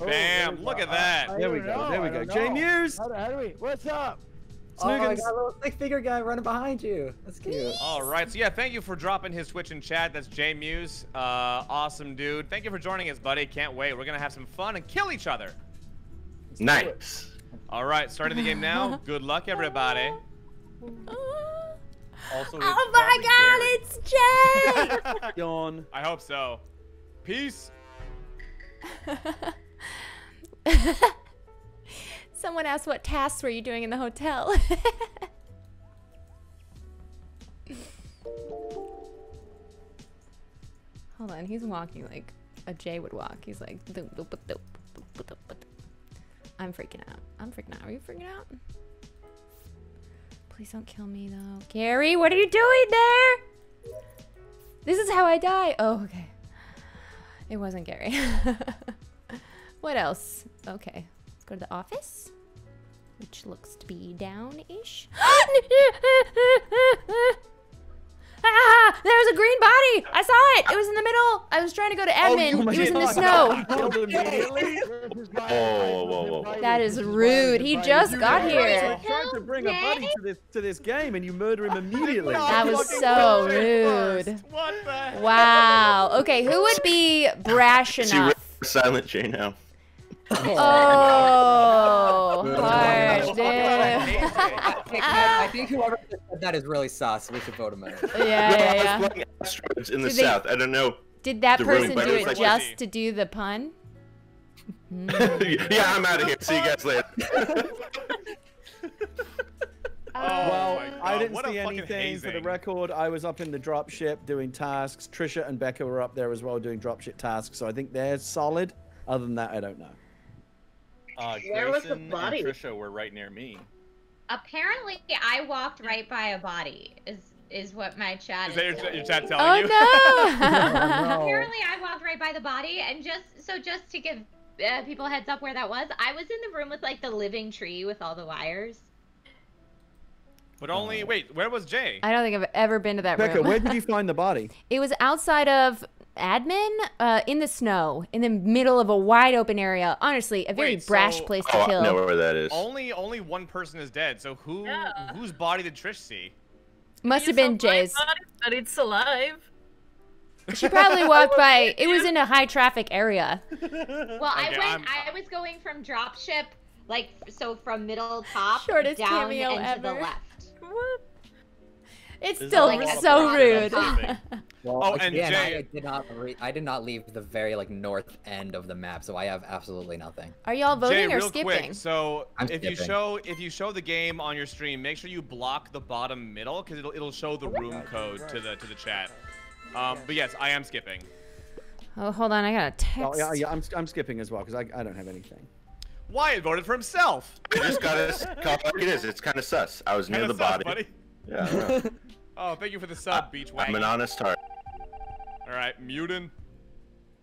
Oh, Bam, look at that. I- I There we go, there we go. Jay know. Mewes! How, do- how do we? What's up? Oh, I got a little stick figure guy running behind you. That's cute. All right, so yeah, thank you for dropping his Twitch in chat. That's Jay Mewes, uh, awesome dude. Thank you for joining us, buddy. Can't wait. We're gonna have some fun and kill each other. Nice. All right, starting the game now. Good luck, everybody. Also, Oh my probably god, it's Jay! Yawn. I hope so. Peace. Someone asked what tasks were you doing in the hotel? Hold on, he's walking like a Jay would walk. He's like. "Doop, doop, doop, doop, doop, doop, doop." I'm freaking out. I'm freaking out. Are you freaking out? Please don't kill me though. Gary, what are you doing there? This is how I die. Oh, okay. It wasn't Gary. what else? Okay. Let's go to the office. Which looks to be down-ish. Ah, there was a green body. I saw it. It was in the middle. I was trying to go to admin. oh my he was in the snow. Killed immediately. Whoa, whoa, whoa, whoa. That is rude. He just got I here. tried to bring a buddy to this to this game, and you murder him immediately. That was so rude. What the? Wow. Okay, who would be brash See, enough? we're Silent J now. Oh, harsh, dude. I think whoever said that is really sus. We should vote him out. Yeah, yeah, yeah. I was playing Asteroids in the Did they- south. I don't know. Did that person do it like- just to do the pun? yeah, I'm out of here. See you guys later. Oh well, I didn't what see fucking anything. For the record, I was up in the dropship doing tasks. Trisha and Becca were up there as well doing dropship tasks. So I think they're solid. Other than that, I don't know. Uh, Where was the body? and Trisha were right near me. Apparently, I walked right by a body. Is is what my chat Is is. that your, telling your chat telling Oh you? no! Apparently, I walked right by the body, and just so just to give uh, people heads up where that was, I was in the room with like the living tree with all the wires. But only wait, where was Jay? I don't think I've ever been to that Becca, room. where did you find the body? It was outside of admin, uh, in the snow, in the middle of a wide open area. Honestly, a very Wait, brash so- place Oh, to I kill. know where that is. Only only one person is dead. So who Yeah. whose body did Trish see? Must have been saw Jay's. body, But it's alive. She probably walked by. It was in a high traffic area. Well, I went. I'm- I was going from dropship, like so from middle top Shortest down cameo and to the left. What? It's This still like so rude. something. Well, Oh, and again, Jay- I did not. Re- I did not leave the very like north end of the map, so I have absolutely nothing. Are y'all voting Jay, or real skipping? quick. So I'm if you show if you show the game on your stream, make sure you block the bottom middle because it'll it'll show the room code to the to the chat. Um, but yes, I am skipping. Oh, hold on. I got a text. Oh, yeah, yeah, I'm, I'm skipping as well because I, I don't have anything. Wyatt voted for himself. I just gotta call like it is. It's kind of sus. I was near Kinda the sus, body. buddy. Yeah. I know. Oh, thank you for the sub, Beach I'm an honest heart. All right, muting.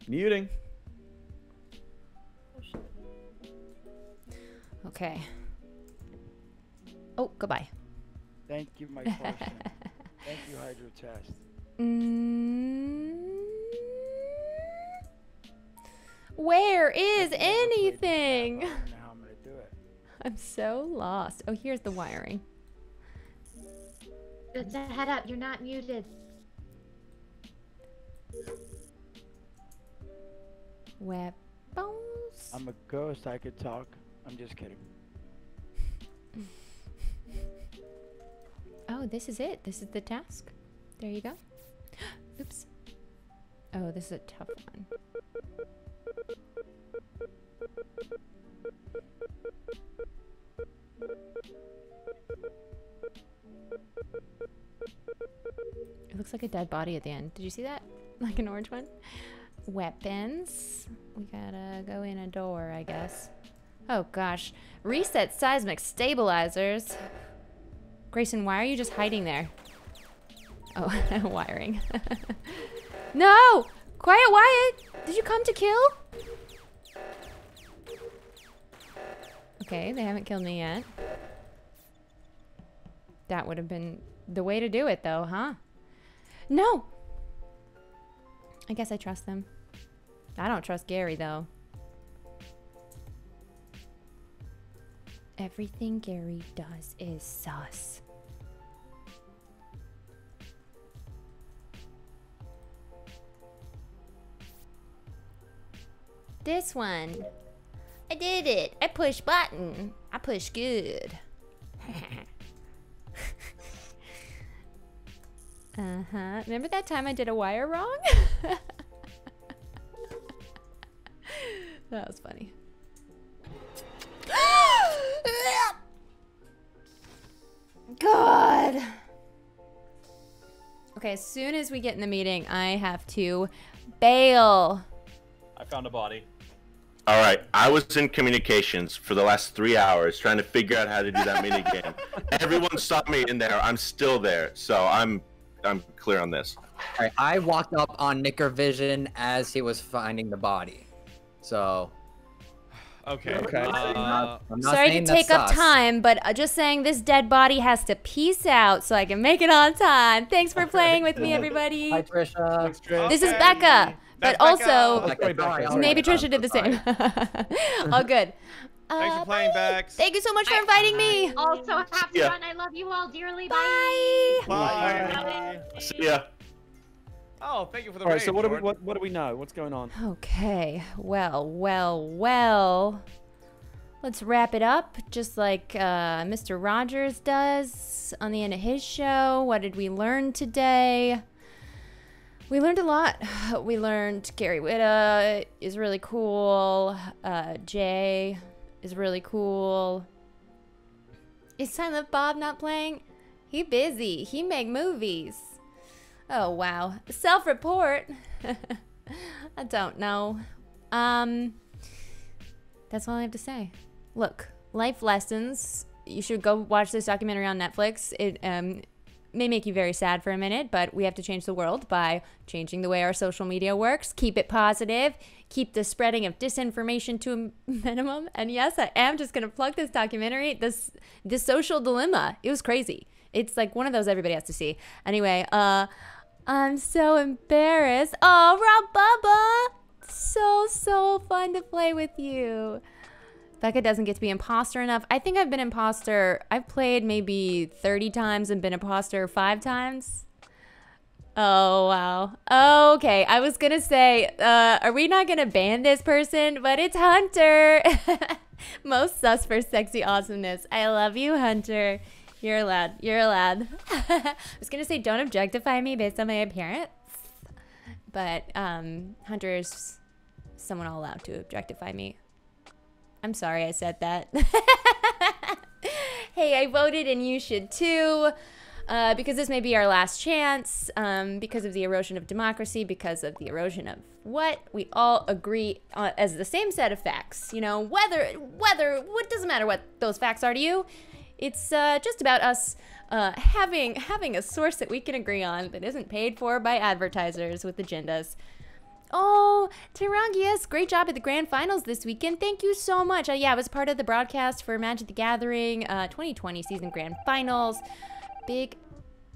Muting. Okay. Oh, goodbye. Thank you, my person. Thank you, Hydro Test. Mm, where is anything? I don't know how I'm gonna do it. I'm so lost. Oh, here's the wiring. Just a head up, you're not muted. Weapons. I'm a ghost. I could talk. I'm just kidding. Oh, this is it. This is the task. There you go. Oops. Oh, this is a tough one. It looks like a dead body at the end. Did you see that? Like an orange one? Weapons. We gotta go in a door, I guess. Oh gosh. Reset seismic stabilizers. Grayson, why are you just hiding there? Oh, wiring. no! Quiet Wyatt! Did you come to kill? Okay, they haven't killed me yet. That would have been the way to do it, though, huh? No! I guess I trust them. I don't trust Gary, though. Everything Gary does is sus. This one. I did it. I push button. I push good. uh-huh. Remember that time I did a wire wrong? that was funny. God. Okay, as soon as we get in the meeting, I have to bail. I found a body. All right, I was in communications for the last three hours trying to figure out how to do that mini game. Everyone saw me in there. I'm still there, so I'm I'm clear on this. Alright, I walked up on Nickervision as he was finding the body. So. Okay. Okay. I'm Uh, not, I'm not Sorry to take up sus. time, but uh, just saying this dead body has to peace out so I can make it on time. Thanks for playing with me, everybody. Hi, Trisha. This is Becca, but That's also Becca. Becca, maybe sorry. Trisha did the same. All good. Thanks Uh, for playing, Bex. Thank you so much for inviting me. Also, have fun. Yeah. I love you all dearly. Bye. Bye. See ya. Oh, thank you for the All right. raid, So what do we what, what do we know? What's going on? Okay. Well, well, well. Let's wrap it up just like uh, Mr. Rogers does on the end of his show. What did we learn today? We learned a lot. We learned Gary Whitta is really cool. Uh, Jay is really cool. Is Silent Bob not playing? He busy. He make movies. Oh wow. Self-report. I don't know. Um That's all I have to say. Look, life lessons. You should go watch this documentary on Netflix. It um may make you very sad for a minute, but we have to change the world by changing the way our social media works. Keep it positive. Keep the spreading of disinformation to a minimum. And yes, I am just gonna plug this documentary. This this social dilemma. It was crazy. It's like one of those everybody has to see. Anyway, uh, I'm so embarrassed. Oh, Rob Bubba, so so fun to play with you. Becca doesn't get to be imposter enough. I think I've been imposter. I've played maybe 30 times and been imposter five times. Oh, wow. Okay, I was gonna say, uh, are we not gonna ban this person? But it's Hunter. Most sus for sexy awesomeness. I love you, Hunter. You're allowed. You're allowed. I was gonna say, don't objectify me based on my appearance. But um, Hunter is someone allowed to objectify me. I'm sorry I said that. hey, I voted and you should too. Uh, because this may be our last chance, um, because of the erosion of democracy, because of the erosion of what we all agree uh, as the same set of facts. You know, whether whether what doesn't matter what those facts are to you. It's uh, just about us uh, having having a source that we can agree on that isn't paid for by advertisers with agendas. Oh, Tarangias, great job at the grand finals this weekend. Thank you so much. Uh, yeah, I was part of the broadcast for Magic the Gathering uh, 2020 season grand finals. Big,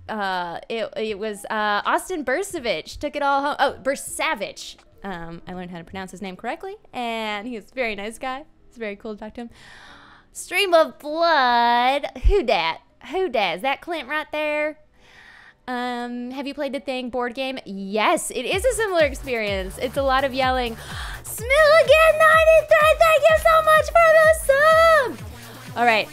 uh, it, it was uh, Austin Bursavich took it all home. Oh, Bursavich. Um, I learned how to pronounce his name correctly, and he was a very nice guy. It's very cool to talk to him. Stream of Blood. Who dat? Who dat? Is that Clint right there? Um, have you played the thing board game? Yes, it is a similar experience. It's a lot of yelling. Smilligan93, thank you so much for the sub. All right.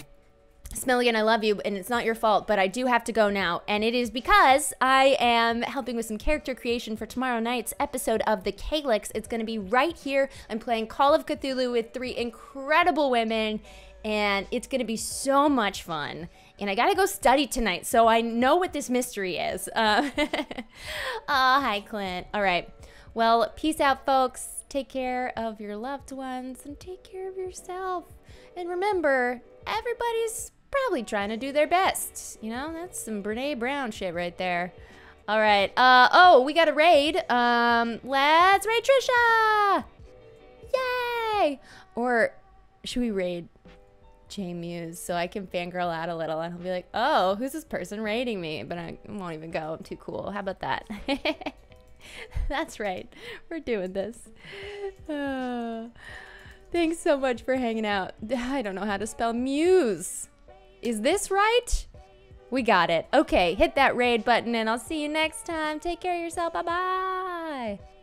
Smilligan, I love you, and it's not your fault, but I do have to go now. And it is because I am helping with some character creation for tomorrow night's episode of The Calyx. It's going to be right here. I'm playing Call of Cthulhu with three incredible women, and it's going to be so much fun. And I got to go study tonight, so I know what this mystery is. Uh, oh, hi, Clint. All right. Well, peace out, folks. Take care of your loved ones and take care of yourself. And remember, everybody's probably trying to do their best. You know, that's some Brene Brown shit right there. All right. Uh oh, we got a raid. Um, let's raid Trisha. Yay! Or should we raid Jay Mewes so I can fangirl out a little and he'll be like, oh, who's this person raiding me? But I won't even go. I'm too cool. How about that? That's right. We're doing this. Thanks so much for hanging out. I don't know how to spell Mewes. Is this right? We got it. Okay, hit that raid button and I'll see you next time. Take care of yourself. Bye bye.